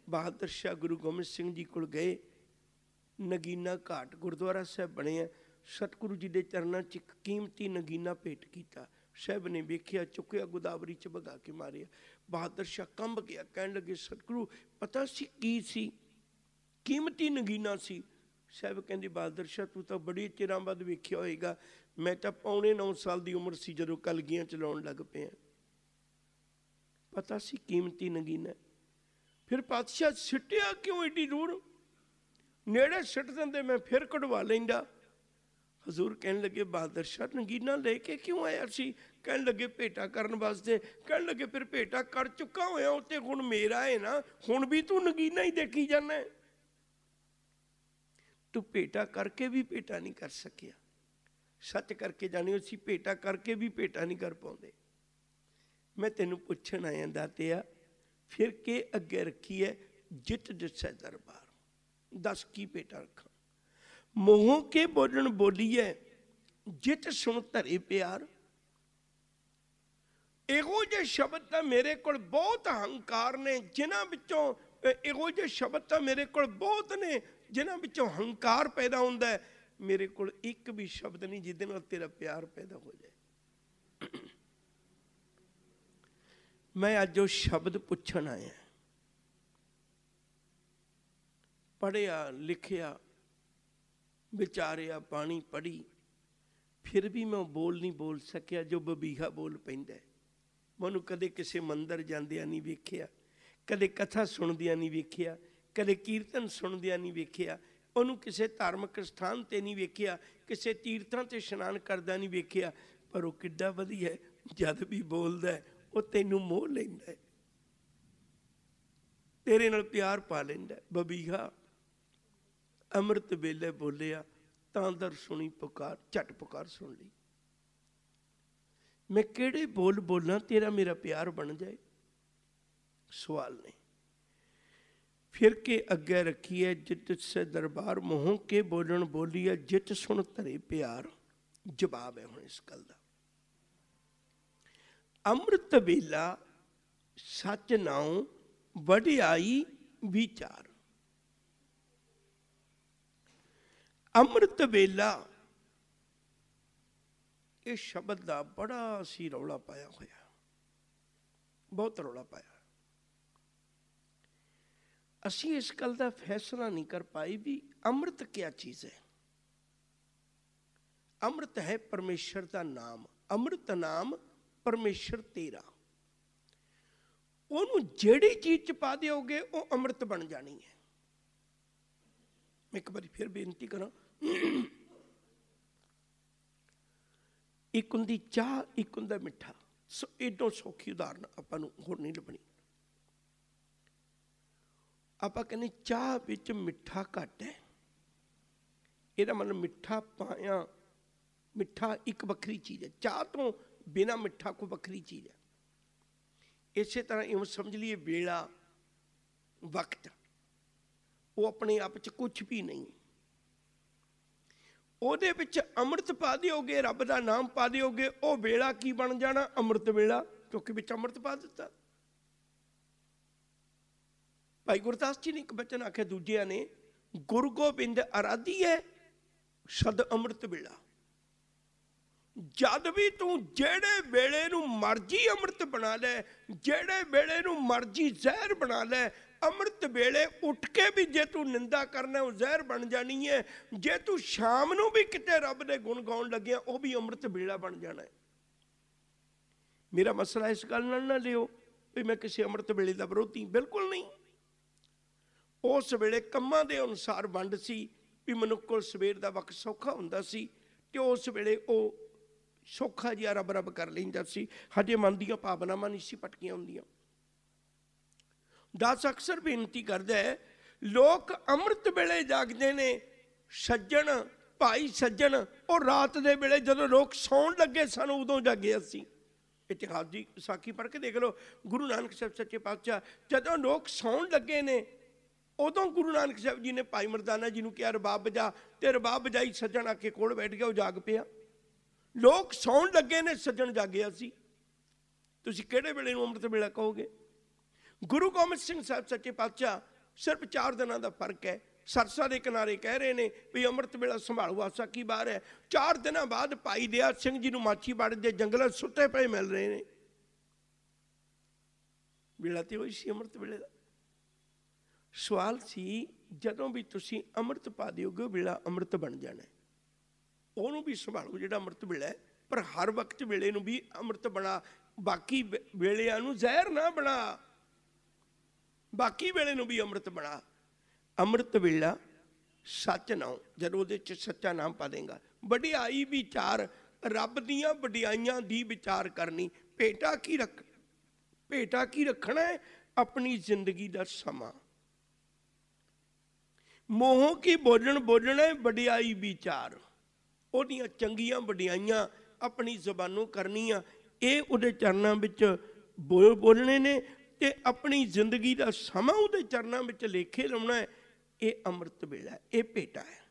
ਬਹਾਦਰ ਸ਼ਾਹ ਗੁਰੂ ਗੋਬਿੰਦ ਸਿੰਘ ਜੀ ਕੋਲ ਗਏ, ਨਗੀਨਾ ਘਾਟ ਗੁਰਦੁਆਰਾ ਸਾਹਿਬ ਬਣਿਆ ਸਤਿਗੁਰੂ ਜੀ ਦੇ ਚਰਨਾਂ 'ਚ ਇੱਕ ਕੀਮਤੀ ਨਗੀਨਾ ਭੇਟ ਕੀਤਾ। ਸਾਹਿਬ ਨੇ ਵੇਖਿਆ, ਚੁੱਕਿਆ, ਗੋਦਾਵਰੀ 'ਚ ਭਗਾ ਕੇ ਮਾਰਿਆ। ਬਹਾਦਰ ਸ਼ਾਹ ਕੰਬ ਗਿਆ, ਕਹਿਣ ਲੱਗੇ, ਸਤਿਗੁਰੂ, ਪਤਾ ਸੀ ਕੀ ਸੀ? ਕੀਮਤੀ ਨਗੀਨਾ ਸੀ। ਸਾਹਿਬ ਕਹਿੰਦੇ, ਬਹਾਦਰ ਸ਼ਾਹ, ਤੂੰ ਤਾਂ ਬੜੀ ਚਿਰਾਂ ਬਾਅਦ ਵੇਖਿਆ ਹੋਏਗਾ। ਮੈਂ ਤਾਂ ਪੌਣੇ 9 ਸਾਲ ਦੀ ਉਮਰ ਸੀ ਜਦੋਂ ਕਲਗੀਆਂ ਚਲਾਉਣ ਲੱਗ ਪਿਆ। ਪਤਾ ਸੀ ਕੀਮਤੀ ਨਗੀਨਾ ਫਿਰ ਪਾਤਸ਼ਾਹ ਸਿੱਟਿਆ ਕਿਉਂ ਏਡੀ ਦੂਰ? ਨੇੜੇ ਸਿੱਟ ਦਿੰਦੇ, ਮੈਂ ਫਿਰ ਕਢਵਾ ਲੈਂਦਾ। ਹਜ਼ੂਰ ਕਹਿਣ ਲੱਗੇ, ਬਹਾਦਰ ਸ਼ਾਹ, ਨਗੀਨਾ ਲੈ ਕੇ ਕਿਉਂ ਆਇਆ ਸੀ? ਕਹਿਣ ਲੱਗੇ, ਭੇਟਾ ਕਰਨ ਵਾਸਤੇ। ਕਹਿਣ ਲੱਗੇ, ਫਿਰ ਭੇਟਾ ਕਰ ਚੁੱਕਾ ਹੋਇਆ ਉੱਤੇ ਹੁਣ ਮੇਰਾ ਹੈ ਨਾ। ਹੁਣ ਵੀ ਤੂੰ ਨਗੀਨਾ ਹੀ ਦੇਖੀ ਜਾਂਦਾ ਤੂੰ ਭੇਟਾ ਕਰਕੇ ਵੀ ਭੇਟਾ ਨਹੀਂ ਕਰ ਸਕਿਆ। ਸੱਚ ਕਰਕੇ ਜਾਣੀ ਸੀ ਭੇਟਾ ਕਰਕੇ ਵੀ ਭੇਟਾ ਨਹੀਂ ਕਰ ਪਾਉਂਦੇ। ਮੈਂ ਤੈਨੂੰ ਪੁੱਛਣ ਆਇਆ ਦਾਤਿਆ ਫਿਰ ਕੇ ਅੱਗੇ ਰੱਖੀ ਹੈ ਜਿੱਤ ਦਿਸੈ ਦਰਬਾਰ। ਦੱਸ ਕੀ ਭੇਟਾ ਰੱਖਾਂ? ਮੋਹ ਕੇ ਬੋਲਣ ਬੋਲੀਏ ਜਿਤ ਸੁਣ ਧਰੇ ਪਿਆਰ। ਇਹੋ ਜਿਹੇ ਸ਼ਬਦ ਤਾਂ ਮੇਰੇ ਕੋਲ ਬਹੁਤ ਹੰਕਾਰ ਨੇ, ਜਿਨ੍ਹਾਂ ਵਿੱਚੋਂ ਇਹੋ ਜਿਹੇ ਸ਼ਬਦ ਤਾਂ ਮੇਰੇ ਕੋਲ ਬਹੁਤ ਨੇ ਜਿਨ੍ਹਾਂ ਵਿੱਚੋਂ ਹੰਕਾਰ ਪੈਦਾ ਹੁੰਦਾ ਹੈ, ਮੇਰੇ ਕੋਲ ਇੱਕ ਵੀ ਸ਼ਬਦ ਨਹੀਂ ਜਿਹਦੇ ਨਾਲ ਤੇਰਾ ਪਿਆਰ ਪੈਦਾ ਹੋ ਜਾਏ। ਮੈਂ ਅੱਜ ਉਹ ਸ਼ਬਦ ਪੁੱਛਣ ਆਇਆ ਪੜਿਆ ਲਿਖਿਆ, ਵਿਚਾਰਿਆ, ਬਾਣੀ ਪੜੀ ਫਿਰ ਵੀ ਮੈਂ ਬੋਲ ਨਹੀਂ ਬੋਲ ਸਕਿਆ, ਜੋ ਬਬੀਹਾ ਬੋਲ ਪੈਂਦਾ ਮਨੂੰ ਕਦੇ ਕਿਸੇ ਮੰਦਰ ਜਾਂਦਿਆਂ ਨਹੀਂ ਵੇਖਿਆ, ਕਦੇ ਕਥਾ ਸੁਣਦਿਆਂ ਨਹੀਂ ਵੇਖਿਆ ਕਦੇ ਕੀਰਤਨ ਸੁਣਦਿਆਂ ਨਹੀਂ ਵੇਖਿਆ, ਉਹਨੂੰ ਕਿਸੇ ਧਾਰਮਿਕ ਸਥਾਨ ਤੇ ਨਹੀਂ ਵੇਖਿਆ, ਕਿਸੇ ਤੀਰਥਾਂ ਤੇ ਇਸ਼ਨਾਨ ਕਰਦਾ ਨਹੀਂ ਵੇਖਿਆ, ਪਰ ਉਹ ਕਿੱਡਾ ਵਧੀਆ ਜਦ ਵੀ ਬੋਲਦਾ ਉਹ ਤੈਨੂੰ ਮੋਹ ਲੈਂਦਾ ਹੈ। ਤੇਰੇ ਨਾਲ ਪਿਆਰ ਪਾ ਲੈਂਦਾ ਬਬੀਹਾ ਅੰਮ੍ਰਿਤ ਵੇਲੇ ਬੋਲਿਆ, ਤਾਂ ਦਰ ਸੁਣੀ ਪੁਕਾਰ, ਝਟ ਪੁਕਾਰ ਸੁਣ ਲਈ। ਮੈਂ ਕਿਹੜੇ ਬੋਲ ਬੋਲਾਂ ਤੇਰਾ ਮੇਰਾ ਪਿਆਰ ਬਣ ਜਾਏ? ਸਵਾਲ ਨਹੀਂ। ਫਿਰ ਕੇ ਅੱਗੇ ਰੱਖੀਏ ਜਿਤ ਸੇ ਦਰਬਾਰ ਮੋਹ ਕੇ ਬੋਲਣ ਬੋਲੀਏ ਜਿਤ ਸੁਣ ਧਰੇ ਪਿਆਰ। ਜਵਾਬ ਹੈ ਹੁਣ ਇਸ ਗੱਲ ਦਾ। ਅੰਮ੍ਰਿਤ ਵੇਲਾ ਸੱਚ ਨਾਉ ਵਡਿਆਈ ਵਿਚਾਰ। ਅੰਮ੍ਰਿਤ ਵੇਲਾ, ਇਹ ਸ਼ਬਦ ਦਾ ਬੜਾ ਸੀ ਰੌਲਾ ਪਾਇਆ ਹੋਇਆ। ਬਹੁਤ ਰੌਲਾ ਪਾਇਆ। ਅਸੀਂ ਇਸ ਗੱਲ ਦਾ ਫੈਸਲਾ ਨਹੀਂ ਕਰ ਪਾਈ ਵੀ ਅੰਮ੍ਰਿਤ ਕੀ ਚੀਜ਼ ਹੈ। ਅੰਮ੍ਰਿਤ ਹੈ ਪਰਮੇਸ਼ਰ ਦਾ ਨਾਮ। ਅੰਮ੍ਰਿਤ ਨਾਮ ਪਰਮੇਸ਼ਰ ਤੇਰਾ। ਉਹਨੂੰ ਜਿਹੜੀ ਚੀਜ਼ ਚ ਪਾ ਦਿਓਗੇ, ਉਹ ਅੰਮ੍ਰਿਤ ਬਣ ਜਾਣੀ ਹੈ। ਮੈਂ ਇੱਕ ਵਾਰੀ ਫਿਰ ਬੇਨਤੀ ਕਰਾਂ। ਇੱਕ ਹੁੰਦੀ ਚਾਹ, ਇੱਕ ਹੁੰਦਾ ਮਿੱਠਾ। ਸੋ ਇਦੋਂ ਸੌਖੀ ਉਦਾਹਰਨ ਆਪਾਂ ਨੂੰ ਹੋਰ ਨਹੀਂ ਲੱਭਣੀ। ਆਪਾਂ ਕਹਿੰਦੇ ਚਾਹ ਵਿੱਚ ਮਿੱਠਾ ਘੱਟ ਹੈ। ਇਹਦਾ ਮਤਲਬ ਮਿੱਠਾ ਪਾਇਆ, ਮਿੱਠਾ ਇੱਕ ਵੱਖਰੀ ਚੀਜ਼ ਹੈ। ਚਾਹ ਤੋਂ ਬਿਨਾ ਮਿੱਠਾ ਕੋਈ ਵੱਖਰੀ ਚੀਜ਼ ਹੈ। ਇਸੇ ਤਰ੍ਹਾਂ ਇਉਂ ਸਮਝ ਲਈਏ ਵੇਲਾ ਵਕਤ, ਉਹ ਆਪਣੇ ਆਪ ਚ ਕੁਝ ਵੀ ਨਹੀਂ। ਉਹਦੇ ਵਿੱਚ ਅੰਮ੍ਰਿਤ ਪਾ ਦਿਓਗੇ, ਰੱਬ ਦਾ ਨਾਮ ਪਾ ਦਿਓਗੇ, ਉਹ ਵੇਲਾ ਕੀ ਬਣ ਜਾਣਾ? ਅੰਮ੍ਰਿਤ ਵੇਲਾ, ਕਿਉਂਕਿ ਵਿੱਚ ਅੰਮ੍ਰਿਤ ਪਾ ਦਿੱਤਾ। ਭਾਈ ਗੁਰਦਾਸ ਜੀ ਨੇ ਇੱਕ ਬਚਨ ਆਖਿਆ, ਦੂਜਿਆਂ ਨੇ, ਗੁਰੂ ਗੋਬਿੰਦ ਅਰਾਧੀ ਹੈ ਸ਼ਦ ਅੰਮ੍ਰਿਤ ਵੇਲਾ। ਜਦ ਵੀ ਤੂੰ ਜਿਹੜੇ ਵੇਲੇ ਨੂੰ ਮਰਜ਼ੀ ਅੰਮ੍ਰਿਤ ਬਣਾ ਲੈ, ਜਿਹੜੇ ਵੇਲੇ ਨੂੰ ਮਰਜ਼ੀ ਜ਼ਹਿਰ ਬਣਾ ਲੈ, ਅੰਮ੍ਰਿਤ ਵੇਲੇ ਉੱਠ ਕੇ ਵੀ ਜੇ ਤੂੰ ਨਿੰਦਾ ਕਰਨਾ, ਉਹ ਜ਼ਹਿਰ ਬਣ ਜਾਣੀ ਹੈ ਜੇ ਤੂੰ ਸ਼ਾਮ ਨੂੰ ਵੀ ਕਿਤੇ ਰੱਬ ਦੇ ਗੁਣ ਗਾਉਣ ਲੱਗਿਆ, ਉਹ ਵੀ ਅੰਮ੍ਰਿਤ ਵੇਲਾ ਬਣ ਜਾਣਾ ਹੈ ਮੇਰਾ ਮਸਲਾ ਇਸ ਗੱਲ ਨਾਲ ਨਾ ਲਿਓ ਵੀ ਮੈਂ ਕਿਸੇ ਅੰਮ੍ਰਿਤ ਵੇਲੇ ਦਾ ਵਿਰੋਧੀ ਬਿਲਕੁਲ ਨਹੀਂ। ਉਸ ਵੇਲੇ ਕੰਮਾਂ ਦੇ ਅਨੁਸਾਰ ਵੰਡ ਸੀ ਵੀ ਮਨੁੱਖ ਕੋਲ ਸਵੇਰ ਦਾ ਵਕਤ ਸੌਖਾ ਹੁੰਦਾ ਸੀ ਤੇ ਉਸ ਵੇਲੇ ਉਹ ਸੌਖਾ ਜਿਹਾ ਰੱਬ ਰੱਬ ਕਰ ਲੈਂਦਾ ਸੀ। ਹਜੇ ਮਨ ਦੀਆਂ ਭਾਵਨਾਵਾਂ ਨਹੀਂ ਸੀ ਪਟਕੀਆਂ ਹੁੰਦੀਆਂ। ਦਾਸ ਅਕਸਰ ਬੇਨਤੀ ਕਰਦਾ ਹੈ, ਲੋਕ ਅੰਮ੍ਰਿਤ ਵੇਲੇ ਜਾਗਦੇ ਨੇ, ਸੱਜਣ, ਭਾਈ ਸੱਜਣ, ਉਹ ਰਾਤ ਦੇ ਵੇਲੇ ਜਦੋਂ ਲੋਕ ਸੌਣ ਲੱਗੇ ਸਨ ਉਦੋਂ ਜਾਗੇ ਅਸੀਂ। ਇਤਿਹਾਸ ਦੀ ਸਾਖੀ ਪੜ੍ਹ ਕੇ ਦੇਖ ਲਓ, ਗੁਰੂ ਨਾਨਕ ਸਾਹਿਬ ਸੱਚੇ ਪਾਤਸ਼ਾਹ ਜਦੋਂ ਲੋਕ ਸੌਣ ਲੱਗੇ ਨੇ ਉਦੋਂ ਗੁਰੂ ਨਾਨਕ ਸਾਹਿਬ ਜੀ ਨੇ ਭਾਈ ਮਰਦਾਨਾ ਜੀ ਨੂੰ ਕਿਹਾ, ਰਬਾਬ ਵਜਾ ਤੇ ਰਬਾਬ ਵਜਾਈ ਸੱਜਣ ਆ ਕੇ ਕੋਲ ਬੈਠ ਗਿਆ, ਉਹ ਜਾਗ ਪਿਆ। ਲੋਕ ਸੌਣ ਲੱਗੇ ਨੇ, ਸੱਜਣ ਜਾਗਿਆ ਸੀ। ਤੁਸੀਂ ਕਿਹੜੇ ਵੇਲੇ ਨੂੰ ਅੰਮ੍ਰਿਤ ਵੇਲਾ ਕਹੋਗੇ? ਗੁਰੂ ਗੋਬਿੰਦ ਸਿੰਘ ਸਾਹਿਬ ਸੱਚੇ ਪਾਤਸ਼ਾਹ, ਸਿਰਫ 4 ਦਿਨਾਂ ਦਾ ਫ਼ਰਕ ਹੈ। ਸਰਸਾ ਦੇ ਕਿਨਾਰੇ ਕਹਿ ਰਹੇ ਨੇ ਵੀ ਅੰਮ੍ਰਿਤ ਵੇਲਾ ਸੰਭਾਲੂ, ਆਸਾ ਕੀ ਬਾਹਰ ਹੈ? 4 ਦਿਨਾਂ ਬਾਅਦ ਭਾਈ ਦਿਆ ਸਿੰਘ ਜੀ ਨੂੰ ਮਾਛੀ ਬਾੜ ਦੇ ਜੰਗਲਾਂ ਸੁੱਤੇ ਪਏ ਮਿਲ ਰਹੇ ਨੇ। ਵੇਲਾ ਤੇ ਹੋਈ ਸੀ ਅੰਮ੍ਰਿਤ ਵੇਲੇ ਦਾ। ਸਵਾਲ ਸੀ, ਜਦੋਂ ਵੀ ਤੁਸੀਂ ਅੰਮ੍ਰਿਤ ਪਾ ਦਿਓਗੇ, ਵੇਲਾ ਅੰਮ੍ਰਿਤ ਬਣ ਜਾਣਾ ਉਹਨੂੰ ਵੀ ਸੰਭਾਲੋ, ਜਿਹੜਾ ਅੰਮ੍ਰਿਤ ਵੇਲਾ ਹੈ। ਪਰ ਹਰ ਵਕਤ ਵੇਲੇ ਨੂੰ ਵੀ ਅੰਮ੍ਰਿਤ ਬਣਾ, ਬਾਕੀ ਵੇਲਿਆਂ ਨੂੰ ਜ਼ਹਿਰ ਨਾ ਬਣਾ। ਬਾਕੀ ਵੇਲੇ ਨੂੰ ਵੀ ਅੰਮ੍ਰਿਤ ਬਣਾ। ਅੰਮ੍ਰਿਤ ਵੇਲਾ ਸੱਚ ਨਾਮ ਜਦੋਂ ਉਹਦੇ ਚ ਸੱਚਾ ਨਾਮ ਪਾ ਦੇਗਾ। ਵਡਿਆਈ ਵਿਚਾਰ, ਰੱਬ ਦੀਆਂ ਵਡਿਆਈਆਂ ਦੀ ਵਿਚਾਰ ਕਰਨੀ। ਭੇਟਾ ਕੀ ਰੱਖ, ਭੇਟਾ ਕੀ ਰੱਖਣਾ ਹੈ? ਆਪਣੀ ਜ਼ਿੰਦਗੀ ਦਾ ਸਮਾਂ। ਮੋਹ ਕੀ ਬੋਲਣ, ਬੋਲਣਾ ਵਡਿਆਈ ਵਿਚਾਰ। ਉਹਦੀਆਂ ਚੰਗੀਆਂ ਵਡਿਆਈਆਂ ਆਪਣੀ ਜ਼ਬਾਨੋਂ ਕਰਨੀਆਂ। ਇਹ ਉਹਦੇ ਚਰਨਾਂ ਵਿੱਚ ਬੋਲ ਬੋਲਣੇ ਨੇ ਤੇ ਆਪਣੀ ਜ਼ਿੰਦਗੀ ਦਾ ਸਮਾਂ ਉਹਦੇ ਚਰਨਾਂ ਵਿੱਚ ਲੇਖੇ ਲਾਉਣਾ ਹੈ। ਇਹ ਅੰਮ੍ਰਿਤ ਵੇਲਾ ਇਹ ਭੇਟਾ ਹੈ।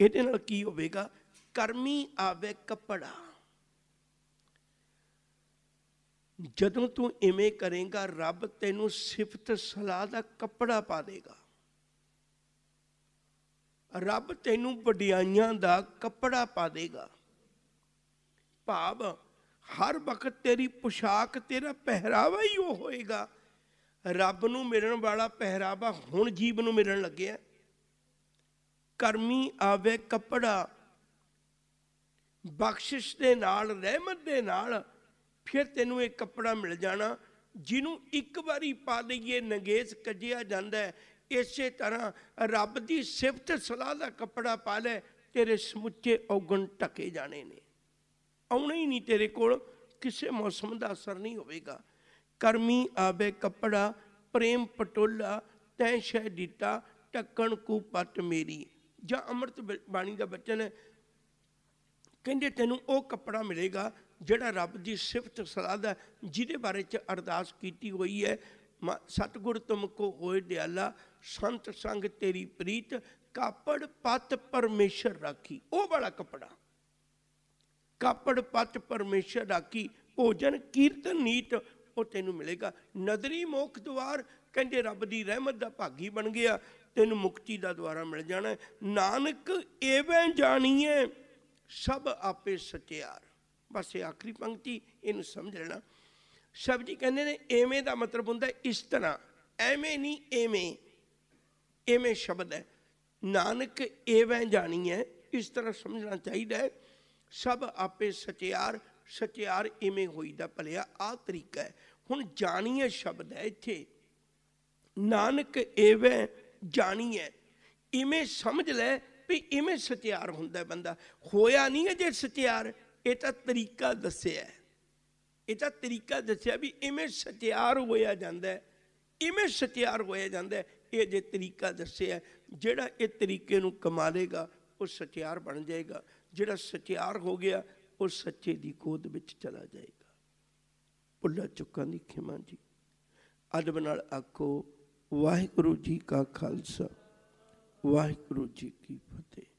ਇਹਦੇ ਨਾਲ ਕੀ ਹੋਵੇਗਾ? ਕਰਮੀ ਆਵੇ ਕਪੜਾ। ਜਦੋਂ ਤੂੰ ਇਵੇਂ ਕਰੇਗਾ, ਰੱਬ ਤੈਨੂੰ ਸਿਫਤ ਸਲਾਹ ਦਾ ਕੱਪੜਾ ਪਾ ਦੇਗਾ। ਰੱਬ ਤੈਨੂੰ ਵਡਿਆਈਆਂ ਦਾ ਕੱਪੜਾ ਪਾ ਦੇਗਾ। ਭਾਵ ਹਰ ਵਕਤ ਤੇਰੀ ਪੁਸ਼ਾਕ, ਤੇਰਾ ਪਹਿਰਾਵਾ ਹੀ ਉਹ ਹੋਏਗਾ। ਰੱਬ ਨੂੰ ਮਿਲਣ ਵਾਲਾ ਪਹਿਰਾਵਾ ਹੁਣ ਜੀਵ ਨੂੰ ਮਿਲਣ ਲੱਗਿਆ। ਕਰਮੀ ਆਵੇ ਕੱਪੜਾ, ਬਖਸ਼ਿਸ਼ ਦੇ ਨਾਲ, ਰਹਿਮਤ ਦੇ ਨਾਲ ਫਿਰ ਤੈਨੂੰ ਇਹ ਕੱਪੜਾ ਮਿਲ ਜਾਣਾ, ਜਿਹਨੂੰ ਇੱਕ ਵਾਰੀ ਪਾ ਲਈਏ ਨਗੇਸ ਕੱਜਿਆ ਜਾਂਦਾ ਇਸੇ ਤਰ੍ਹਾਂ ਰੱਬ ਦੀ ਸਿਫਤ ਸਲਾਹ ਦਾ ਕੱਪੜਾ ਪਾ ਲੈ, ਤੇਰੇ ਸਮੁੱਚੇ ਔਗਣ ਟਕੇ ਜਾਣੇ ਨੇ। ਆਉਣਾ ਹੀ ਨਹੀਂ ਤੇਰੇ ਕੋਲ, ਕਿਸੇ ਮੌਸਮ ਦਾ ਅਸਰ ਨਹੀਂ ਹੋਵੇਗਾ। ਕਰਮੀ ਆਵੇ ਕੱਪੜਾ, ਪ੍ਰੇਮ ਪਟੋਲਾ, ਤੈ ਸ਼ਹਿ ਦਿੱਤਾ, ਢੱਕਣ ਕੂ ਪੱਟ ਮੇਰੀ। ਜਾਂ ਅੰਮ੍ਰਿਤ ਬਾਣੀ ਦਾ ਬਚਨ ਹੈ, ਕਹਿੰਦੇ ਤੈਨੂੰ ਉਹ ਕੱਪੜਾ ਮਿਲੇਗਾ ਜਿਹੜਾ ਰੱਬ ਦੀ ਸਿਫਤ ਸਲਾਹ ਦਾ, ਜਿਹਦੇ ਬਾਰੇ ਚ ਅਰਦਾਸ ਕੀਤੀ ਹੋਈ ਹੈ, ਮ- ਸਤਿਗੁਰ ਤੁਮਕੋ ਹੋਏ ਦਿਆਲਾ ਸੰਤ ਸੰਗ ਤੇਰੀ ਪ੍ਰੀਤ ਕਾਪੜ ਪਤ ਪਰਮੇਸ਼ਰ ਰਾਖੀ। ਉਹ ਵਾਲਾ ਕੱਪੜਾ। ਕਾਪੜ ਪਤ ਪਰਮੇਸ਼ਰ ਰਾਖੀ, ਭੋਜਨ, ਕੀਰਤਨ ਨੀਤ ਉਹ ਤੈਨੂੰ ਮਿਲੇਗਾ। ਨਦਰੀ ਮੋਖ ਦੁਆਰ ਕਹਿੰਦੇ ਰੱਬ ਦੀ ਰਹਿਮਤ ਦਾ ਭਾਗੀ ਬਣ ਗਿਆ, ਤੈਨੂੰ ਮੁਕਤੀ ਦਾ ਦੁਆਰਾ ਮਿਲ ਜਾਣਾ ਹੈ। ਨਾਨਕ ਐਵੇਂ ਜਾਣੀਏ ਸਭ ਆਪੇ ਸਚਿਆਰ ਬਸ ਇਹ ਆਖਰੀ ਪੰਕਤੀ, ਇਹਨੂੰ ਸਮਝ ਲੈਣਾ। ਸ਼ਬਦ ਜੀ ਕਹਿੰਦੇ ਨੇ, ਐਵੇਂ ਦਾ ਮਤਲਬ ਹੁੰਦਾ ਇਸ ਤਰ੍ਹਾਂ। ਐਵੇਂ ਨਹੀਂ, ਐਵੇਂ। ਇਵੇਂ ਸ਼ਬਦ ਹੈ। ਨਾਨਕ ਐਵੇਂ ਜਾਣੀ ਹੈ ਇਸ ਤਰ੍ਹਾਂ ਸਮਝਣਾ ਚਾਹੀਦਾ ਹੈ। ਸਭ ਆਪੇ ਸਚਿਆਰ ਸਚਿਆਰ ਇਵੇਂ ਹੋਈਦਾ ਭਲਿਆ ਆ ਤਰੀਕਾ ਹੈ। ਹੁਣ ਜਾਣੀਏ ਸ਼ਬਦ ਹੈ ਇੱਥੇ। ਨਾਨਕ ਐਵੇਂ ਜਾਣੀਏ ਇਵੇਂ ਸਮਝ ਲੈ ਵੀ ਇਵੇਂ ਸਚਿਆਰ ਹੁੰਦਾ ਬੰਦਾ। ਹੋਇਆ ਨਹੀਂ ਹੈ ਜੇ ਸਚਿਆਰ, ਇਹ ਤਾਂ ਤਰੀਕਾ ਦੱਸਿਆ ਇਹ ਤਾਂ ਤਰੀਕਾ ਦੱਸਿਆ ਵੀ ਇਵੇਂ ਸਤਿਆਰ ਹੋਇਆ ਜਾਂਦਾ ਇਵੇਂ ਸਚਿਆਰ ਹੋਇਆ ਜਾਂਦਾ ਇਹ ਜੇ ਤਰੀਕਾ ਦੱਸਿਆ, ਜਿਹੜਾ ਇਹ ਤਰੀਕੇ ਨੂੰ ਕਮਾ ਲੇਗਾ ਉਹ ਸਚਿਆਰ ਬਣ ਜਾਏਗਾ। ਜਿਹੜਾ ਸਚਿਆਰ ਹੋ ਗਿਆ, ਉਹ ਸੱਚੇ ਦੀ ਗੋਦ ਵਿੱਚ ਚਲਾ ਜਾਏਗਾ। ਭੁੱਲਾ ਚੁੱਕਾਂ ਦੀ ਖਿਮਾ ਜੀ। ਅਦਬ ਨਾਲ ਆਖੋ, ਵਾਹਿਗੁਰੂ ਜੀ ਕਾ ਖਾਲਸਾ, ਵਾਹਿਗੁਰੂ ਜੀ ਕੀ ਫਤਿਹ।